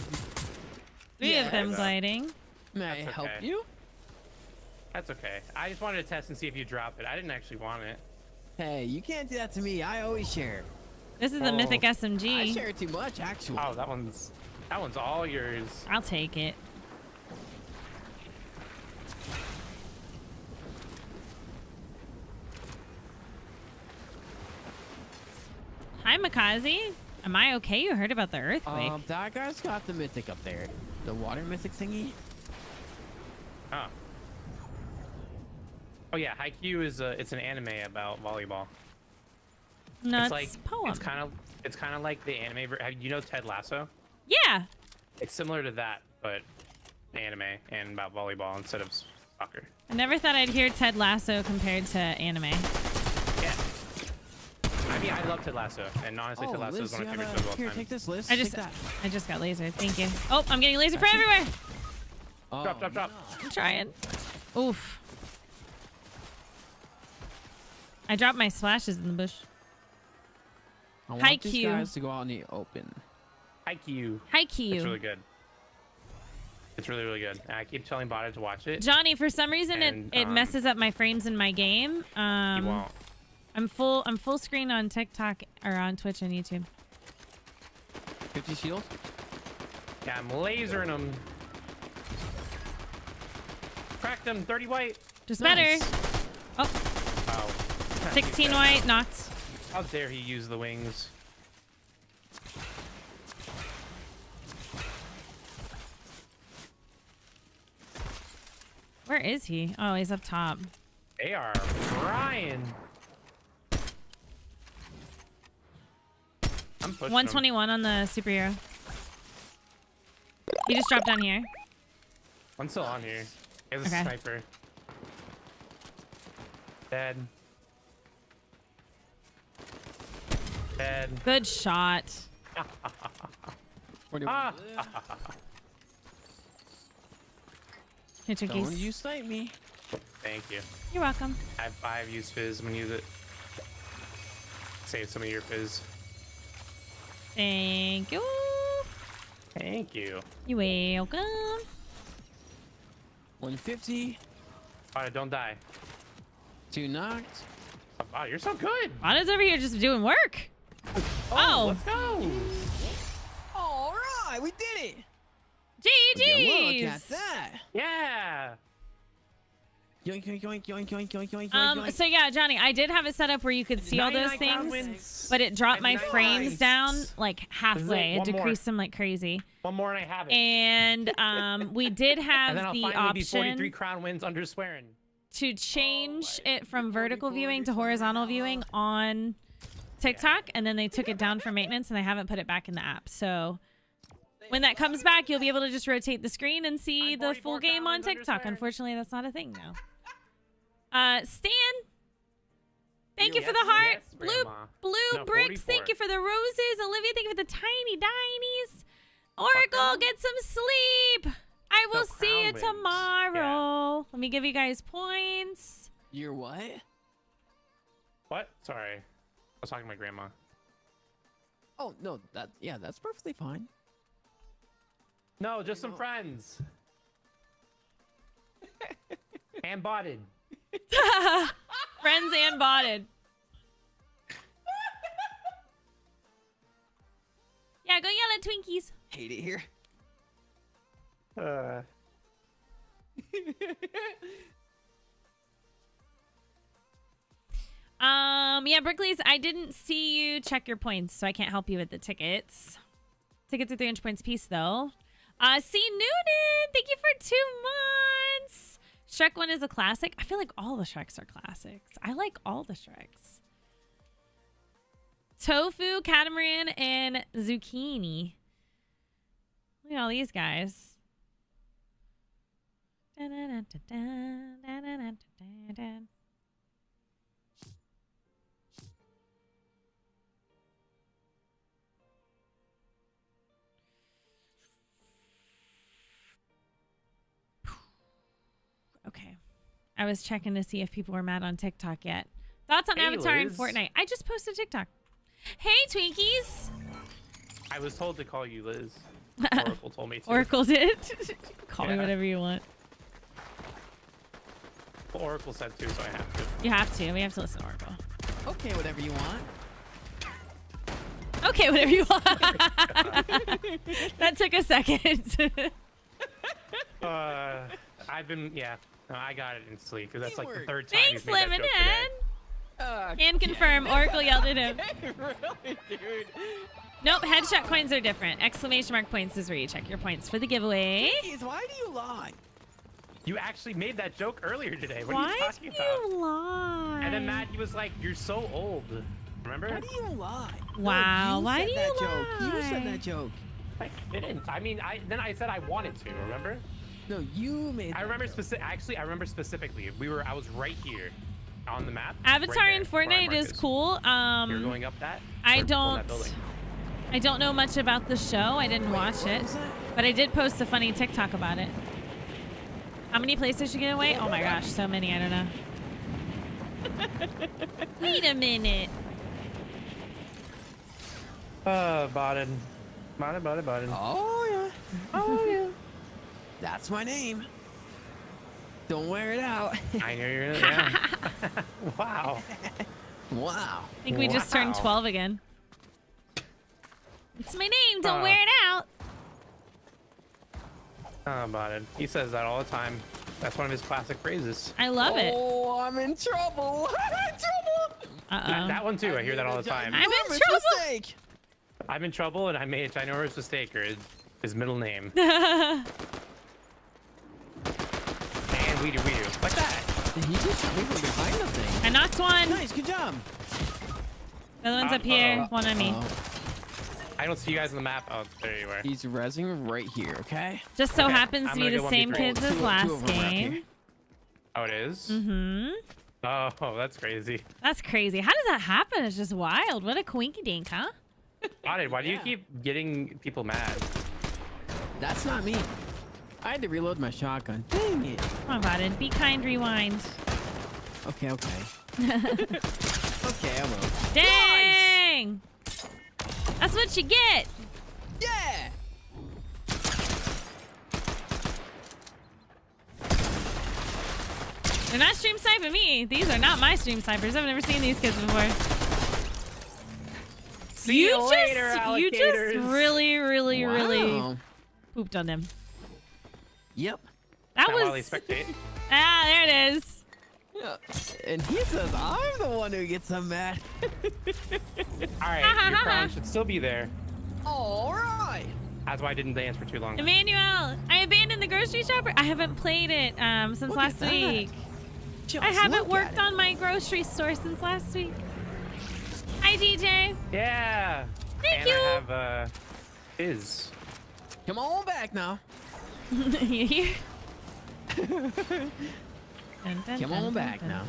Three Yeah. of them That's- gliding. May I that's help okay. you? That's okay. I just wanted to test and see if you drop it. I didn't actually want it. Hey, you can't do that to me. I always share. This is a mythic SMG. I SMG. share too much, actually. Oh, that one's that one's all yours. I'll take it. Hi, Makazi. Am I okay? You heard about the earthquake. Um, that guy's got the mythic up there. The water mythic thingy. Oh. Oh yeah, Haikyuu is a, it's an anime about volleyball. no, it's it's, like poem. it's kind of it's kind of like the anime. have- You know Ted Lasso? Yeah. It's similar to that, but anime and about volleyball instead of soccer. I never thought I'd hear Ted Lasso compared to anime. Yeah. I mean, I love Ted Lasso, and honestly, Ted oh, Lasso Liz, is one you of my have favorite a- shows of Here, all time. take this list. I just, take that. I just got lasered. Thank you. Oh, I'm getting laser from everywhere. Oh, Drop, drop, oh, drop. no. I'm trying. Oof. I dropped my splashes in the bush. I want these Haikyuu. guys to go out in the open. Haikyuu. Haikyuu. It's really good. It's really, really good. And I keep telling Bada to watch it. Johnny, for some reason And, it, it um, messes up my frames in my game. he Um, won't. I'm full. I'm full screen on TikTok or on Twitch and YouTube. 50 shields. Yeah, I'm lasering them. Cracked them. 30 white. Just Nice. better. Oh, Wow. 16 white, knocked. How dare he use the wings? Where is he? Oh, he's up top. They are Brian. I'm pushing 120. 121 on the superhero. He just dropped down here. One's still on here. He has a sniper. Dead. Dead. Good shot. 41. Don't Twinkies. you snipe me. Thank you. You're welcome. I've, I've used fizz. I'm gonna use it. Save some of your fizz. Thank you. Thank you. You're welcome. 150. Alright, don't die. Two knocked. Wow, you're so good. Anna's over here just doing work. Oh. oh. Let's go. All right, we did it. GG's. Look at that. Yeah. Yoink, yoink, yoink, yoink, yoink, yoink, yoink, Um, yoink. so yeah, Johnny, I did have it set up where you could see all those things, wins. but it dropped my frames Nice. down like halfway. It one more. decreased them like crazy. One more and I have it. And um, we did have and then I'll the finally be 43 crown wins under swearing. to change it from vertical viewing to horizontal viewing on TikTok, and then they took it down for maintenance, and they haven't put it back in the app. So when that comes back, you'll be able to just rotate the screen and see the full game on TikTok. swear. Unfortunately, that's not a thing now. Uh, Stan, thank you for the heart. yes, Blue blue No, bricks, thank you for the roses. Olivia, thank you for the tiny dinies. Oracle, get some sleep. I will see you wins. tomorrow. Let me give you guys points. You're what? What? Sorry. I was talking to my grandma. Oh no, that yeah, that's perfectly fine. No, just some friends. and botted. Friends and botted. Yeah, go yell at Twinkies. Hate it here. Uh, Um, yeah, Brickley's, I didn't see you check your points, so I can't help you with the tickets. Tickets are 300 points piece, though. Uh, C. Noonan, thank you for two months. Shrek 1 is a classic. I feel like all the Shreks are classics. I like all the Shreks. Tofu, catamaran, and zucchini. Look at all these guys. Dun-dun-dun-dun-dun, dun-dun-dun-dun-dun. Okay. I was checking to see if people were mad on TikTok yet. Thoughts on Hey, Avatar and Fortnite? I just posted TikTok. Hey, Twinkies. I was told to call you Liz. Oracle told me to. Oracle did. Call me whatever you want. Well, Oracle said to, so I have to. You have to. We have to listen to Oracle. Okay, whatever you want. Okay, whatever you want. that took a second. Uh, I've been, yeah. No, I got it instantly because that's like the third time Thanks, he's made that Lemon joke today. Head. Uh, Can confirm. Oracle yelled at him. really, dude. Nope, headshot coins are different. Exclamation mark points is where you check your points for the giveaway. Jeez, why do you lie? You actually made that joke earlier today. What are Why you do talking about? you lie? And then Matt, he was like, "You're so old." Remember? Why do you lie? Wow, No, you why said do you that joke. You lie? said that joke. I didn't. I mean, I then I said I wanted to. Remember? No, you made. I remember specific. Actually, I remember specifically. We were. I was right here, on the map. Avatar right in there, where I Fortnite is this. cool. You're Um, going up that. I don't. That. I don't know much about the show. I didn't watch it, but I did post a funny TikTok about it. How many PlayStation giveaway? Oh my gosh, so many. I don't know. Wait a minute. Uh, botted. Botted, botted, botted. Oh yeah. That's my name. Don't wear it out. I know you're. Yeah. wow. wow. I think we just turned 12 again. It's my name. Don't Uh. wear it out. Oh, about it. He says that all the time. That's one of his classic phrases. I love it. Oh, I'm in trouble. I'm in trouble. Uh That, oh. that one too. I hear that all the time. I'm in Enormous trouble. Mistake. I'm in trouble, and I made a ginormous mistake, or his, his middle name. And we do, we do. Like that. He just shot me from behind the thing. I knocked one. Nice, good job. The other one's Uh, up here. uh, One on me. Oh, I don't see you guys on the map. Oh, there you are. he's rezzing right here. Okay. Just so Okay, happens to be the same 1v3. kids as two last of 'em are up here. game. Oh, it is? Mm-hmm. Oh, that's crazy. That's crazy. How does that happen? It's just wild. What a quinky dink, huh? Botted, why do you keep getting people mad? That's not me. I had to reload my shotgun. Dang it. Come on, Vaden. Be kind, rewind. Okay, okay. okay, I will. Dang! That's what you get. Yeah! They're not stream sniping me. These are not my stream snipers. I've never seen these kids before. See you, just, later, you just really, really, really Wow. pooped on them. Yep. That Now while they was spectate. ah, there it is. Yeah. And he says I'm the one who gets them mad. All right, your crown should still be there. All right. That's why I didn't dance for too long. Emmanuel, I abandoned the grocery shopper. I haven't played it um, since Look last at that. week. Just I haven't worked on my grocery store since last week. Hi, DJ. Yeah. Thank and you. I have uh, Fizz. Come on back now. You hear? Come on back now.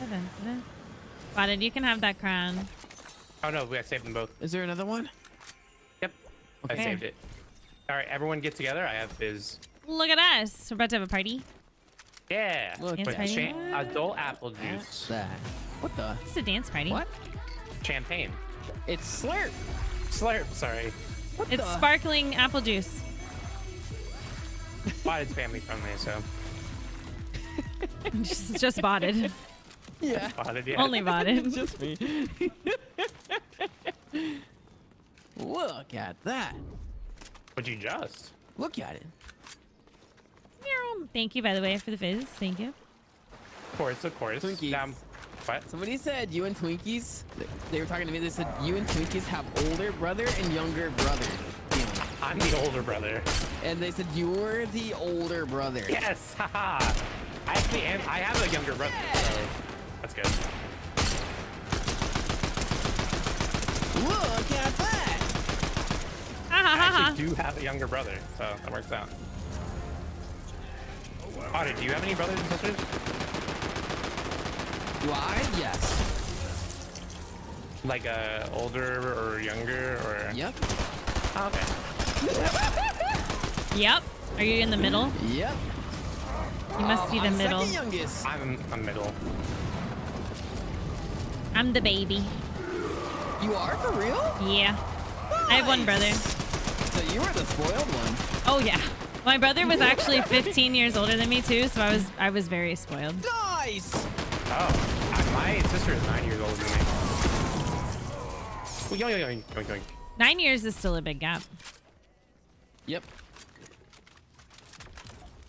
Botted, you can have that crown. Oh no, I saved them both. Is there another one? Yep. I saved it. All right, everyone get together. I have Fizz. Look at us. We're about to have a party. Yeah. Look Dance With party. cha- adult apple juice. That? What the? It's a dance party. What? Champagne. It's Slurp. Slurp, sorry. What It's the? sparkling apple juice. But it's family friendly, so. just, just botted. yeah. Spotted, yeah. Only botted. Just me. Look at that. Would you just? Look at it. Thank you, by the way, for the fizz. Thank you. Of course, of course. Twinkies. Um, what? Somebody said you and Twinkies. They were talking to me. They said you and Twinkies have older brother and younger brother. Feeling. I'm the older brother. And they said you're the older brother. Yes, haha. I actually am. I have a younger brother, so that's good. Look at that. Ha ha I ha ha. actually do have a younger brother, so that works out. Otter, do you have any brothers and sisters? Do I? Yes. Like uh, older or younger or? Yep. Oh, okay. Yep. Are you in the middle? Yep. You must be the I'm middle. Second youngest. I'm I'm middle. I'm the baby. You are for real? Yeah. I have one brother. So you were the spoiled one. Oh yeah. My brother was actually 15 years older than me too, so I was I was very spoiled. Nice. Oh, I- my sister is nine years older than me. Nine years is still a big gap. Yep.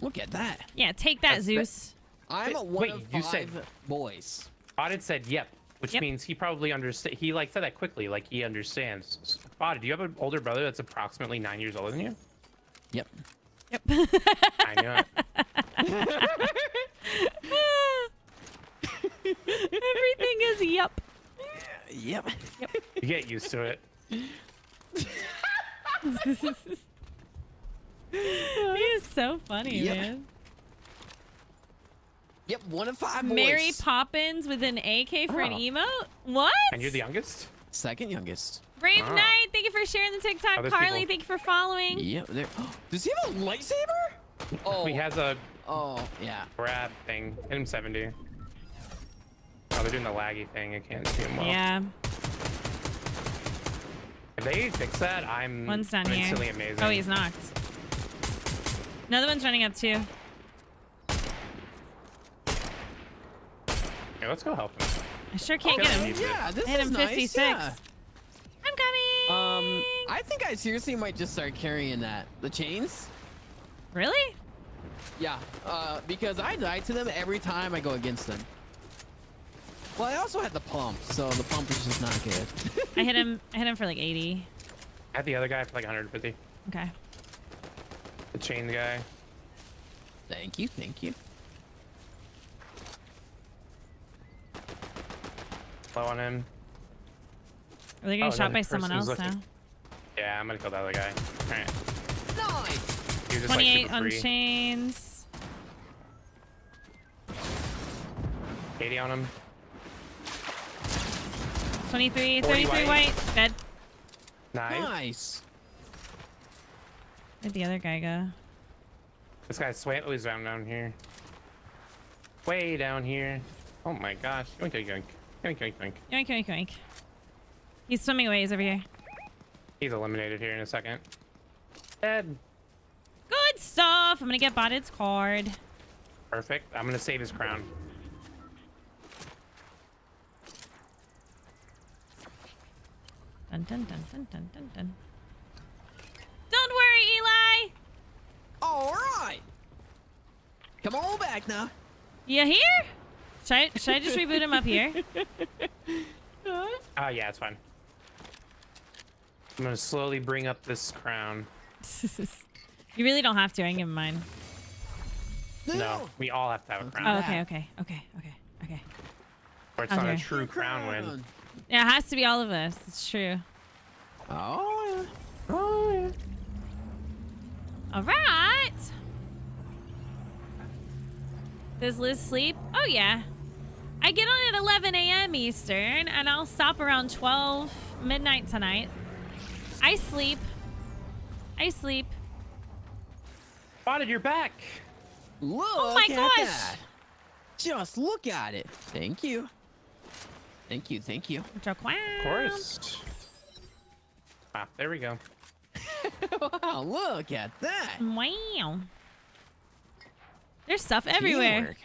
Look at that. Yeah, take that, That's- Zeus. I'm a one wait, of you five said- boys. Spotted said yep, which Yep. means he probably understand. He like said that quickly, like he understands. Spotted, do you have an older brother that's approximately nine years older than you? Yep. Yep. I know. Everything is yep. yep. Yep. You get used to it. He's so funny, Yep. man. Yep. One of five boys. Mary Poppins with an AK for an Oh. emote? What? And you're the youngest? Second youngest. Brave Ah. Knight, thank you for sharing the TikTok. Oh, Carly, people. thank you for following. Yep. There. Does he have a lightsaber? Oh. He has a Oh yeah. grab thing. Hit him 70. Oh, they're doing the laggy thing. I can't see him well. Yeah. If they fix that, I'm One's down here. instantly amazing. Oh, he's knocked. Another one's running up too. Yeah, let's go help him. I sure can't Okay. get him. Yeah. This I hit is him nice. 56. Yeah. I'm coming. Um, I think I seriously might just start carrying that. The chains? really? Yeah. Uh, because I die to them every time I go against them. Well, I also had the pump, so the pump is just not good. I hit him. I hit him for like 80. I had the other guy for like 150. Okay. The chain guy. thank you, thank you. Low on him. Are they getting Oh, shot by someone else person's now? Yeah, I'm gonna kill the other guy. Alright. Nice. Just 28 like on free. chains. 80 on him. 23, 33 white. white. Dead. Nice. Nice. Where'd the other guy go? This guy's sweat. Oh, he's down down here. Way down here. Oh my gosh. Yoink, yoink, yoink. Yoink, yoink, yoink. Yoink, yoink, yoink. He's swimming away. He's over here. He's eliminated here in a second. Dead. Good stuff. I'm gonna get Botted's card. Perfect. I'm gonna save his crown. Dun dun dun dun dun dun dun. Don't worry, Eli. All right. Come on back now. You here? Should I, should I just reboot him up here? Ah, yeah, it's fine. I'm gonna slowly bring up this crown. you really don't have to. I can give him mine. No, we all have to have a Oh, crown. okay, okay, okay, okay, okay. Or it's not a true crown win. Yeah, it has to be all of us. It's true. Oh, yeah. Oh, yeah. All right. Does Liz sleep? Oh, yeah. I get on at 11 a.m. Eastern, and I'll stop around 12 midnight tonight. I sleep. I sleep. Spotted, you're back. Look Oh my at gosh. that. Just look at it. Thank you. Thank you. Thank you. Of course. Ah, there we go. Wow, look at that. Wow. There's stuff everywhere. Teamwork.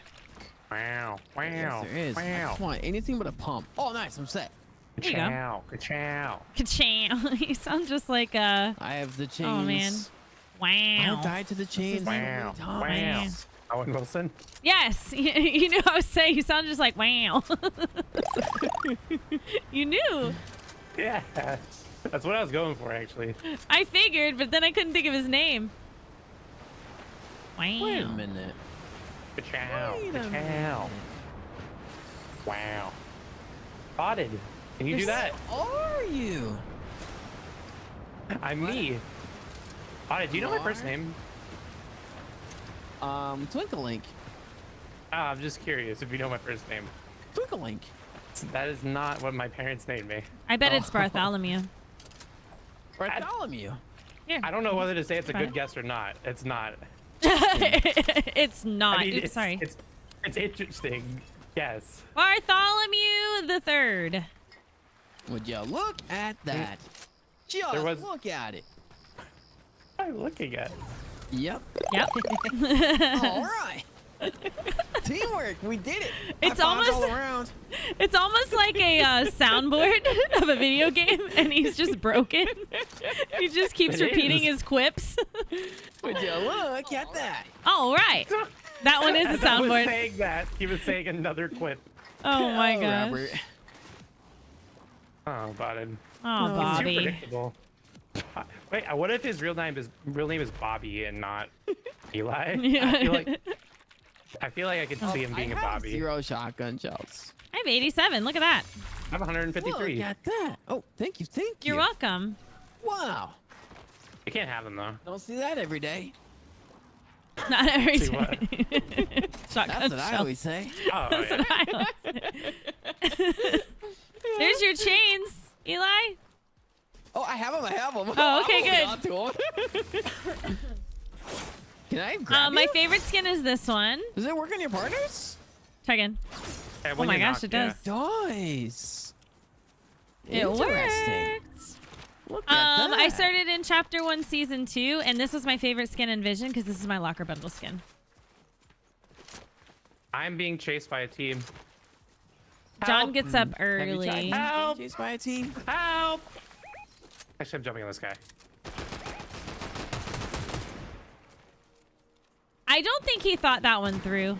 Wow. Wow. Yes, there is. I Wow. just want anything but a pump. Oh, nice. I'm set. There you go. Ka-chow. Ka-chow. Ka-chow. you sound just like uh I have the chains. Oh, man. Wow. I wow. died to the chains. Wow. so many Wow. times. Owen Wilson. Yes, you knew I was saying you sound just like wow. you knew. Yeah. That's what I was going for, actually. I figured, but then I couldn't think of his name. Wow. Wait a minute. Ka-chow. Wait a minute. Wow. Spotted. Can you do There's- that? Are you? I'm me. Spotted, do you know my first name? Um, Twinklelink. Ah, I'm just curious if you know my first name. Twinklelink. That is not what my parents named me. I bet Oh. it's Bartholomew. Bartholomew. Here. I don't know whether to say it's a good guess or not. It's not. it's not. I mean, Oops, it's, sorry. It's, it's interesting. Yes. Bartholomew the third. Would you look at that? Just There was- look at it. I'm looking at. Yep. Yep. All right. Teamwork. We did it. It's High almost- all around. It's almost like a uh, soundboard of a video game, and he's just broken. he just keeps It repeating is. his quips. Would you look at that? All right. That one is a As I was soundboard. saying that, he was saying another quip. Oh my Oh, gosh. Robert. Oh, Bobby. Oh, Too Bobby. predictable. Wait, what if his real name is real name is Bobby and not Eli? I feel like I feel like I could see oh, him being I a have Bobby. Zero shotgun shells. I have 87. Look at that. I have 153. Look at that. Oh, thank you. Thank you. You're welcome. Wow. You can't have them though. Don't see that every day. Not every See what? day. Shotgun That's what I always say. Oh, That's yeah. what I always say. There's your chains, Eli. Oh, I have them. I have them. Oh, okay, good. Can I grab Uh, my you? favorite skin is this one. Does it work on your partners? Check in. Yeah, Oh my you're gosh, knocked, it yeah. does. Nice. It works. Look at Um, I started in chapter one, season two, and this was my favorite skin in Envision because this is my locker bundle skin. I'm being chased by a team. John Help. gets up Have you tried early. being Help. chased by a team? Help! Actually, I'm jumping on this guy. I don't think he thought that one through.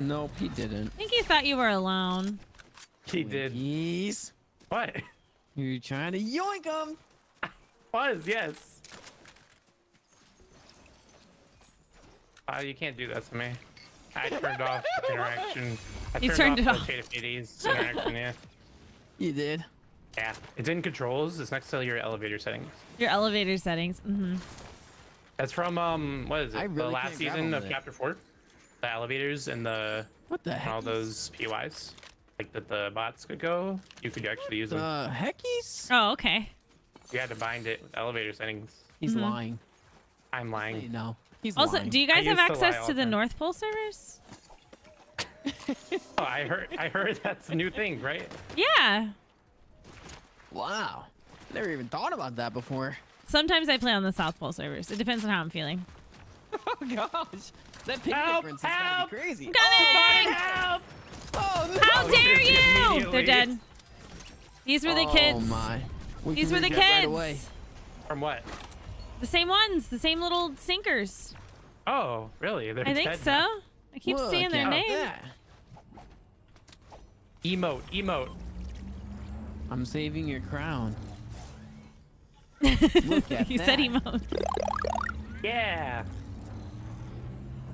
Nope, he didn't. I think he thought you were alone. He did. Yes. What? You're trying to yoink him. Was yes. Uh, you can't do that to me. I turned off interaction. I You turned, turned off it off. Interaction. Yeah. You did. Yeah. It's in controls. It's next to your elevator settings. Your elevator settings. hmm That's from um what is it? I the last season of that. chapter four. The elevators and the What the heck? all those PYs. Like that the bots could go. You could actually use them. The heckies? Oh, okay. You had to bind it with elevator settings. He's Mhm. lying. I'm You lying. know. He's Also, lying. do you guys I have used to access to the. North Pole servers? Oh, I heard. I heard that's a new thing, right? Yeah. Wow. Never even thought about that before. Sometimes I play on the South Pole servers. It depends on how I'm feeling. Oh gosh. That ping Help, difference is gotta help. be crazy. Coming! Oh, help! Oh, no. How Oh, dare you! They're dead. These were the oh, kids. Oh my. We These were the regret right kids. away. From what? The same ones. The same little sinkers. Oh, really? They're I think so. now. I keep Look seeing their name. that. Emote, emote. I'm saving your crown. Look at you that. said emote. Yeah.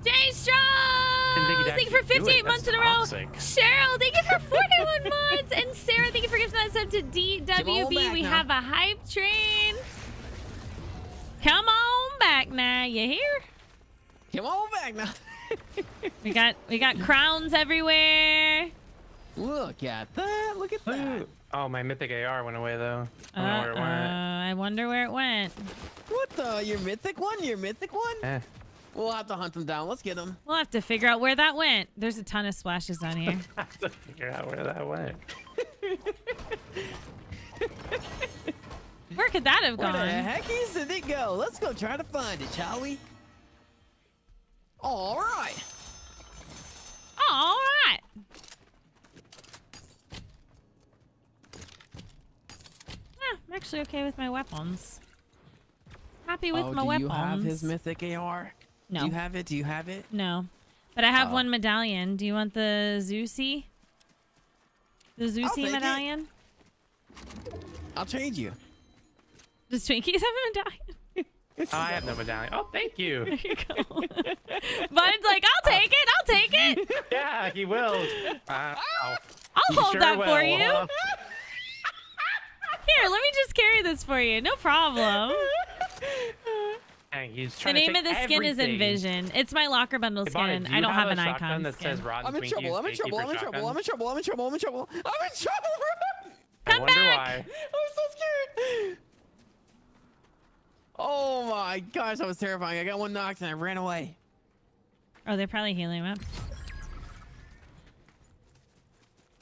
Stay strong! Didn't think you'd Thank you for 58 it. months That's in a row. toxic. Cheryl, thank you for 41 months. And Sarah, thank you for gifting that sub to DWB. We now. have a hype train. Come on back now. You hear? Come on back now. We got we got crowns everywhere. Look at that. Look at that. Oh, my mythic AR went away though. I don't know where it Uh-oh. went. I wonder where it went. What the? Your mythic one? Your mythic one? Eh. We'll have to hunt them down. Let's get them. We'll have to figure out where that went. There's a ton of splashes on here. I have to figure out where that went. Where could that have gone? Where the gone? heckies did it go? Let's go try to find it, shall we? All right. All right. Yeah, I'm actually okay with my weapons. Happy with oh, my do weapons. you have his mythic AR? No. Do you have it? Do you have it? No. But I have Oh. one medallion. Do you want the Zeusy? The take Zeusy it. medallion? I'll trade you. Does Twinkies have a medallion? Oh, I have no medallion. Oh, thank you. There you go. Bud's like, I'll take it. I'll take it. yeah, he will. Uh. I'll He hold sure that for you. Uh, Here, let me just carry this for you. No problem. he's The trying to name of the skin is. Envision. It's my locker bundle Hey, Bonnie, skin. do I don't have, a an icon that skin. says Rotten I'm in trouble. I'm in trouble. I'm in trouble. I'm in trouble. I'm in trouble. I'm in trouble. I'm in trouble. I Come wonder back. why. I'm so scared. Oh my gosh, that was terrifying. I got one knocked and I ran away. Oh, they're probably healing him up.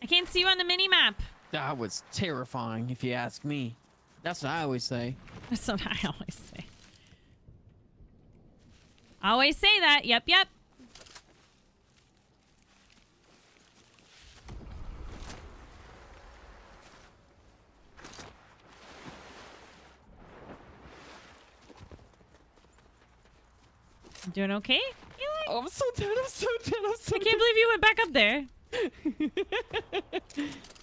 I can't see you on the mini map. That was terrifying, if you ask me. That's what I always say. That's what I always say. Always say that. Yep, yep. Doing okay? Oh, I'm so dead. I'm so dead. I'm so I can't believe you went back up there.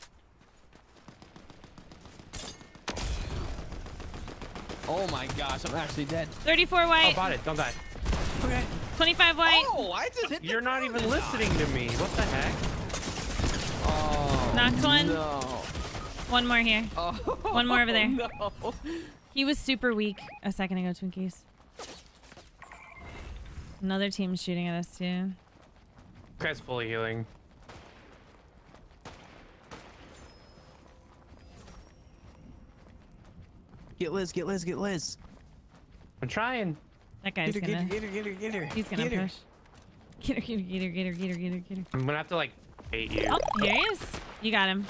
Oh my gosh, I'm actually dead. 34 Oh, white, bought it. Don't die. Okay. 25 white. Oh, I just hit You're not even listening to me. What the heck? Oh, Knocked one. No. One more here. Oh, One more over there. No. He was super weak a second ago, Twinkies. Another team shooting at us too. Guy's fully healing. Get Liz, get Liz, get Liz. I'm trying. That guy's Get her, gonna. get her, get her, get her, get her. He's gonna get push. Get her, get her, get her, get her, get her, get her, get her. I'm gonna have to like bait you. Oh, here he is. You got him.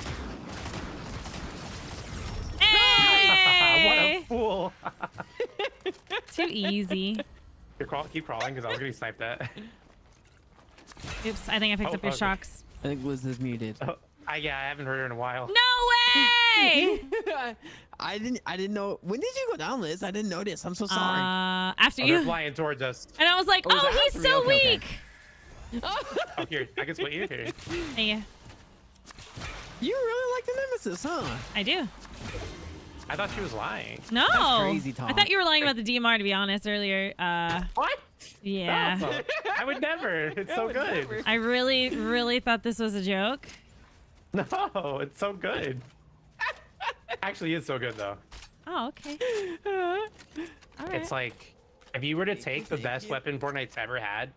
what a fool. Too easy. You're crawl- keep crawling because I was getting sniped at. Oops, I think I picked Oh, up your okay. shocks. I think Liz is muted. Oh, I, yeah, I haven't heard her in a while. No way! I didn't. I didn't know. When did you go down, Liz? I didn't notice. I'm so sorry. uh, after Oh, they're you. flying towards us. And I was like, Oh, is oh, that he's after me? so Okay, okay. weak. Oh, here. I can split you here. There you. you really like the Nemesis, huh? I do. I thought she was lying. No. crazy, I thought you were lying about the DMR, to be honest, earlier. Uh, What? yeah. No, I would never. It's so good. never. I really, really thought this was a joke. No, it's so good. Actually, it's so good though. Oh, okay. All right. It's like if you were to take the best you. weapon Fortnite's ever had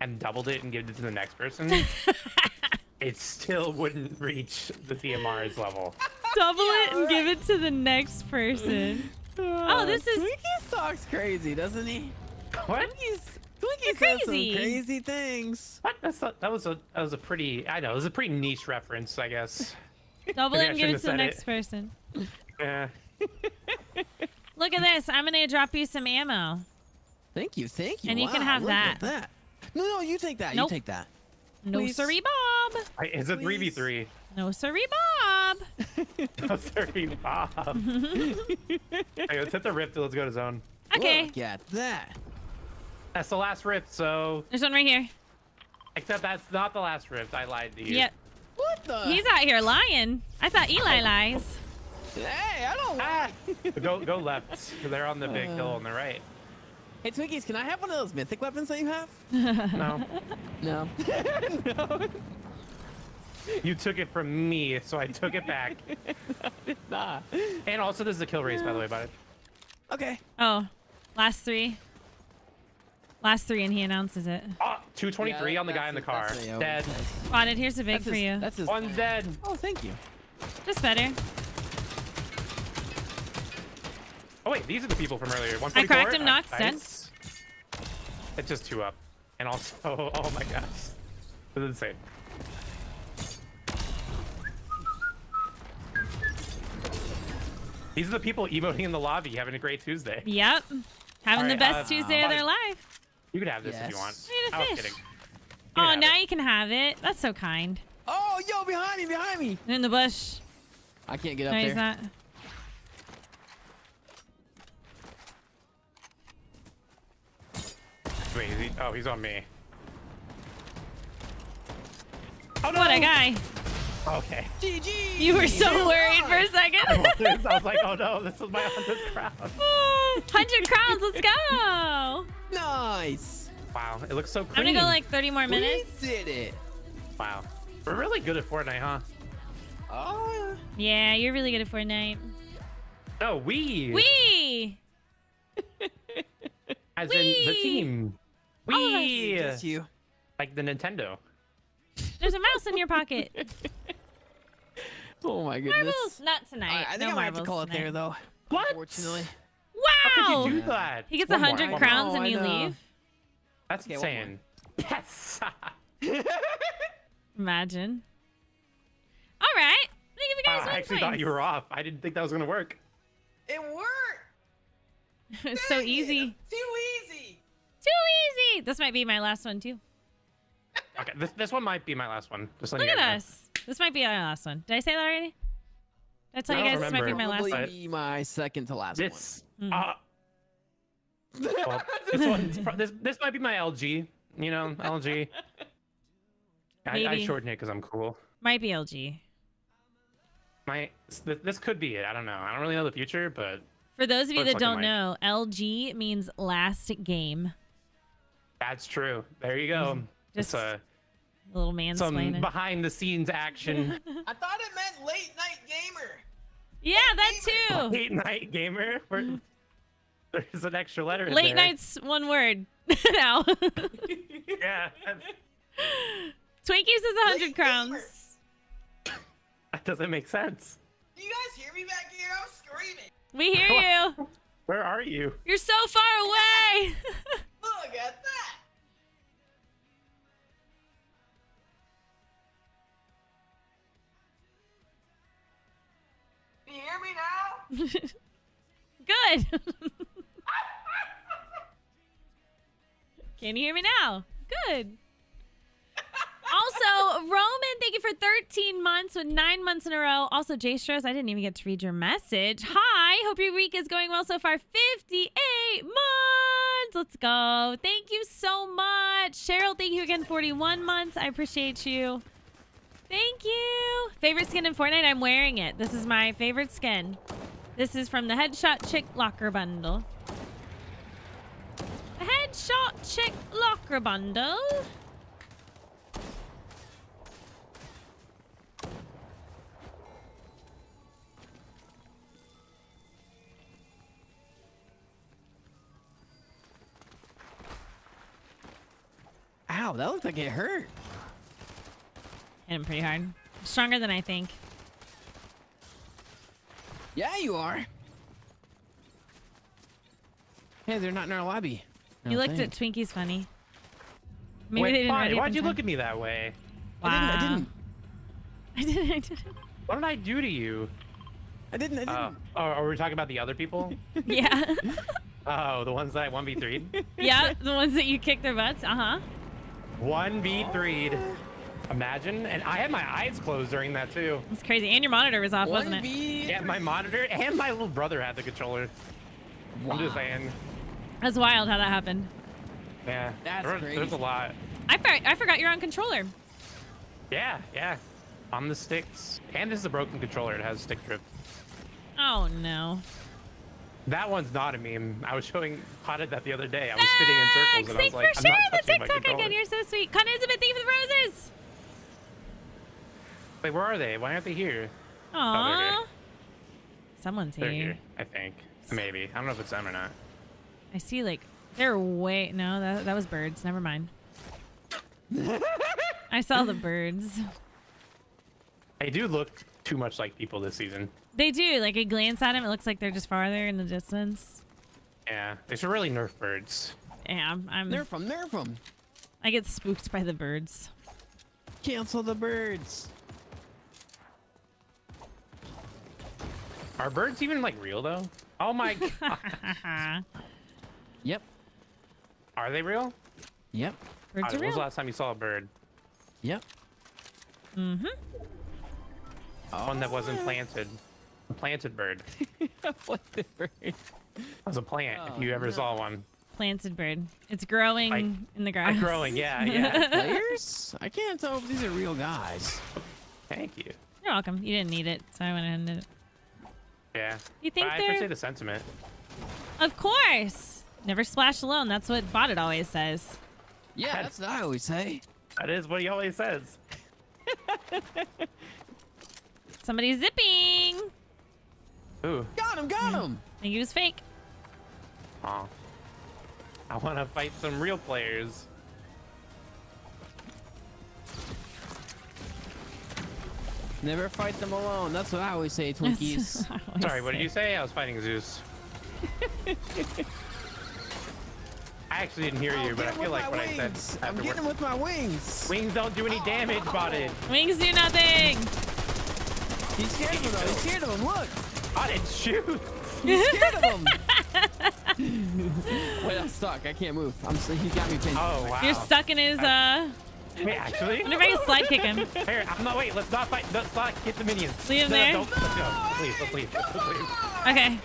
and doubled it and give it to the next person, it still wouldn't reach the DMR's level. double it and give it to the next person. Oh, this is Twinkie talks crazy, doesn't he? What? Twinkies, Twinkies You're says some crazy. crazy things. What? That's not, that was a that was a pretty I know it was a pretty niche reference I guess. Double Maybe I it and give it to the next it. person. Yeah. Look at this. I'm gonna drop you some ammo. Thank you, thank you. And you can have look at that. that. No, no, you take that. Nope. You take that. No Please. sorry, Bob. I, it's a three v three. No sorry, Bob. No sorry, Bob. hey, let's hit the rift. and Let's go to zone. Okay. Look at that. That's the last rift. So There's one right here. except that's not the last rift. I lied to you. Yep. What the? He's out here lying. I thought Eli lies. Hey, I don't Ah! lie. go go left. They're on the big Uh. hill on the right. Hey, Twinkies, can I have one of those mythic weapons that you have? No, No. no. you took it from me, so I took it back. nah. And also, this is a kill race, by the way, about it. Okay. Oh, last three. Last three, and he announces it. Oh, 223 Yeah, on the guy in the car. that's- that's what he Dead. always says. Spotted. Here's a big That's for his, you. That's his. One's dead. Oh, thank you. Just better. Oh wait, these are the people from earlier. I cracked 144? him, Knox, dead. Nice. It's just two up. And also, oh my gosh. This is insane. These are the people emoting in the lobby, having a great Tuesday. Yep. Having the best uh, Tuesday of their life. You could have this if you want. Look I was fish. kidding. You Oh, now it. you can have it. That's so kind. Oh, yo, behind me, behind me. In the bush. I can't get up No, there. he's not. Wait, is he, oh, he's on me. Oh no! What a guy. Okay. GG. You were so worried for a second. Oh, I was like, oh no, this is my 100th crowd. 100 crowns. Let's go. Nice. Wow, it looks so clean. I'm going to go like 30 more minutes. We did it. Wow. We're really good at Fortnite, huh? Oh. Yeah, you're really good at Fortnite. No, we. We. As in the We. team. All of us. We. Just you. Like the Nintendo. There's a mouse in your pocket. Oh my goodness. Marbles. Not tonight. Alright, I think no I might have to marbles call it there though. What? Unfortunately. Wow. How Wow. could you do that? He gets One more, 100 crowns Oh, and you leave. That's Okay, one insane. Yes. Imagine. All right. Thank you Wow, guys. Ah, I actually thought you were off. I didn't think that was gonna work. It worked. it's so easy. Too easy. Too easy. This might be my last one too. Okay, this this one might be my last one. Just Look at guys us. This might be our last one. Did I say that already? Did I tell I you don't guys this might be my last Probably one? one. be my second to last. This. Mm. Uh, well, this one's pro- this this might be my LG. You know, LG. I, I shorten it because I'm cool. Might be LG. My this, this could be it. I don't know. I don't really know the future, but For those of you that don't mic. know, LG means last game. that's true. There you go. Just Just uh, A little some behind the scenes action. I thought it meant late night gamer. Yeah, that too. Late night gamer. Where, there's an extra letter. in Late there. nights, one word. now. Yeah, Twinkies is a hundred Late crowns. gamer. that doesn't make sense. Do you guys hear me back here? I'm screaming. We hear you. Where are you? You're so far away. Look at that. Can you hear me now? Good. Can you hear me now? Good. Also, Roman, thank you for 13 months with nine months in a row. Also, Jay Strauss, I didn't even get to read your message. Hi, hope your week is going well so far. 58 months. Let's go. Thank you so much. Cheryl, thank you again. 41 months. I appreciate you. Thank you. Favorite skin in Fortnite? I'm wearing it. This is my favorite skin. This is from the Headshot Chick Locker Bundle. The Headshot Chick Locker Bundle. Ow, that looked like it hurt. Hit him pretty hard. Stronger than I think. Yeah, you are. Hey, they're not in our lobby. You No looked at. Twinkies funny. Maybe Wait, they didn't why? Why'd you time. look at me that way? Wow. I didn't. I didn't. I didn't. I didn't. What did I do to you? I didn't. I didn't. I Oh, oh, are we talking about the other people? Yeah. oh, the ones that I 1v3'd? yeah, the ones that you kicked their butts. Uh huh. 1v3'd. Imagine. And I had my eyes closed during that too. It's crazy. And your monitor was off, wasn't it? Yeah, my monitor and my little brother had the controller. I'm just saying. That's wild how that happened. Yeah. That's there- There's a lot. I, I forgot you're on controller. Yeah, yeah. On the sticks. And this is a broken controller. It has stick drift. Oh no. That one's not a meme. I was showing Botted that the other day. I was spinning in ah, circles Thanks, and I was thanks like, for I'm sharing not the touching TikTok again. You're so sweet. Con Elizabeth, thank you for the roses. Wait, where are they? Why aren't they here? Oh, Aww. here. Someone's They're here. here, I think. Maybe. I don't know if it's them or not. I see like they're way no that that was birds. Never mind. I saw the birds. They do look too much like people this season. They do like a glance at them. It looks like they're just farther in the distance. Yeah, they should really nerf birds. Yeah, I'm. I'm Nerf them. Nerf them. I get spooked by the birds. Cancel the birds. Are birds even like real though? Oh my god. Yep. Are they real? Yep. birds Alright, are when was the last time you saw a bird? Yep. Mm-hmm. One that wasn't planted. A planted bird. What the bird? It was a plant, Oh, if you ever no. saw one. Planted bird. It's growing Like- in the grass. Like growing, yeah, yeah. Players? I can't tell if these are real guys. Thank you. You're welcome. You didn't need it, so I went ahead and did it. Yeah. You think but I they're- appreciate the sentiment. Of course. Never splash alone. That's what Botted always says. Yeah, that's what I always say. That is what he always says. Somebody's zipping. Ooh. Got him. Got him. I think he was fake. Aw. I want to fight some real players. Never fight them alone. That's what I always say, Twinkies. I always Sorry, what did you say? I was fighting Zeus. I actually didn't hear you, Oh, but I feel like my what I said wings. I'm getting him with my wings. Wings don't do any damage, botted. Wings do nothing. He's scared of him, though. He's scared of him. Look. I didn't shoot! He's scared of him. Wait, I'm stuck. I can't move. I'm. He got me pinned. Oh, wow. You're stuck in his, uh... Wait, actually? Wonder if I can slide kick him. Here, I'm not, wait, let's not fight. Let's not hit the minions. Leave him No, there? Don't, let's go. Please, let's leave. Let's leave. Okay.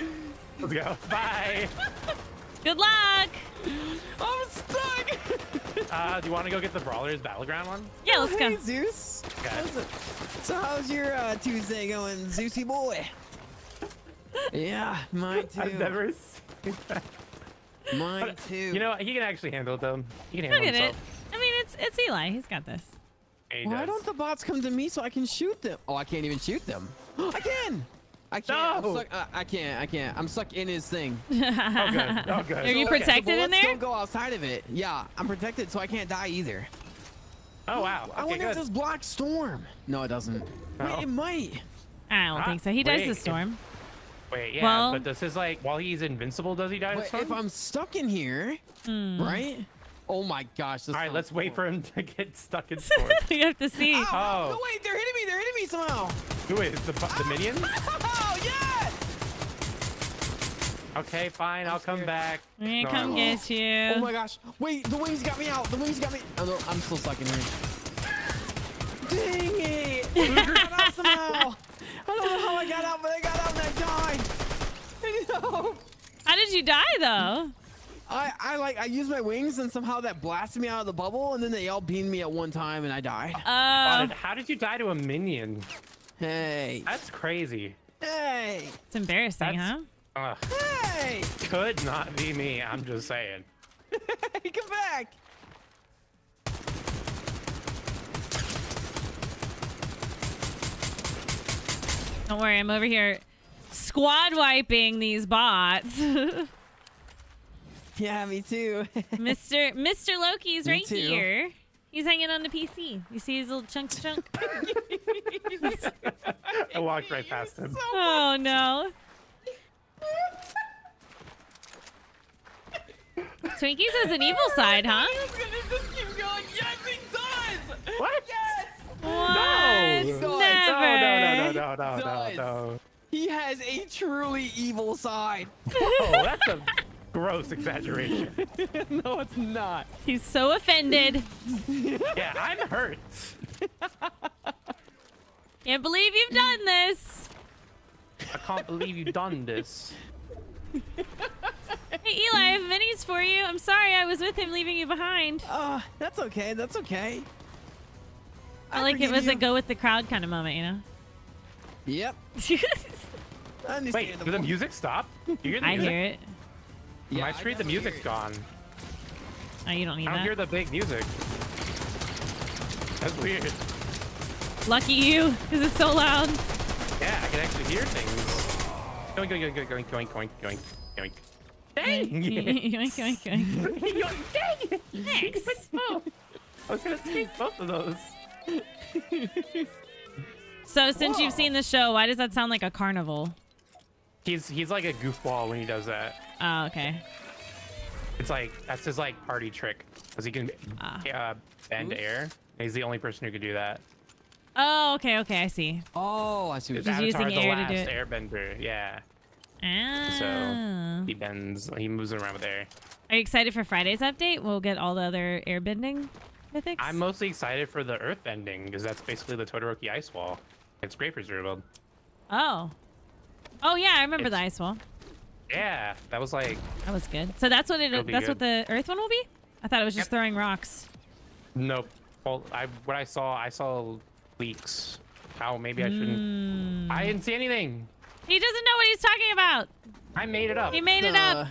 Let's go. Bye. Good luck. I'm stuck. Uh, do you want to go get the Brawlers Battleground one? Yeah, let's hey, go. Zeus. Okay. How's it? So how's your uh, Tuesday going, Zeusy boy? Yeah, mine too. I've never seen that. Mine too. You know, what? he can actually handle it, though. He can Look handle at it. Himself. I mean, it's it's Eli. He's got this. He Why does. don't the bots come to me so I can shoot them? Oh, I can't even shoot them. I can. I can't. I'm No. stuck, uh, I can't. I can't. I'm stuck in his thing. Oh, good. Oh, good. Are you So, okay, protected the in there? Don't go outside of it. Yeah, I'm protected, so I can't die either. Oh, wow. I Okay, wonder if this blocks storm. No, it doesn't. No. Wait, it might. I don't Ah, think so. He does wait, the if- storm. Wait, yeah, Well- but does his, like, while he's invincible, does he die But if I'm stuck in here, Hmm. right? Oh my gosh. This All right, let's wait for him to get stuck in storm. you have to see. Ow, Oh. No, wait, they're hitting me. They're hitting me somehow. Who is the bu- the minion? Oh, yes! Okay, fine. I'll come back. I'm gonna No, come won't. get you. Oh my gosh. Wait, the wings got me out. The wings got me. Oh, no, I'm still stuck in here. Dang it. I got out somehow. I don't know how I got out, but I got out and I died. No. How did you die though? I, I like I used my wings and somehow that blasted me out of the bubble and then they all beamed me at one time and I died. Uh, how did you die to a minion? Hey. That's crazy. Hey. it's embarrassing, That's- huh? Ugh, Hey. could not be me. I'm just saying. Hey, come back. Don't worry, I'm over here squad wiping these bots. Yeah, me too. Mr. Mr. Loki's Me right too. here. He's hanging on the PC. You see his little chunk chunk? I walked right past him. oh no. Twinkies has an evil side, huh? Oh just keep going. Yes, he does. What? Yes. What? does. Never. No, no, no, no, no, no, Does. no. He has a truly evil side. Oh, that's a gross exaggeration. no, it's not. He's so offended. Yeah, I'm hurt. Can't believe you've done this. I can't believe you've done this. Hey, Eli, I have minis for you. I'm sorry I was with him, leaving you behind. Uh, that's okay. That's okay. I like it forgive was a go with the crowd kind of moment, you know? Yep. Wait, did the music stop? You hear the I music? hear it. On Yeah, my I street, the definitely hear music's it. gone. Oh, you don't need I don't that. hear the big music. That's weird. Lucky you, because it's so loud. Yeah, I can actually hear things. Going, going, going, going, going, going, going, going. Dang! yoink, yoink, yoink. Yoink, Dang! Thanks. Oh, I was gonna take both of those. So, since you've seen the show, why does that sound like a carnival? He's he's like a goofball when he does that. Oh, okay. It's like that's his like party trick because he can Ah. uh, bend Oops. air. He's the only person who can do that. Oh, okay, okay, I see. Oh, I see what His He's avatar, using the air to do it. airbender. Yeah. Ah. He bends. He moves around with air. Are you excited for Friday's update? We'll get all the other airbending mythics. I'm mostly excited for the earth bending because that's basically the Todoroki ice wall. It's great for Zero Build. Oh. Oh yeah, I remember the ice wall. Yeah, that was like That was good. So that's what it. It'll be That's what the earth one will be. I thought it was just Yep. throwing rocks. nope. Well, I what I saw, I saw leaks. How maybe I shouldn't. Hmm. I didn't see anything. He doesn't know what he's talking about. I made it up. He made it up. Uh,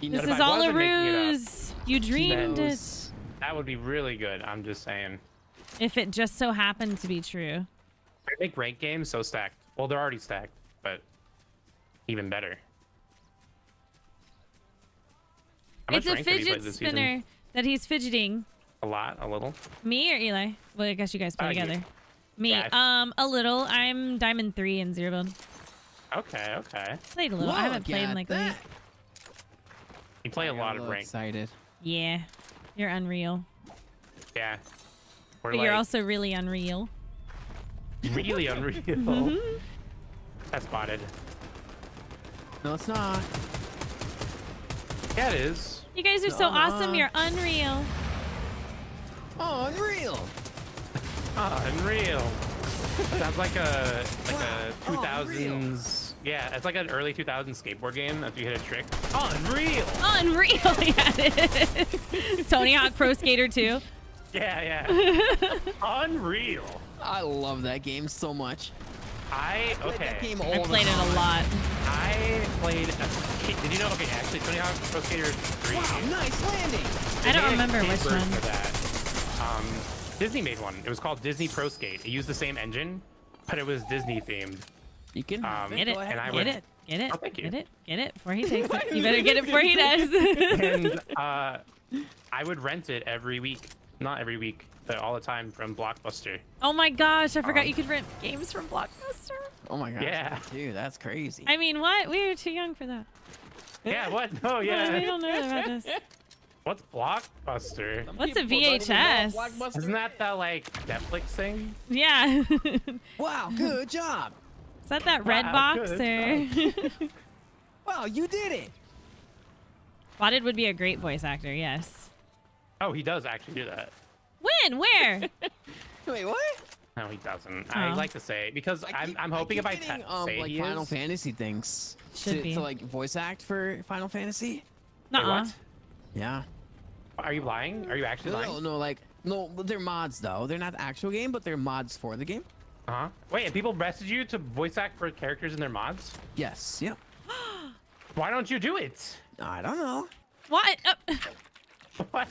he This is I all a wasn't making it up, ruse. You dreamed it. That would be really good. I'm just saying. If it just so happened to be true. I make rank games so stacked. Well, they're already stacked, but even better. How It's a rank have you played fidget this season? spinner that he's fidgeting. A lot, a little. Me or Eli? Well, I guess you guys play Uh, you. together. Me, Yeah, um, a little. I'm Diamond Three in Zero Build. Okay, okay. Played a little. I haven't played in at like a that. week. You play a lot of I'm rank. excited. Yeah, you're unreal. Yeah. We're But like you're also really unreal. really unreal. Mm-hmm. That's spotted. No, it's not. Yeah, it is. You guys are so awesome. Nuh-uh. You're unreal. Oh, unreal. Ah, unreal. Sounds like a like a Wow, 2000s. Yeah, it's like an early 2000s skateboard game. If you hit a trick. Unreal. Unreal. yeah, it is. Tony Hawk Pro Skater 2. Yeah, yeah. Unreal. I love that game so much. I Played okay. that game all I the played it a lot. I played. A, did you know? Okay, actually, Tony Hawk Pro Skater 3. Wow, nice landing. I don't remember which version one. of that. Um, Disney made one. It was called Disney Pro Skate. It used the same engine, but it was Disney themed. You can Um, Get it. Go ahead. and I Get would- it. Get it. Oh, thank you. Get it. Get it before he takes it. You better get it before he does. and uh, I would rent it every week. Not every week, but all the time from Blockbuster. oh my gosh, I forgot Um, you could rent games from Blockbuster. Oh my gosh. Yeah. Dude, that's crazy. I mean, what? We were too young for that. Yeah, what? Oh, yeah. We yeah. don't know about this. What's Blockbuster? What's a People don't even know VHS? Blockbuster Isn't that the like Netflix thing? Yeah. Wow, good job. Is that that red Wow, box good or? Wow, you did it. Botted would be a great voice actor. Yes. Oh, he does actually do that. When? Where? Wait, what? No, he doesn't. I Oh. like to say because I I'm, I'm hoping keep if I getting, um, say like he Final is. Fantasy things Should to, be. to like voice act for Final Fantasy. Wait, Nuh-uh. what? Yeah. Are you lying? Are you actually No, lying? no, no, like no, they're mods though. They're not the actual game, but they're mods for the game. Uh huh. Wait, and people message you to voice act for characters in their mods? Yes. Yep. Why don't you do it? I don't know. What? Uh, What?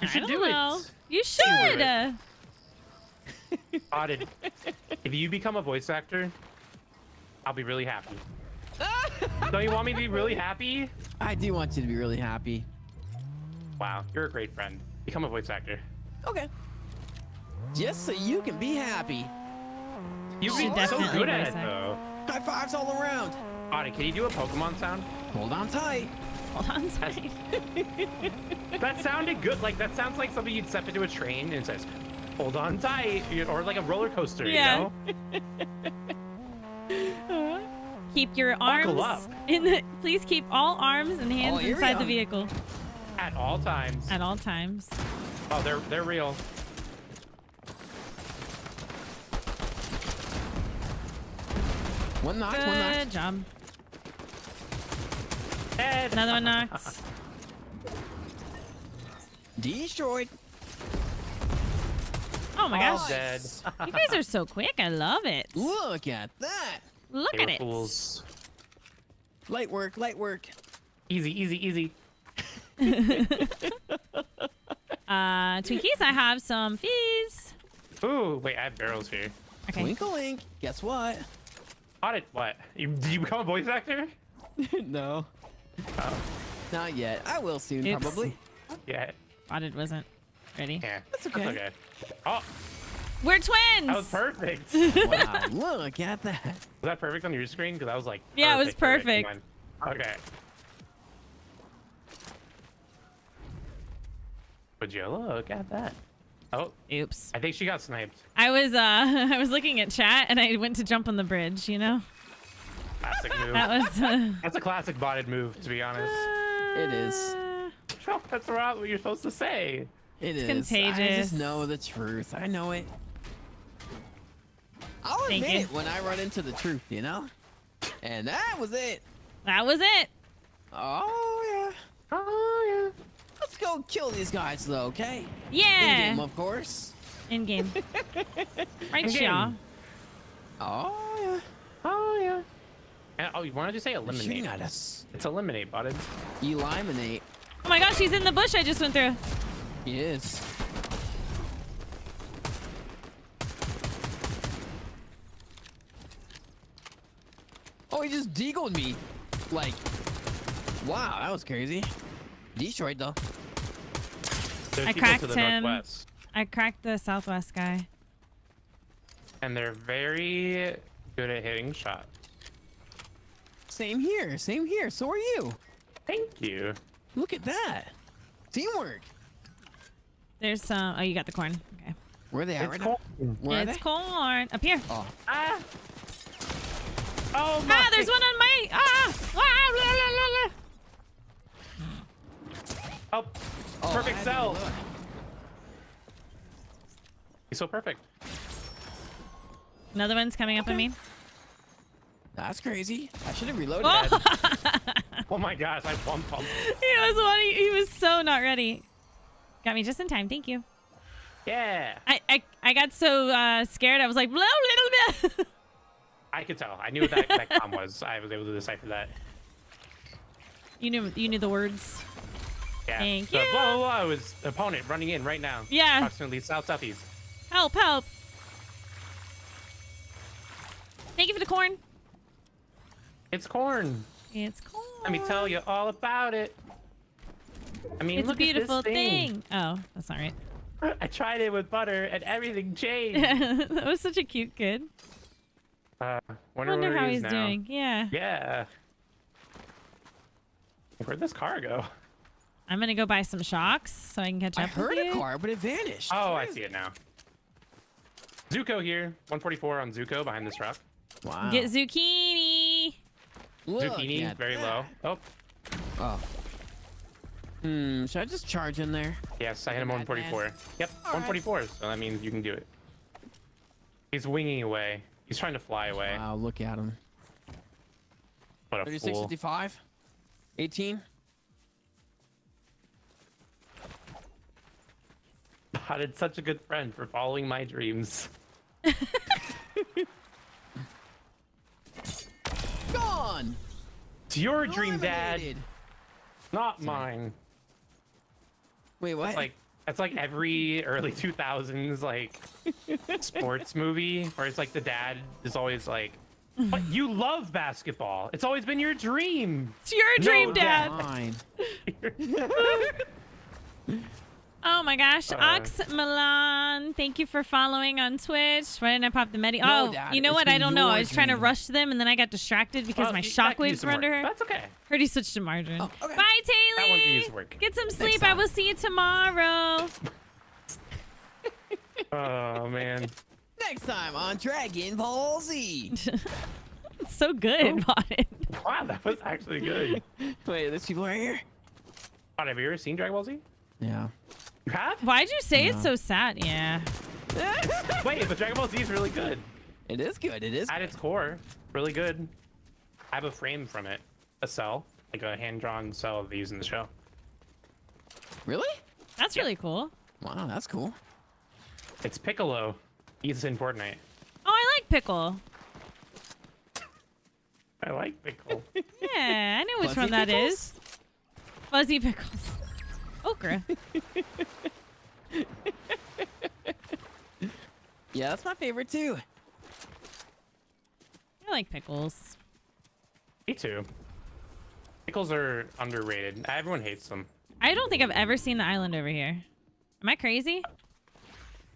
You I should don't do know. it. You should. it. Botted. if you become a voice actor, I'll be really happy. Don't you want me to be really happy? I do want you to be really happy. Wow, you're a great friend. Become a voice actor. Okay. Just so you can be happy. You'd Should be so definitely good at it though. High fives all around. Audie, can you do a Pokemon sound? Hold on tight. Hold on tight. That sounded good. Like that sounds like something you'd step into a train and says, "Hold on tight," or like a roller coaster. Yeah. You know? Keep your arms up. in the. Please keep all arms and hands Oh, here we inside the vehicle At all times. at all times. Oh, they're they're real. One knock, one knock. Good job. Dead. Another one knocked. Destroyed. Oh my All gosh. dead. You guys are so quick. I love it. Look at that. Look They at were it. fools. Light work, light work. Easy, easy, easy. Uh, Twinkies, I have some fees. Ooh, wait, I have barrels here. Okay. Link, Guess what? Audit, what? You, did you become a voice actor? no. Oh, Not yet. I will soon, Oops. probably. yeah. Thought it wasn't ready. Yeah. That's okay. okay. Oh, We're twins. that was perfect. Wow, look at that. Was that perfect on your screen? Because I was like, Yeah, it was perfect. perfect. Okay. Would you look at that? Oh, Oops. I think she got sniped. I was uh I was looking at chat and I went to jump on the bridge. You know. Classic move. That was. Uh, That's a classic botted move, to be honest. It is. That's not what you're supposed to say. It is. I contagious. just know the truth. I know it. I'll Thank admit you. it when I run into the truth, you know? And that was it. that was it. Oh, yeah. Oh, yeah. Let's go kill these guys, though, okay? Yeah. In Yeah. game, of course. In game. right, y'all. Oh, yeah. Oh, yeah. And, oh, why don't you say They're Shooting eliminate? at us. It's eliminate, botted. Eliminate. Oh my gosh, he's in the bush I just went through. He is. Oh, he just deagled me. Like, wow, that was crazy. Destroyed, though. There's I people to cracked the him. northwest. I cracked the southwest guy. And they're very good at hitting shots. Same here. Same here. So are you. Thank you. Look at that. Teamwork. There's some. Oh, you got the corn. Okay. Where are they at It's right cool. now? Where are it's they? corn up here. Oh, Ah! Oh, my. Ah, there's one on my. Ah! ah la, la, la, la. Oh, oh perfect I cell. He's so perfect. Another one's coming up on me. That's crazy. I should have reloaded. Oh, Oh my gosh, I one pump. he was one. He was so not ready. Got me just in time. Thank you. Yeah. I I, I got so uh, scared. I was like, blah, little bit. I could tell. I knew what that, that com was. I was able to decipher that. you knew you knew the words. Yeah. Thank so you. Blah, blah, blah. Was opponent running in right now. Yeah. Approximately south southeast. Help! Help! Thank you for the corn. It's corn. It's corn. Let me tell you all about it. I mean, It's a look at this beautiful thing. thing. Oh, that's not right. I tried it with butter and everything changed. that was such a cute kid. uh, wonder, Wonder how he he's now. doing. Yeah. Yeah. Where'd this car go? I'm gonna go buy some shocks so I can catch up. I heard with a car, but it vanished. Oh, I see it now. Zuko here. 144 on Zuko behind this rock. Wow. Get zucchini. Look Zucchini, at very that. low. Oh, Oh. Hmm, should I just charge in there? yes, I hit him Bad man. 144. Yep, All right. 144. So that means you can do it. He's winging away. He's trying to fly away. Wow, look at him. What a 36, fool. 55, 18. God, it's such a good friend for following my dreams. Gone! It's your dream, Dad, Eliminated. not mine. Wait, what? It's like that's like every early 2000s like sports movie where it's like the dad is always like, "But you love basketball. It's always been your dream." It's your dream, Dad. Dad. Fine. Oh my gosh, Uh. Ox Milan, thank you for following on Twitch. Why didn't I pop the medi? No, oh, Dad, you know what? I don't know. I your was trying to rush them, and then I got distracted because Well, my you- that could use shockwaves were under her. That's okay. Heard he switched to margarine. Oh, okay. Bye, That one could work. Get some sleep. I will see you tomorrow. Oh man. Next time on Dragon Ball Z. It's so good, Vaughn. Wow, that was actually good. Wait, there's people right here. God, have you ever seen Dragon Ball Z? Yeah. You have? Why'd you say it's so sad? Yeah. Wait, but Dragon Ball Z is really good. It is good. It is. At its core, really good. I have a frame from it, a cell, like a hand-drawn cell they use in the show. Really? That's really cool. Wow, that's cool. It's Piccolo. He's in Fortnite. Oh, I like pickle. I like Piccolo. Yeah, I know which Fuzzy one that pickles? is. Fuzzy pickles. Okra. Yeah, that's my favorite too. I like pickles. Me too. Pickles are underrated. Everyone hates them. I don't think I've ever seen the island over here. Am I crazy?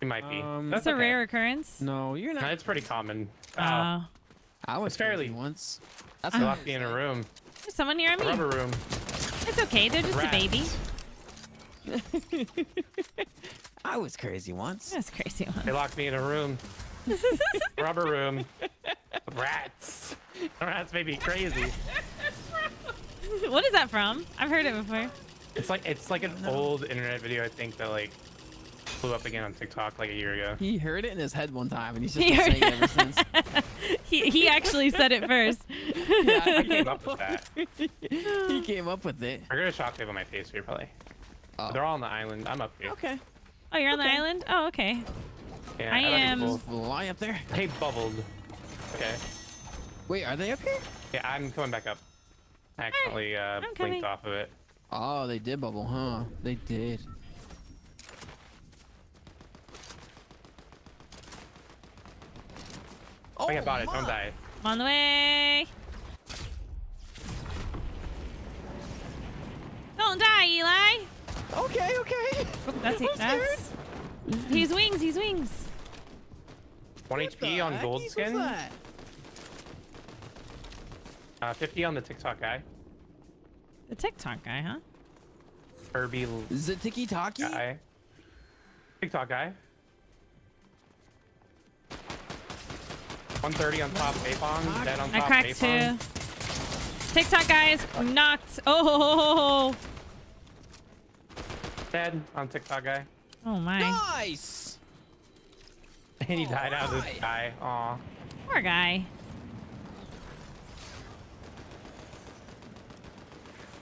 It might be. Um, That's a okay. rare occurrence. No, you're No, not. it's pretty common. Oh, Oh. I was fairly- once. That's they what locked in a room. There's someone near A me. rubber room. It's okay. They're just Rats. a baby. I was crazy once. That's crazy one. They locked me in a room. rubber room. Rats. Rats made me crazy. what is that from? I've heard it before. It's like it's like an old internet video I think that like blew up again on TikTok like a year ago. He heard it in his head one time, and he's just He been saying it ever since. He he actually said it first. Yeah, I came up with that. he came up with it. I got a shockwave on my face here probably. Oh. They're all on the island. I'm up here. Okay. Oh, you're on the island? Oh, okay. Yeah, I thought it'd be am- cool. Fly up there. Hey, bubbled. Okay. Wait, are they up here? Yeah, I'm coming back up. I accidentally uh, I'm coming. blinked off of it. Oh, they did bubble, huh? They did. Oh, I bought it. Don't die. I'm on the way. Don't die, Eli. Okay, okay. That's it. I'm scared. That's. He's wings. He's wings. 1 What HP on heck? gold skin. that? Uh, 50 on the TikTok guy. The TikTok guy, huh? Kirby Is it Tiki Taki? guy. TikTok guy. 130 on top Apon. Dead on top, I top cracked Apon. two. TikTok guy is knocked. Oh, Dead on TikTok guy. oh my. Nice. And he oh, died out of this guy. sky. Aw. Poor guy.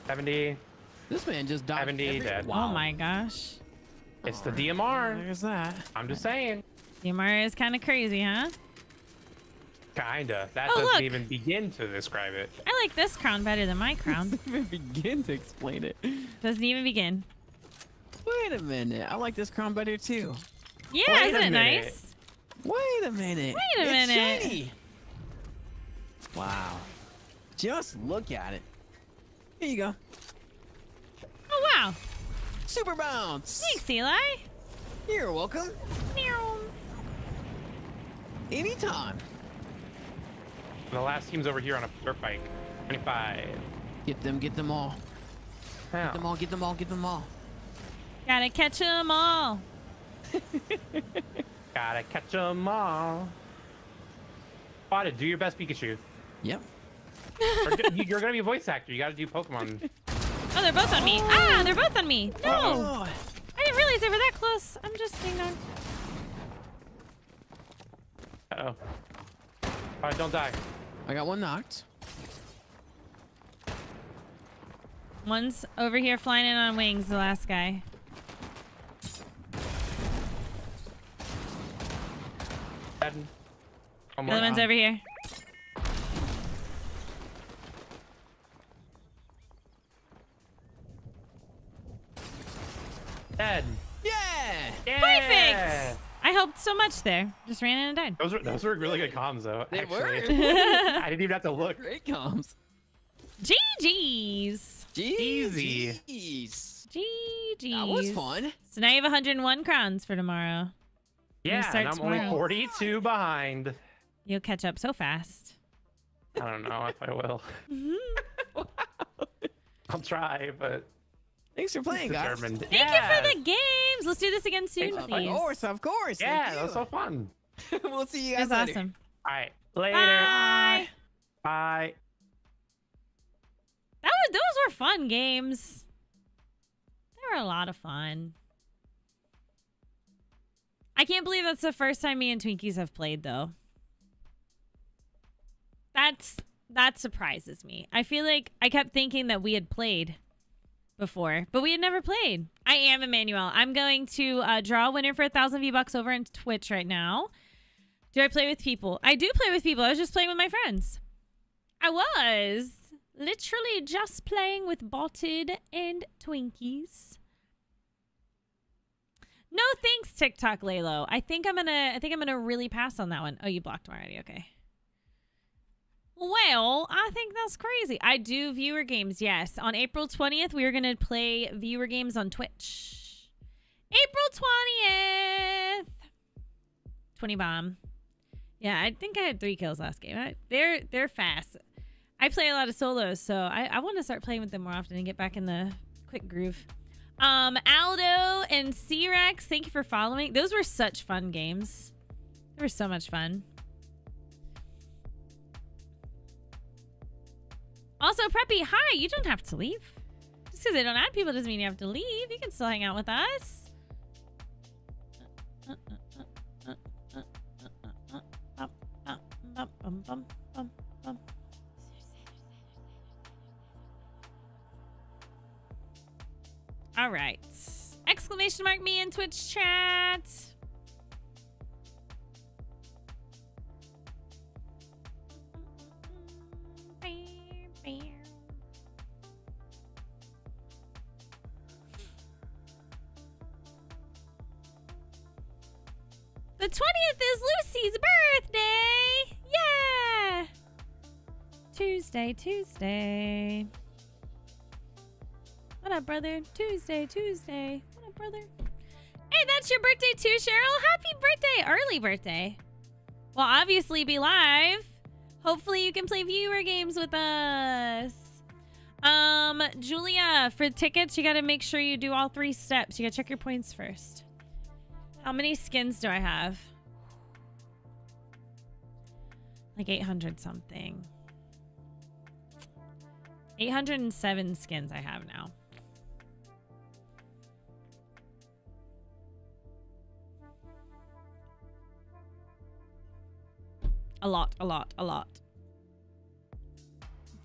70. This man just died. 70 every- dead. Oh my gosh. It's the DMR. Oh, there's that. I'm just saying. DMR is kind of crazy, huh? Kinda. That Oh, doesn't look. even begin to describe it. I like this crown better than my crown. doesn't even begin to explain it. Doesn't even begin. Wait a minute. I like this crown better too. Yeah, Wait isn't it minute. nice? Wait a minute. Wait a it's minute. Shiny. Wow. Just look at it. Here you go. Oh wow. Super bounce. Thanks, Eli. You're welcome. Meow. Anytime. The last team's over here on a dirt bike. 25. Get them. Get them all. Get them all. Get them all. Get them all. Gotta catch 'em all. gotta catch 'em all. Botted, do your best Pikachu. Yep. Or you- You're gonna be a voice actor. You gotta do Pokemon. Oh, they're both on me. Ah, they're both on me. No. Oh. I didn't realize they were that close. I'm just ding dong. Uh oh. Alright, don't die. I got one knocked. One's over here flying in on wings, the last guy. Dead. One The other one's over here. Dead. Yeah. Yeah. Perfect! I helped so much there. Just ran in and died. Those were those were really good comms though. They actually. were. I didn't even have to look. Great comes. GG's. Easy. Jeez. GG. That was fun. So now you have 101 crowns for tomorrow. Yeah, and I'm tomorrow. only 42 behind. You'll catch up so fast. I don't know if I will. I'll try, but Thanks for playing, guys. determined. Thank yeah. you for the games. Let's do this again soon, Of please. Of course, of course. Yeah, Thank that was so fun. we'll see you That guys was later. awesome. All right, later. Bye. Bye. That was those were fun games. They were a lot of fun. I can't believe that's the first time me and Twinkies have played though. That's that surprises me. I feel like I kept thinking that we had played before, but we had never played. I am Emmanuel. I'm going to uh, draw a winner for a thousand V bucks over on Twitch right now. Do I play with people? I do play with people. I was just playing with my friends. I was literally just playing with Botted and Twinkies. No thanks, TikTok Lalo. I think I'm gonna. I think I'm gonna really pass on that one. Oh, you blocked him already. Okay. Well, I think that's crazy. I do viewer games. Yes, on April 20th, we are gonna play viewer games on Twitch. April 20th. 20 bomb. Yeah, I think I had three kills last game. I, they're they're fast. I play a lot of solos, so I, I want to start playing with them more often and get back in the quick groove. Um, Aldo and C-Rex, thank you for following. Those were such fun games. They were so much fun. Also, Preppy, hi. You don't have to leave. Just because I don't add people doesn't mean you have to leave. You can still hang out with us. All right. Exclamation mark me in Twitch chat. The 20th is Lucy's birthday. Yeah. Tuesday, Tuesday. What up, brother? Tuesday, Tuesday. What up, brother? Hey, that's your birthday too, Cheryl. Happy birthday. Early birthday. Well, obviously be live. Hopefully you can play viewer games with us. Um, Julia, for tickets, you gotta make sure you do all three steps. You gotta check your points first. How many skins do I have? Like 800 something. 807 skins I have now. A lot, a lot, a lot.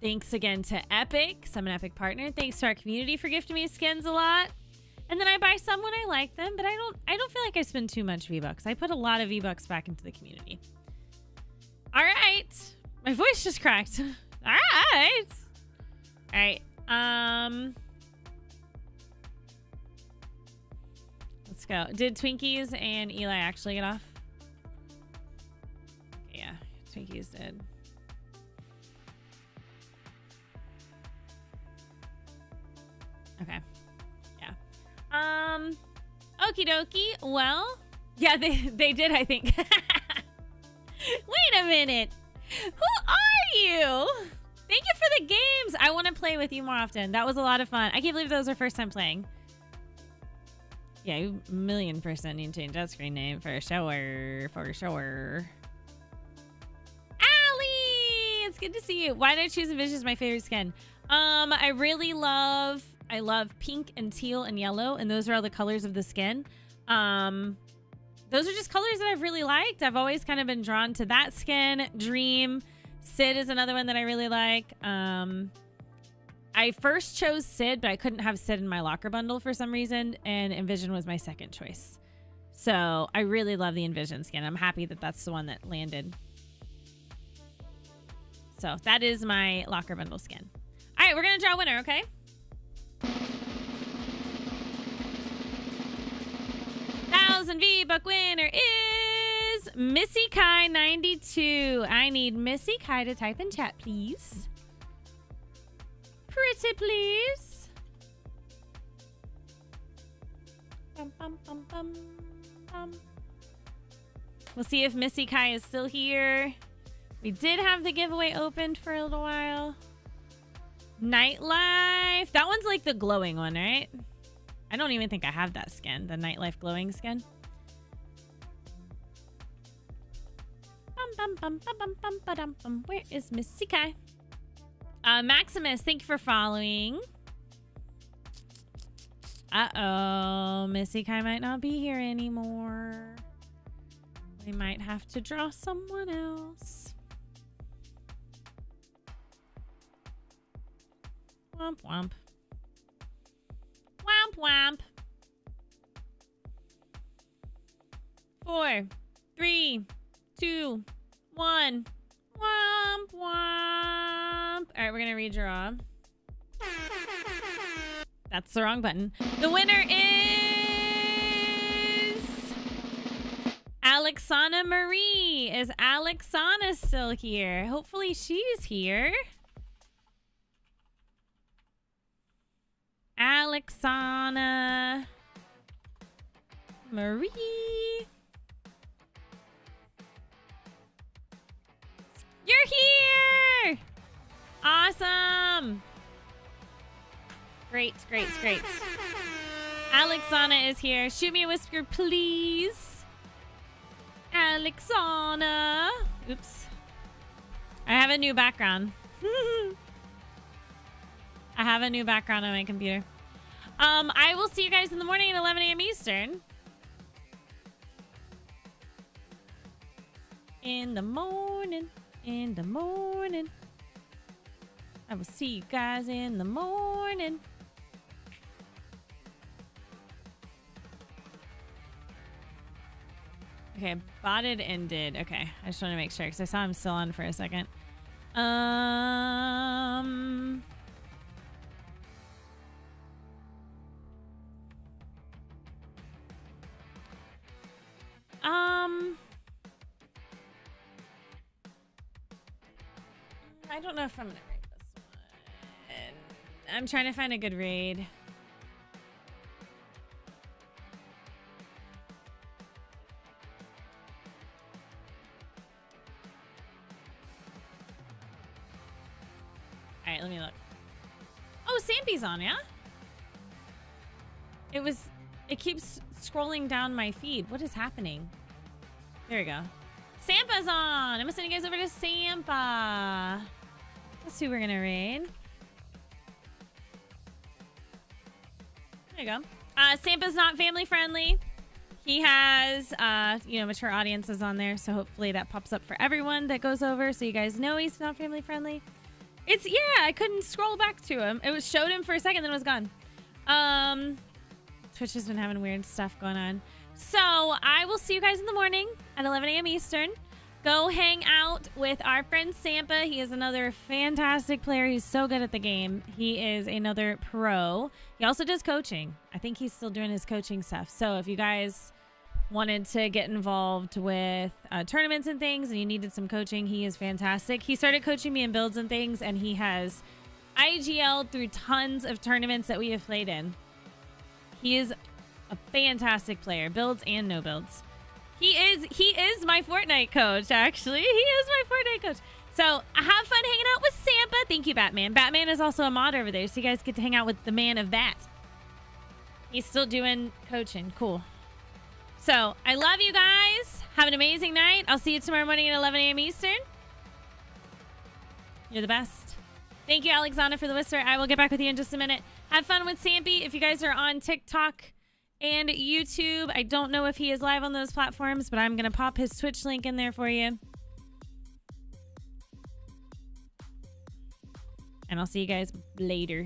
Thanks again to Epic. I'm an Epic partner. Thanks to our community for gifting me skins a lot. And then I buy some when I like them, but I don't I don't feel like I spend too much V-Bucks. I put a lot of V-Bucks back into the community. All right. My voice just cracked. All right. All right. Um Let's go. Did Twinkies and Eli actually get off? Twinkies did. Okay. Yeah. Um Okie dokie. Well, yeah, they they did, I think. Wait a minute. Who are you? Thank you for the games. I want to play with you more often. That was a lot of fun. I can't believe that was our first time playing. Yeah, you million percent need to change that screen name for sure. For sure. Good to see you. Why did I choose Envision as my favorite skin? Um, I really love I love pink and teal and yellow, and those are all the colors of the skin. Um those are just colors that I've really liked. I've always kind of been drawn to that skin. Dream. Sid is another one that I really like. Um I first chose Sid, but I couldn't have Sid in my locker bundle for some reason, and Envision was my second choice. So I really love the Envision skin. I'm happy that that's the one that landed. So that is my locker bundle skin. All right, we're gonna draw a winner, okay? Thousand V buck winner is Missy Kai 92. I need Missy Kai to type in chat, please. Pretty please. Bum, bum, bum. We'll see if Missy Kai is still here. We did have the giveaway opened for a little while. Nightlife. That one's like the glowing one, right? I don't even think I have that skin, the Nightlife glowing skin. Where is Missy Kai? Uh, Maximus, thank you for following. Uh-oh. Missy Kai might not be here anymore. We might have to draw someone else. Womp womp. Womp womp. Four, three, two, one. Womp womp. All right, we're gonna redraw. That's the wrong button. The winner is Alexana Marie. Is Alexana still here? Hopefully she's here. Alexana Marie. You're here! Awesome! Great, great, great. Alexana is here. Shoot me a whisker, please. Alexana. Oops. I have a new background. I have a new background on my computer. Um, I will see you guys in the morning at 11 a.m. Eastern. In the morning, in the morning. I will see you guys in the morning. Okay, botted ended. Okay, I just want to make sure because I saw him still on for a second. Um. Um. I don't know if I'm gonna raid this one. I'm trying to find a good raid. All right, let me look. Oh, Sampy's on, yeah? It was. It keeps scrolling down my feed. What is happening? There we go. Sampa's on. I'm gonna send you guys over to Sampa. That's who we're gonna raid. There you go. Uh, Sampa's not family friendly. He has, uh, you know, mature audiences on there, so hopefully that pops up for everyone that goes over, so you guys know he's not family friendly. It's yeah, I couldn't scroll back to him. It was showed him for a second, then it was gone. Um, Twitch has been having weird stuff going on. So I will see you guys in the morning at 11 a.m. Eastern. Go hang out with our friend Sampa. He is another fantastic player. He's so good at the game. He is another pro. He also does coaching. I think he's still doing his coaching stuff. So if you guys wanted to get involved with uh, tournaments and things and you needed some coaching, he is fantastic. He started coaching me in builds and things, and he has IGL through tons of tournaments that we have played in. He is a fantastic player, builds and no builds. He is he is my Fortnite coach, actually. He is my Fortnite coach. So have fun hanging out with Sampa. Thank you, Batman. Batman is also a mod over there, so you guys get to hang out with the man of that. He's still doing coaching. Cool. So I love you guys. Have an amazing night. I'll see you tomorrow morning at 11 a.m. Eastern. You're the best. Thank you, Alexander, for the whisper. I will get back with you in just a minute. Have fun with Sampy. If you guys are on TikTok and YouTube, I don't know if he is live on those platforms, but I'm going to pop his Twitch link in there for you. And I'll see you guys later.